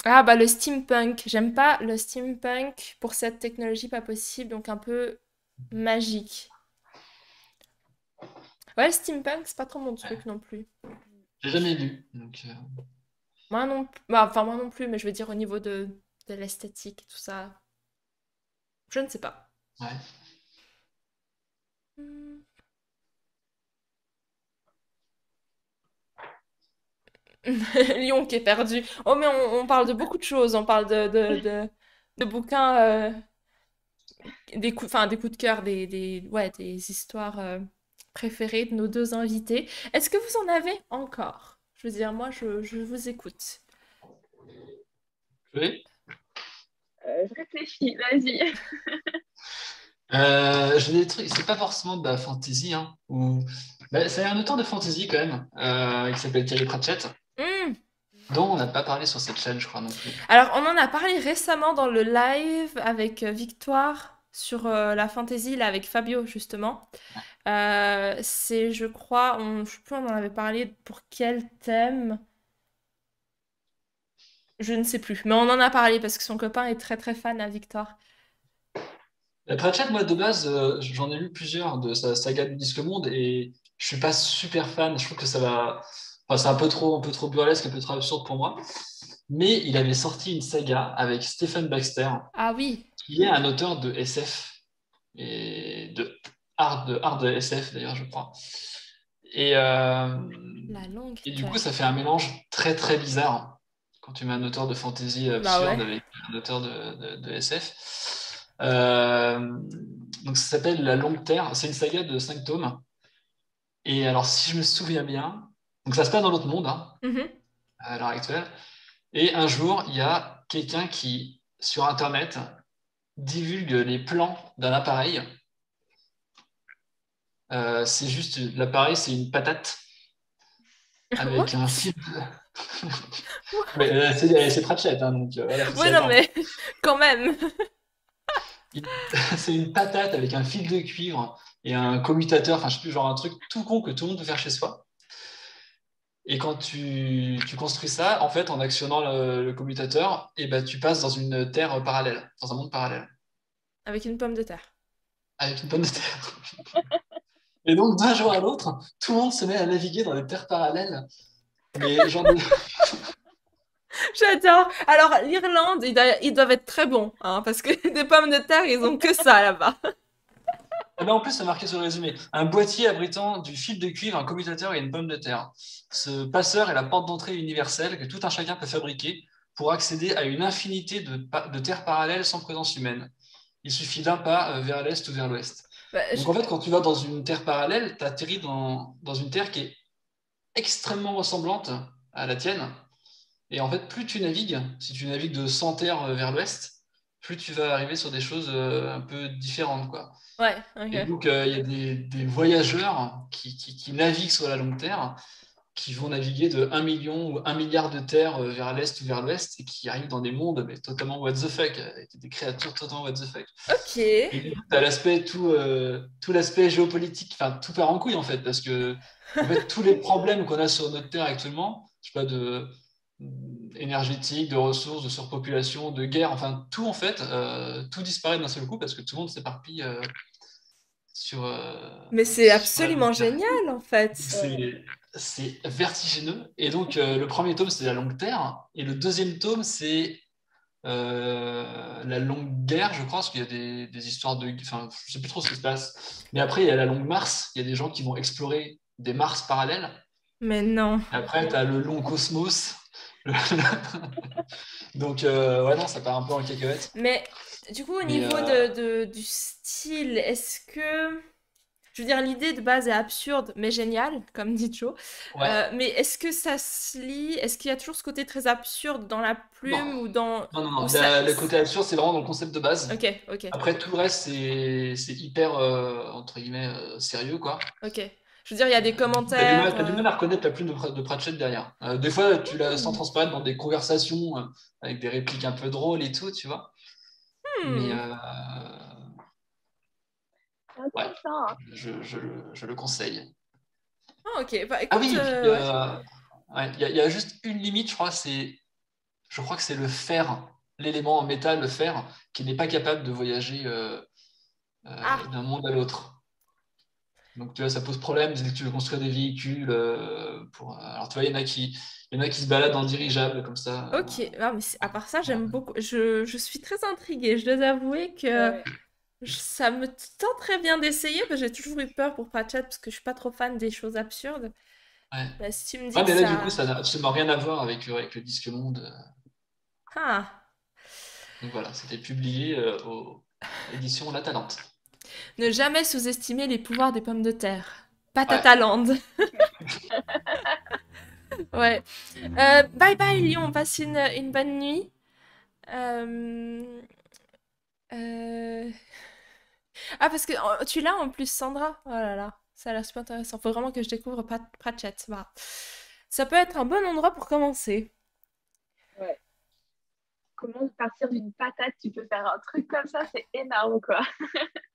Ah, bah le steampunk. J'aime pas le steampunk pour cette technologie pas possible, donc un peu magique. Ouais, le steampunk, c'est pas trop mon truc non plus. J'ai jamais lu, donc. Euh. Moi non, bah, enfin moi non plus, mais je veux dire au niveau de de l'esthétique, tout ça. Je ne sais pas. Ouais. Lyon qui est perdu. Oh, mais on, parle de beaucoup de choses. On parle de, de, de, bouquins, euh, des, coups, enfin, des coups de cœur, des, des, ouais, des histoires euh, préférées de nos deux invités. Est-ce que vous en avez encore? Je veux dire, moi, je, je vous écoute. Oui. Euh, je réfléchis, vas-y. euh, j'ai des trucs, c'est pas forcément de la fantasy, hein, ou... Bah, c'est un auteur de fantasy quand même, euh, qui s'appelle Terry Pratchett. Hmm. dont on n'a pas parlé sur cette chaîne, je crois non plus. Alors, on en a parlé récemment dans le live avec euh, Victoire sur la fantasy, là, avec Fabio, justement. c'est, je crois, on, je sais plus, on en avait parlé pour quel thème. Je ne sais plus, mais on en a parlé parce que son copain est très très fan à Victor. Pratchett, moi de base, euh, j'en ai lu plusieurs de sa saga du Disque Monde et je suis pas super fan. Je trouve que ça va. Enfin, c'est un peu trop, un peu trop burlesque, un peu trop absurde pour moi. Mais il avait sorti une saga avec Stephen Baxter. Ah oui. Qui est un auteur de SF et de hard, de hard SF d'ailleurs, je crois. Et, euh, La longue et du coup, ça fait un mélange très très bizarre quand tu mets un auteur de fantasy bah absurde avec un auteur de, SF. Euh, donc ça s'appelle La Longue Terre. C'est une saga de cinq tomes. Et alors, si je me souviens bien, donc ça se passe dans l'autre monde, hein, Mhm. à l'heure actuelle. Et un jour, il y a quelqu'un qui, sur Internet, divulgue les plans d'un appareil. Euh, c'est juste, l'appareil, c'est une patate avec un fil. Mais, euh, c'est c'est Pratchett, hein, donc euh, voilà, faut Ouais, s'y non, mais quand même. C'est une patate avec un fil de cuivre et un commutateur, enfin je sais plus, genre un truc tout con que tout le monde peut faire chez soi. Et quand tu, tu construis ça, en fait, en actionnant le, le commutateur, et ben, tu passes dans une terre parallèle, dans un monde parallèle, Avec une pomme de terre. avec une pomme de terre. Et donc, d'un jour à l'autre, tout le monde se met à naviguer dans des terres parallèles. Mais genre, J'adore. Alors, l'Irlande, ils doivent, être très bons, hein, parce que des pommes de terre, ils ont que ça là-bas. Ah ben, en plus, c'est marqué sur le résumé. Un boîtier abritant du fil de cuivre, un commutateur et une pomme de terre. Ce passeur est la porte d'entrée universelle que tout un chacun peut fabriquer pour accéder à une infinité de terres parallèles sans présence humaine. Il suffit d'un pas euh, vers l'est ou vers l'ouest. Bah, je- Donc en fait, quand tu vas dans une terre parallèle, tu atterris dans, dans une terre qui est extrêmement ressemblante à la tienne. Et en fait, plus tu navigues, si tu navigues de 100 terres euh, vers l'ouest, plus tu vas arriver sur des choses euh, un peu différentes, quoi. Ouais, Et donc, euh, il y a des, des voyageurs qui, qui- qui naviguent sur la longue terre, qui vont naviguer de 1 million ou 1 milliard de terres euh, vers l'est ou vers l'ouest, et qui arrivent dans des mondes mais totalement what the fuck, avec des créatures totalement what the fuck. Ok. Et tu as l'aspect, tout, euh, tout l'aspect géopolitique, enfin, tout part en couille, en fait, parce que en fait, tous les problèmes qu'on a sur notre terre actuellement, je sais pas, de énergétique, de ressources, de surpopulation, de guerre, enfin tout en fait, euh, tout disparaît d'un seul coup parce que tout le monde s'éparpille euh, sur. euh, Mais c'est absolument génial, en fait. C'est vertigineux. Et donc, euh, le premier tome, c'est La Longue Terre. Et le deuxième tome, c'est euh, La Longue Guerre, je crois, parce qu'il y a des, des histoires de. Enfin, je sais plus trop ce qui se passe. Mais après, il y a La Longue Mars. Il y a des gens qui vont explorer des Mars parallèles. Mais non. Et après, tu as le long Cosmos. Le- donc, euh, ouais, non, ça part un peu en cacahuète. Mais du coup, au niveau euh, de, de- du style, est-ce que... Je veux dire, l'idée de base est absurde, mais géniale, comme dit Joe. Ouais. Euh, mais est-ce que ça se lit? Est-ce qu'il y a toujours ce côté très absurde dans la plume ou dans... Non, non, non. ça- le côté absurde, c'est vraiment dans le concept de base. Ok, ok, Après, tout le reste, c'est hyper, euh, entre guillemets, euh, sérieux, quoi. ok. Je veux dire, il y a des T'as du, commentaires... mal, t'as du mal à reconnaître la plume de, de Pratchett derrière. Des fois, tu la sens Hmm. transparaître dans des conversations avec des répliques un peu drôles et tout, tu vois. Mais hmm. euh, je, je le- je le conseille. Ah, ok. Bah, Ah oui, ouais. y, il y a juste une limite, je crois, c'est, je crois que c'est le fer, l'élément en métal, le fer, qui n'est pas capable de voyager euh, euh, Ah. d'un monde à l'autre. Donc, tu vois, ça pose problème dès que tu veux construire des véhicules. euh, pour... Alors, tu vois, il y en a qui, il y en a qui se baladent en dirigeable comme ça. Ok, Ah, mais à part ça, j'aime beaucoup. Je, je suis très intriguée. Je dois avouer que Ouais. je- ça me tente très bien d'essayer, parce que j'ai toujours eu peur pour Pratchett, parce que je suis pas trop fan des choses absurdes. Ouais. Bah, si tu me dis Ouais, que mais là, ça... du coup, ça n'a absolument rien à voir avec, euh, avec le Disque Monde. Ah, Donc voilà, c'était publié euh, aux éditions La Talente. Ne jamais sous-estimer les pouvoirs des pommes de terre. Ouais. Patataland. Ouais. Euh, bye bye Lyon, passe une, une bonne nuit. Euh, euh, Ah, parce que tu l'as en plus, Sandra. Oh là là, ça a l'air super intéressant. Faut vraiment que je découvre Pat- Pratchett. Bah, ça peut être un bon endroit pour commencer. Comment partir d'une patate, tu peux faire un truc comme ça, c'est énorme, quoi.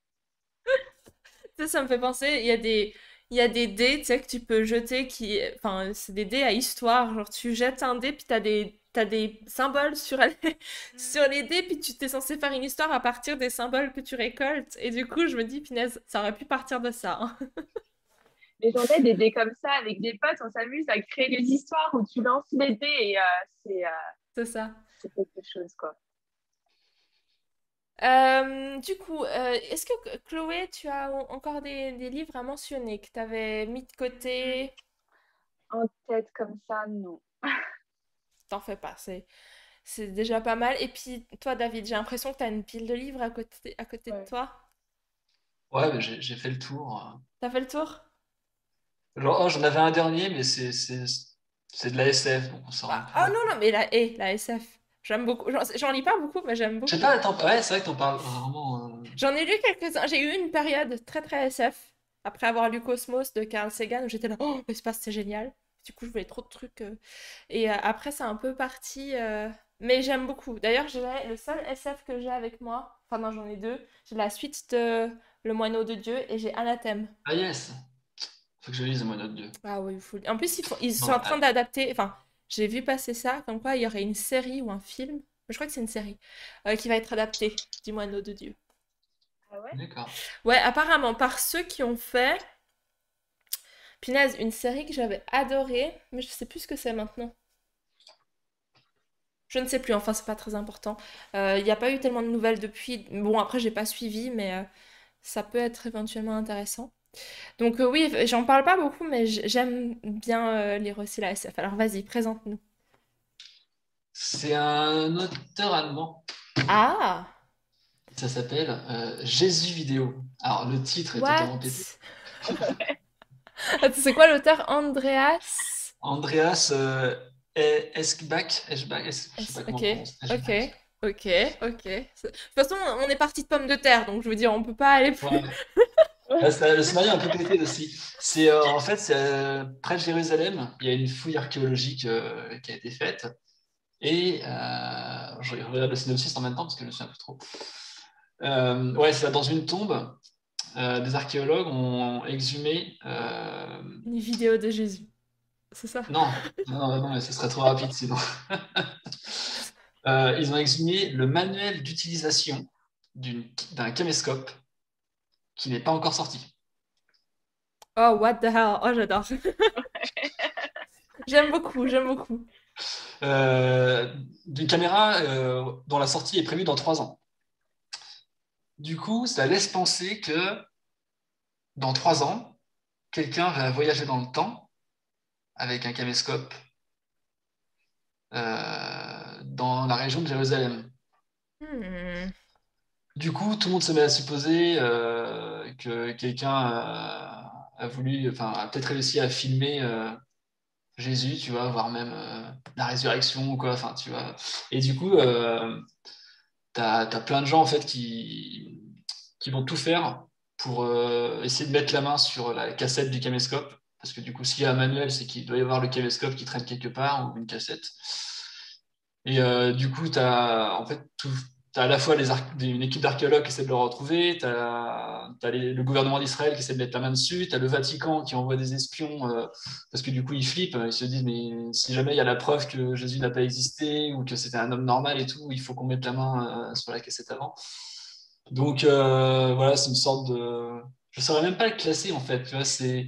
Ça me fait penser, il y a des, il y a des dés, tu sais, que tu peux jeter qui, enfin, c'est des dés à histoire. Genre, tu jettes un dé, puis t'as des, t'as des symboles sur, sur les dés, puis tu t'es censé faire une histoire à partir des symboles que tu récoltes. Et du coup, je me dis, punaise, ça aurait pu partir de ça. hein. Mais j'en ai des dés comme ça avec des potes, on s'amuse à créer des histoires où tu lances les dés et euh, c'est euh, C'est ça. c'est quelque chose, quoi. Euh, du coup, euh, est-ce que Chloé, tu as en- encore des, des livres à mentionner que tu avais mis de côté? En tête comme ça, non. T'en fais pas, c'est c'est déjà pas mal. Et puis, toi, David, j'ai l'impression que tu as une pile de livres à côté, à côté de Ouais. toi. Ouais, mais j'ai j'ai fait le tour. T'as fait le tour? Genre, oh, j'en avais un dernier, mais c'est c'est c'est de la SF, donc on Ah, oh non, non, mais la, eh, la SF, j'aime beaucoup. J'en lis pas beaucoup, mais j'aime Je sais beaucoup. pas, ouais, c'est vrai que t'en parles vraiment. euh, J'en ai lu quelques-uns. J'ai eu une période très très SF après avoir lu Cosmos de Carl Sagan où j'étais là, oh, l'espace c'est génial. Du coup, je voulais trop de trucs. euh. Et euh, après, c'est un peu parti. euh, Mais j'aime beaucoup. D'ailleurs, j'ai le seul SF que j'ai avec moi, enfin non, j'en ai deux. J'ai la suite de Le Moineau de Dieu et j'ai Anathème. Ah yes, faut que je lise mon autre Dieu. Ah oui, faut... En plus, ils, sont Non, en train ah, d'adapter. Enfin, j'ai vu passer ça, comme quoi il y aurait une série ou un film. Je crois que c'est une série euh, qui va être adaptée du Moineau de Dieu. Ah ouais? d'accord. Ouais, apparemment, par ceux qui ont fait. Punaise, une série que j'avais adorée, mais je sais plus ce que c'est maintenant. Je ne sais plus, enfin, c'est pas très important. Euh, Il n'y a pas eu tellement de nouvelles depuis. Bon, après, j'ai pas suivi, mais euh, ça peut être éventuellement intéressant. Donc, euh, oui, j'en parle pas beaucoup, mais j'aime bien euh, lire aussi la SF. Alors, vas-y, présente-nous. C'est un auteur allemand. Ah! Ça s'appelle euh, Jésus Vidéo. Alors, le titre est totalement pété. C'est quoi l'auteur? Andreas? Andreas euh, E- Eschbach, Ok, ok, ok, ok. De toute façon, on est parti de pommes de terre, donc je veux dire, on peut pas aller plus. Ouais. Le scénario est un peu pété aussi. C'est euh, en fait c'est, euh, près de Jérusalem, il y a une fouille archéologique euh, qui a été faite. Et euh, je regarde le synopsis en même temps parce que je me souviens plus trop. Ouais, c'est dans une tombe. des archéologues ont exhumé. Une vidéo de Jésus, c'est ça? Non, non, non, mais ce serait trop rapide sinon. Ils ont exhumé le manuel d'utilisation d'un caméscope qui n'est pas encore sorti. Oh, what the hell? Oh, j'adore. J'aime beaucoup, j'aime beaucoup. Euh, d'une caméra euh, dont la sortie est prévue dans trois ans. Du coup, ça laisse penser que dans trois ans, quelqu'un va voyager dans le temps avec un caméscope euh, dans la région de Jérusalem. Hmm. Du coup, tout le monde se met à supposer euh, que quelqu'un a, voulu, enfin, a peut-être réussi à filmer euh, Jésus, tu vois, voire même euh, la résurrection ou quoi, enfin, tu vois. Et du coup, euh, t'as, t'as plein de gens en fait qui, qui vont tout faire pour essayer de mettre la main sur la cassette du caméscope. Parce que du coup, s'il y a un manuel, c'est qu'il doit y avoir le caméscope qui traîne quelque part ou une cassette. Et du coup, tu as en fait tout, t'as à la fois une équipe d'archéologues qui essaie de le retrouver, tu as, le gouvernement d'Israël qui essaie de mettre la main dessus, tu as le Vatican qui envoie des espions euh, parce que du coup ils flippent, ils se disent mais si jamais il y a la preuve que Jésus n'a pas existé ou que c'était un homme normal et tout, il faut qu'on mette la main euh, sur la cassette avant. Donc euh, voilà, c'est une sorte de... Je ne saurais même pas le classer en fait, tu vois, c'est...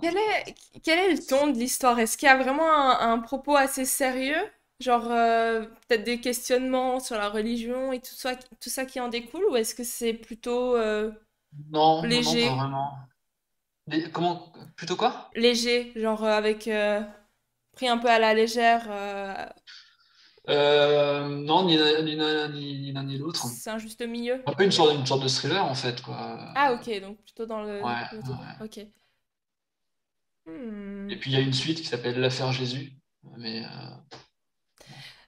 Quel est, quel est le ton de l'histoire? Est-ce qu'il y a vraiment un propos assez sérieux? Genre, euh, peut-être des questionnements sur la religion et tout ça, tout ça qui en découle? Ou est-ce que c'est plutôt euh, Non, non, pas léger? vraiment. Comment... Plutôt quoi? Léger, genre euh, avec... pris un peu à la légère. non, ni l'un ni, ni, ni l'autre. c'est un juste milieu? Un peu une sorte, une sorte de thriller en fait, quoi. Ah, ok, donc plutôt dans le, Ouais, le truc. ouais. Ok. Hmm. Et puis il y a une suite qui s'appelle L'affaire Jésus, mais euh,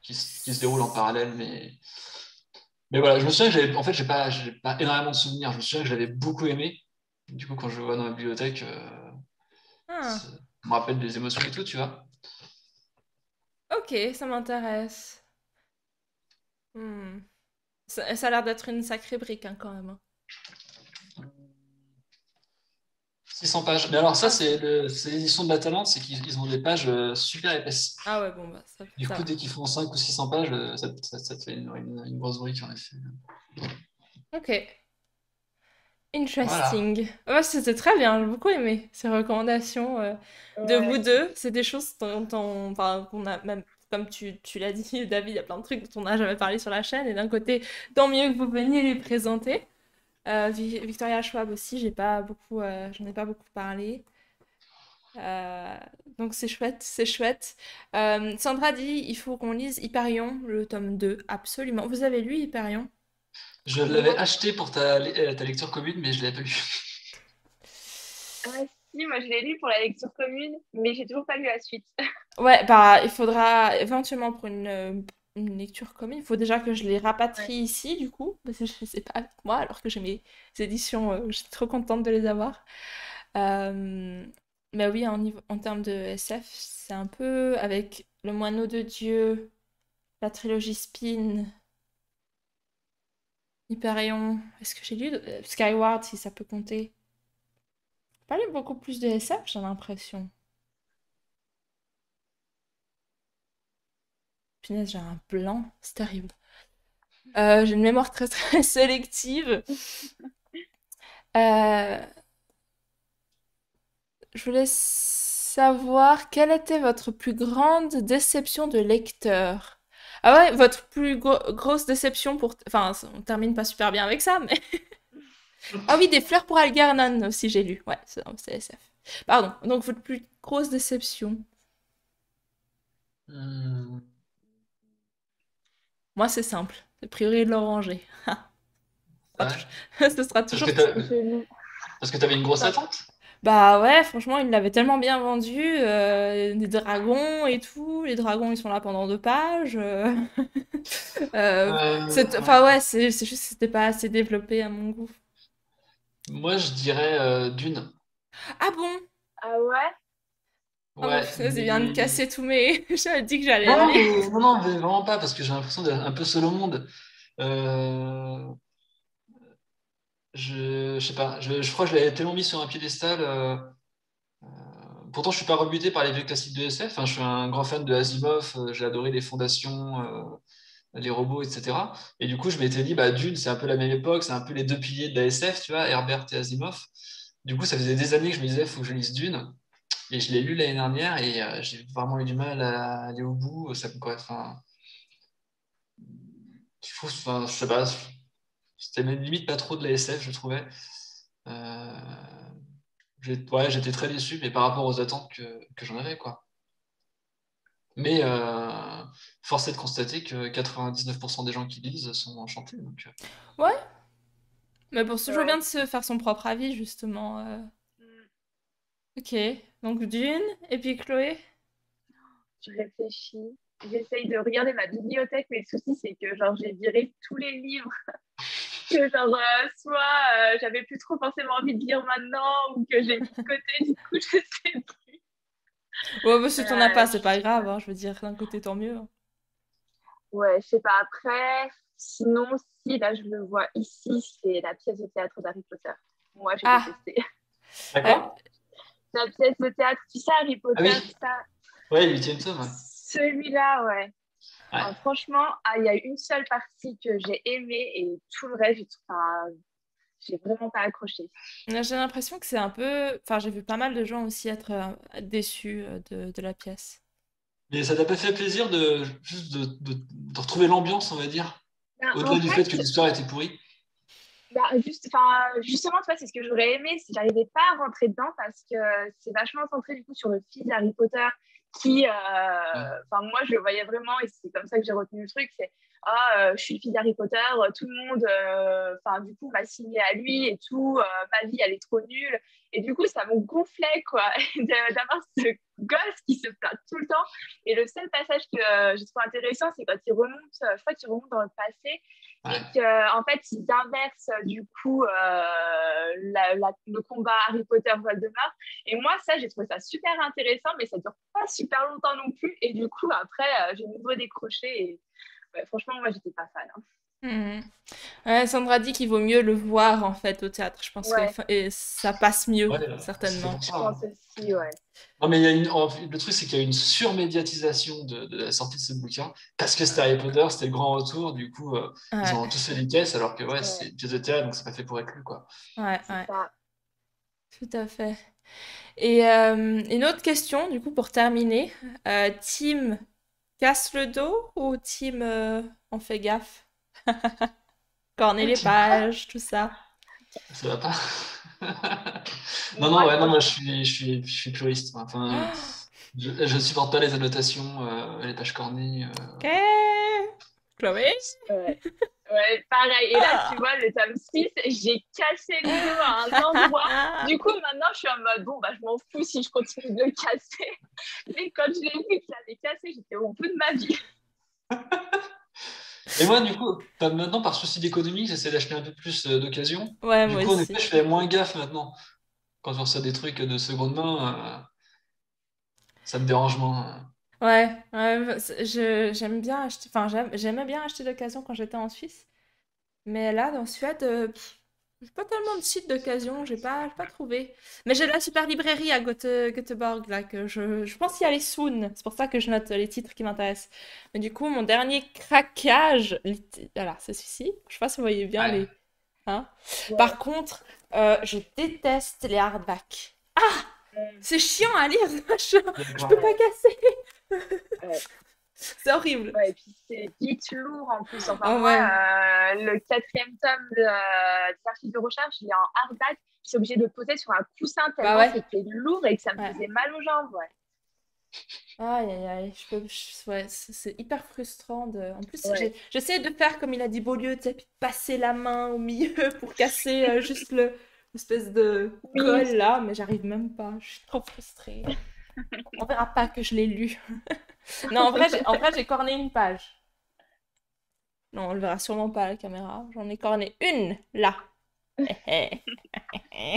qui, se qui se déroule en parallèle. Mais, mais voilà, je me souviens que j'avais, en fait, j'ai pas, j'ai pas énormément de souvenirs. Je me souviens que j'avais beaucoup aimé. Du coup, quand je le vois dans la bibliothèque, euh, Ah, ça me rappelle des émotions et tout, tu vois. ok, ça m'intéresse. Hmm. Ça, ça a l'air d'être une sacrée brique, hein, quand même. Hein. 600 pages. Mais alors ça, Ah, c'est l'édition de la Talente, c'est qu'ils ils ont des pages euh, super épaisses. ah ouais, bon, bah, ça, Du ça coup, va. dès qu'ils font 5 ou 600 pages, euh, ça, ça- ça te fait une, une- une grosse brique, en effet. Ok, Voilà. interesting. Ouais, c'était très bien, j'ai beaucoup aimé ces recommandations euh, de vous deux. C'est des choses dont on, enfin, qu'on a même, comme tu, tu l'as dit, David, il y a plein de trucs dont on n'a jamais parlé sur la chaîne. Et d'un côté, tant mieux que vous veniez les présenter. Euh, Vi- Victoria Schwab aussi, j'ai pas beaucoup, euh, j'en ai pas beaucoup parlé. Euh, donc c'est chouette, c'est chouette. Euh, Sandra dit, il faut qu'on lise Hyperion, le tome 2, absolument. Vous avez lu Hyperion? Je l'avais acheté pour ta, ta lecture commune, mais je ne l'avais pas lu. Ah, Si, moi je l'ai lu pour la lecture commune, mais j'ai toujours pas lu la suite. Ouais, bah, il faudra éventuellement pour une, une lecture commune, il faut déjà que je les rapatrie ici, du coup, parce que je ne sais pas avec moi, alors que j'ai mes éditions, euh, je suis trop contente de les avoir. Euh, mais oui, en, termes de SF, c'est un peu avec Le Moineau de Dieu, la trilogie Spin, Hyperion. Est-ce que j'ai lu Skyward, si ça peut compter? Pas lu beaucoup plus de SF, j'ai l'impression. Punaise, j'ai un blanc, c'est terrible. Euh, j'ai une mémoire très très sélective. Euh, je voulais savoir quelle était votre plus grande déception de lecteur. Ah ouais, votre plus grosse déception pour... Enfin, on termine pas super bien avec ça, mais... ah oui, des fleurs pour Algernon aussi, j'ai lu. Ouais, c'est SF. Pardon, donc votre plus grosse déception. Hmm. Moi, c'est simple. C'est priori de l'oranger. Ce sera toujours... Parce que tu avais une grosse attente? Bah ouais, franchement, il l'avait tellement bien vendu, euh, des dragons et tout. Les dragons, ils sont là pendant deux pages. euh, euh enfin ouais, c'est c'est juste que c'était pas assez développé à mon goût. moi, je dirais euh, Dune. Ah bon? Ah ouais? Ah ouais, ça vient de casser tous mes. J'avais dit que j'allais Non, non, non, vraiment pas, parce que j'ai l'impression d'être un peu seul au monde. Euh, je, je sais pas, je, je crois que je l'avais tellement mis sur un piédestal. Euh, euh, pourtant, je suis pas rebuté par les vieux classiques de SF. Hein. je suis un grand fan de Asimov. J'ai adoré les fondations, les robots, etc. Et du coup, je m'étais dit, bah, Dune, c'est un peu la même époque, c'est un peu les deux piliers de la SF, tu vois, Herbert et Asimov. Du coup, ça faisait des années que je me disais, il faut que je lise Dune. Et je l'ai lu l'année dernière et j'ai vraiment eu du mal à aller au bout. Ça me enfin, il faut, enfin, je sais pas, c'était même limite pas trop de la SF, je trouvais. Euh, ouais, j'étais très déçu, mais par rapport aux attentes que, que j'en avais, quoi. Mais euh, force est de constater que 99% des gens qui lisent sont enchantés. Donc... Euh. Ouais. Mais bon, c'est toujours bien de se faire son propre avis, justement. Euh. Mm. Ok. Donc Dune, et puis Chloé Je réfléchis. J'essaye de regarder ma bibliothèque, mais le souci, c'est que genre j'ai viré tous les livres que genre euh, soit euh, j'avais plus trop forcément envie de lire maintenant ou que j'ai mis de côté, du coup je sais plus. Ouais, mais si t'en as pas, c'est pas grave, hein, je veux dire, d'un côté tant mieux. Ouais, je sais pas, après, sinon, si là je le vois ici, c'est la pièce de théâtre d'Harry Potter. Moi j'ai ah. détesté. D'accord. La pièce de théâtre, tu sais, Harry Potter, ah oui. ça. Ouais, le huitième tome. Celui-là, ouais franchement, ah, il y a une seule partie que j'ai aimée et tout le reste, j'ai vraiment pas accroché. J'ai l'impression que c'est un peu. Enfin, j'ai vu pas mal de gens aussi être euh, déçus euh, de, de, la pièce. Mais ça t'a pas fait plaisir de juste de, de, retrouver l'ambiance, on va dire, ben, au-delà du fait, que l'histoire était pourrie? Bah, juste, justement, c'est ce que j'aurais aimé si j'arrivais pas à rentrer dedans parce que c'est vachement centré du coup sur le fils d'Harry Potter qui, euh, enfin, moi, je le voyais vraiment, et c'est comme ça que j'ai retenu le truc, c'est ah, euh, je suis fille d'Harry Potter, tout le monde, euh, du coup, m'a signé à lui et tout, ma vie, elle est trop nulle. Et du coup, ça me gonflait, quoi, d'avoir ce gosse qui se plaint tout le temps. Et le seul passage que j'ai trouvé intéressant, c'est quand il remonte, je crois qu'il remonte dans le passé, et qu'en en fait, ils inversent du coup le combat Harry Potter-Voldemort. Et moi, ça, j'ai trouvé ça super intéressant, mais ça dure pas super longtemps non plus. Et du coup, après, j'ai nouveau décroché. Et franchement, moi, j'étais pas fan. Hein. Mmh. Sandra dit qu'il vaut mieux le voir en fait au théâtre. Je pense que et ça passe mieux, certainement. Je pense aussi, ouais. Non, mais il y a une... le truc, c'est qu'il y a une surmédiatisation de, de, la sortie de ce bouquin parce que c'était Harry Potter, c'était le grand retour. Du coup, euh, ils ont tous fait des caisses alors que ouais, c'est pièce de théâtre, donc c'est pas fait pour être lu. Quoi. Ouais, ouais. Tout à fait. Et euh, une autre question, du coup, pour terminer. Euh, team casse le dos ou team on fait gaffe? Corner les pages, tout ça. Ça va pas Non, non, ouais, non, moi je suis, je suis, je suis puriste. Enfin, je, je supporte pas les annotations, euh, les pages cornées. Euh... Ok Chloé? Ouais. Ouais, pareil. Et là, tu vois, le tome 6, j'ai cassé le livre à un endroit. Du coup, maintenant, je suis en mode, bon, bah, je m'en fous si je continue de le casser. Mais quand je l'ai vu qu'il avait cassé, j'étais au bout de ma vie. Et moi, du coup, maintenant, par souci d'économie, j'essaie d'acheter un peu plus euh, d'occasion. Ouais, Du moi coup, en effet, je fais moins gaffe maintenant. Quand je reçois des trucs de seconde main, euh, ça me dérange moins. Ouais, j'aime bien acheter, enfin, j'aimais bien acheter d'occasion quand j'étais en Suisse. Mais là, en Suède, euh, pff, j'ai pas tellement de sites d'occasion, j'ai pas, j'ai pas trouvé. Mais j'ai la super librairie à Göte- Göteborg, là, que je, je pense y aller soon. C'est pour ça que je note les titres qui m'intéressent. Mais du coup, mon dernier craquage, voilà, c'est celui-ci. Je sais pas si vous voyez bien Ouais. les... Hein? Ouais. Par contre, euh, je déteste les hardbacks. C'est chiant à lire, je, je peux pas casser. C'est horrible. Ouais, et puis c'est vite lourd en plus. Enfin, Ah moi, ouais. euh, le quatrième tome de euh, de recherche, il est en hardback. J'étais obligée de le poser sur un coussin tellement Bah ouais. c'était lourd et que ça me faisait mal aux jambes. Ouais. Aïe, aïe, aïe, je peux, je- ouais, c'est hyper frustrant de... En plus, Ouais. j'essaie de faire comme il a dit Beaulieu, tu sais, passer la main au milieu pour casser euh, juste le l'espèce de Oui. colle là, mais j'arrive même pas, je suis trop frustrée. On verra pas que je l'ai lu. Non, en vrai, j'ai, en vrai, j'ai corné une page. Non, on le verra sûrement pas à la caméra. J'en ai corné une, là.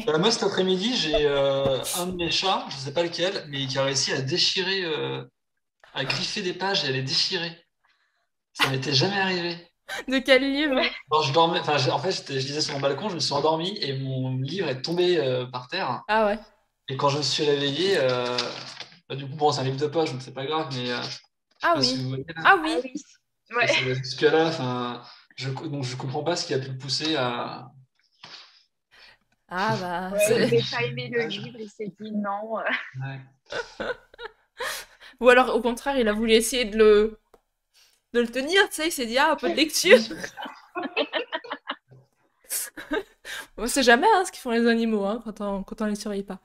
Euh, moi, cet après-midi, j'ai euh, un de mes chats, je sais pas lequel, mais qui a réussi à déchirer, euh, à griffer des pages et à les déchirer. Ça m'était jamais arrivé. De quel livre? Quand je dormais, en fait, je lisais sur mon balcon, je me suis endormi et mon livre est tombé euh, par terre. Ah ouais. Et quand je me suis réveillé, euh, bah, du coup, bon, c'est un livre de poche, donc c'est pas grave, mais euh, Ah pas si oui. voyez. Ah Ah oui. Ouais. Jusque-là, enfin, je, donc je comprends pas ce qui a pu le pousser à. Ah bah, Ouais, il n'avait pas aimé le livre, il s'est dit non. Ouais. Ou alors, au contraire, il a voulu essayer de le, de le tenir, tu sais, il s'est dit, ah, un peu de lecture. On sait jamais hein, ce qu'ils font les animaux hein, quand on, quand on les surveille pas.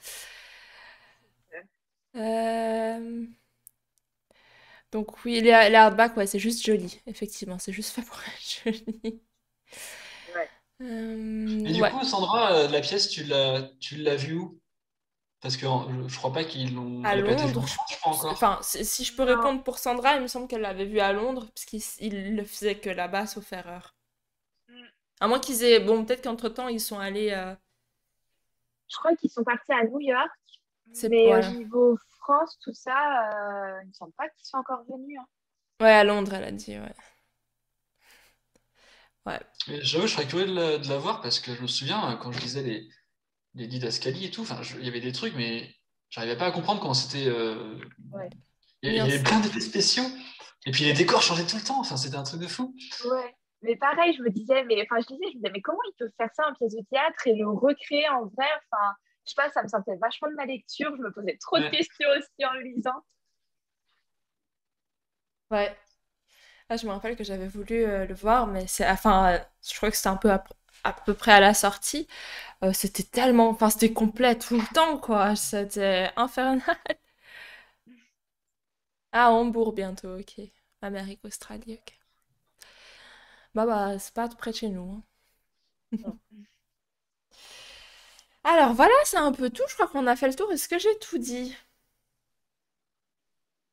Euh, Donc oui, les, les hardbacks, ouais, c'est juste joli, effectivement, c'est juste fait pour être joli. Ouais. Euh, Et du ouais. coup, Sandra, euh, la pièce, tu l'as, tu l'as vue où? Parce que en- je, je crois pas qu'ils l'ont. À été Londres. Je crois encore. Enfin, si je peux Non. répondre pour Sandra, il me semble qu'elle l'avait vu à Londres, puisqu'il il le faisait que là-bas, sauf erreur. Mm. À moins qu'ils aient... Bon, peut-être qu'entre-temps, ils sont allés... euh, Je crois qu'ils sont partis à New York. Mais au niveau France, tout ça, euh, il ne me semble pas qu'ils sont encore venus. hein. Ouais, à Londres, elle a dit, ouais. Ouais. Mais j'avoue, je serais curieux de la, de la voir parce que je me souviens euh, quand je lisais les, les didascalies et tout, il y avait des trucs, mais j'arrivais pas à comprendre comment c'était. euh, Ouais. Il y avait plein d'effets spéciaux. Et puis les décors changeaient tout le temps. Enfin, c'était un truc de fou. Ouais. Mais pareil, je me disais, mais enfin, je disais, je me disais, mais comment ils peuvent faire ça en pièce de théâtre et le recréer en vrai? Enfin, je sais pas, ça me sortait vachement de ma lecture. Je me posais trop de questions aussi en le lisant. Ouais. Ah, je me rappelle que j'avais voulu euh, le voir, mais c'est... Enfin, euh, je crois que c'était un peu à, à peu près à la sortie. Euh, c'était tellement... Enfin, c'était complet tout le temps, quoi. C'était infernal. Ah, Hambourg bientôt, ok. Amérique, Australie, ok. Bah, bah, c'est pas tout près de chez nous. hein. Alors voilà, c'est un peu tout. Je crois qu'on a fait le tour. Est-ce que j'ai tout dit?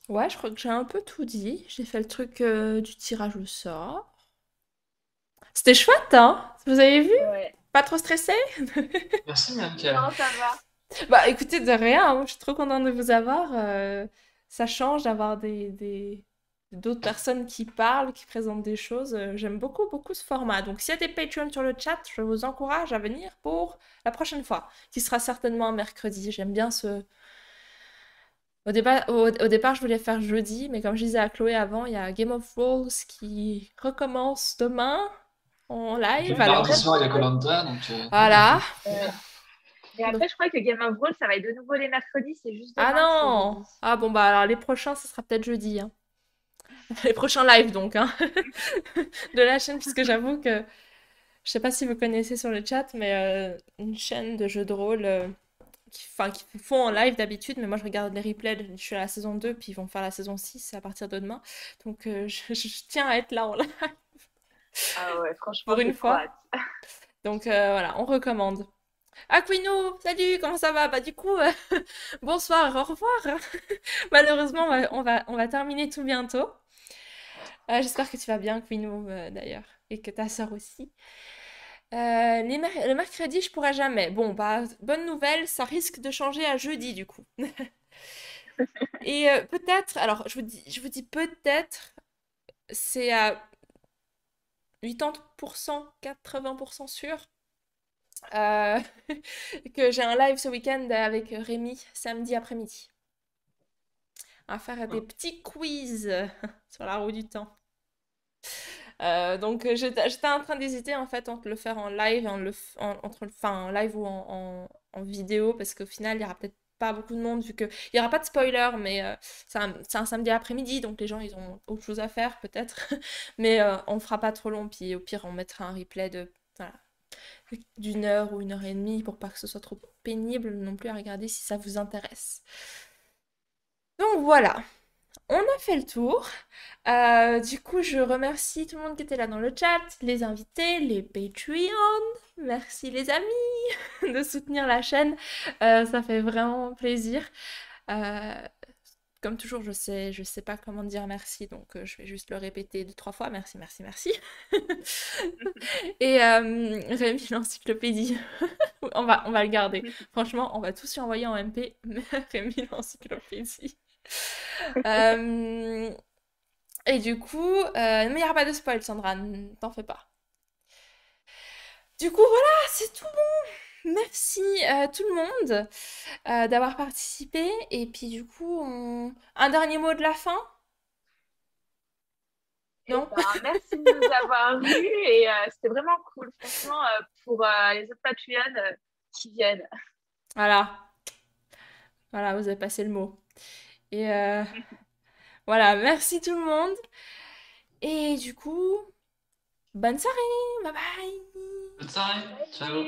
Ouais, je crois que j'ai un peu tout dit. J'ai fait le truc euh, du tirage au sort. C'était chouette, hein? Vous avez vu? Ouais. Pas trop stressé? Merci, Bianca. Non, ça va. Bah écoutez, de rien, hein. Je suis trop contente de vous avoir. euh, ça change d'avoir des, des- d'autres personnes qui parlent, qui présentent des choses. Euh, J'aime beaucoup, beaucoup ce format. Donc s'il y a des Patreons sur le chat, je vous encourage à venir pour la prochaine fois, qui sera certainement un mercredi. J'aime bien ce... Au départ, au, au départ, je voulais faire jeudi, mais comme je disais à Chloé avant, il y a Game of Thrones qui recommence demain en live. Alors, soir, il y a Koh-Lanta, donc. euh, voilà. Euh, Mais après, je crois que Game of Thrones, ça va être de nouveau les mercredis. C'est juste Ah demain non! Ah bon, bah alors les prochains, ce sera peut-être jeudi. hein. Les prochains lives, donc, hein, de la chaîne, puisque j'avoue que je sais pas si vous connaissez sur le chat, mais euh, une chaîne de jeux de rôle euh, qui, font en live d'habitude, mais moi je regarde les replays, je suis à la saison 2, puis ils vont faire la saison 6 à partir de demain. Donc euh, je, je tiens à être là en live. Ah ouais, franchement, Pour une fois. Donc voilà, on recommande. Ah Quino, salut, comment ça va? Bah du coup, euh, bonsoir, au revoir. Malheureusement, on va, on va, on va terminer tout bientôt. Euh, j'espère que tu vas bien, Quino, euh, d'ailleurs, et que ta sœur aussi. Euh, le mercredi, je pourrais jamais. Bon, bah, bonne nouvelle, ça risque de changer à jeudi, du coup. Et euh, peut-être, alors je vous dis, je vous dis peut-être, c'est à 80%, 80% sûr, euh, que j'ai un live ce week-end avec Rémi, samedi après-midi. On va faire des petits quiz sur la roue du temps. Euh, donc j'étais en train d'hésiter en fait entre le faire en live et en le, f- en- entre, le- enfin, en live ou en, vidéo parce qu'au final il y aura peut-être pas beaucoup de monde vu que il y aura pas de spoiler mais euh, c'est un, c'est un samedi après-midi donc les gens ils ont autre chose à faire peut-être mais euh, on fera pas trop long puis au pire on mettra un replay de voilà, d'une heure ou une heure et demie pour pas que ce soit trop pénible non plus à regarder si ça vous intéresse. Donc voilà. On a fait le tour. Euh, du coup, je remercie tout le monde qui était là dans le chat, les invités, les Patreons. Merci les amis de soutenir la chaîne. Euh, ça fait vraiment plaisir. Euh, comme toujours, je sais, je sais pas comment dire merci, donc euh, je vais juste le répéter deux, trois fois. Merci, merci, merci. Et euh, Rémi, l'encyclopédie. On va, on va le garder. Franchement, on va tous y envoyer en MP. Rémi, l'encyclopédie. Euh, et du coup, euh, mais il n'y aura pas de spoil, Sandra, t'en fais pas. Du coup, voilà, c'est tout bon. Merci euh, tout le monde euh, d'avoir participé. Et puis, du coup, on- un dernier mot de la fin? Eh Non? ben, merci de nous avoir vus et euh, c'était vraiment cool, franchement, euh, pour euh, les autres Patreons euh, qui viennent. Voilà, voilà, vous avez passé le mot. Et euh, voilà, merci tout le monde. Et du coup, bonne soirée, bye bye. Bonne soirée. Ciao.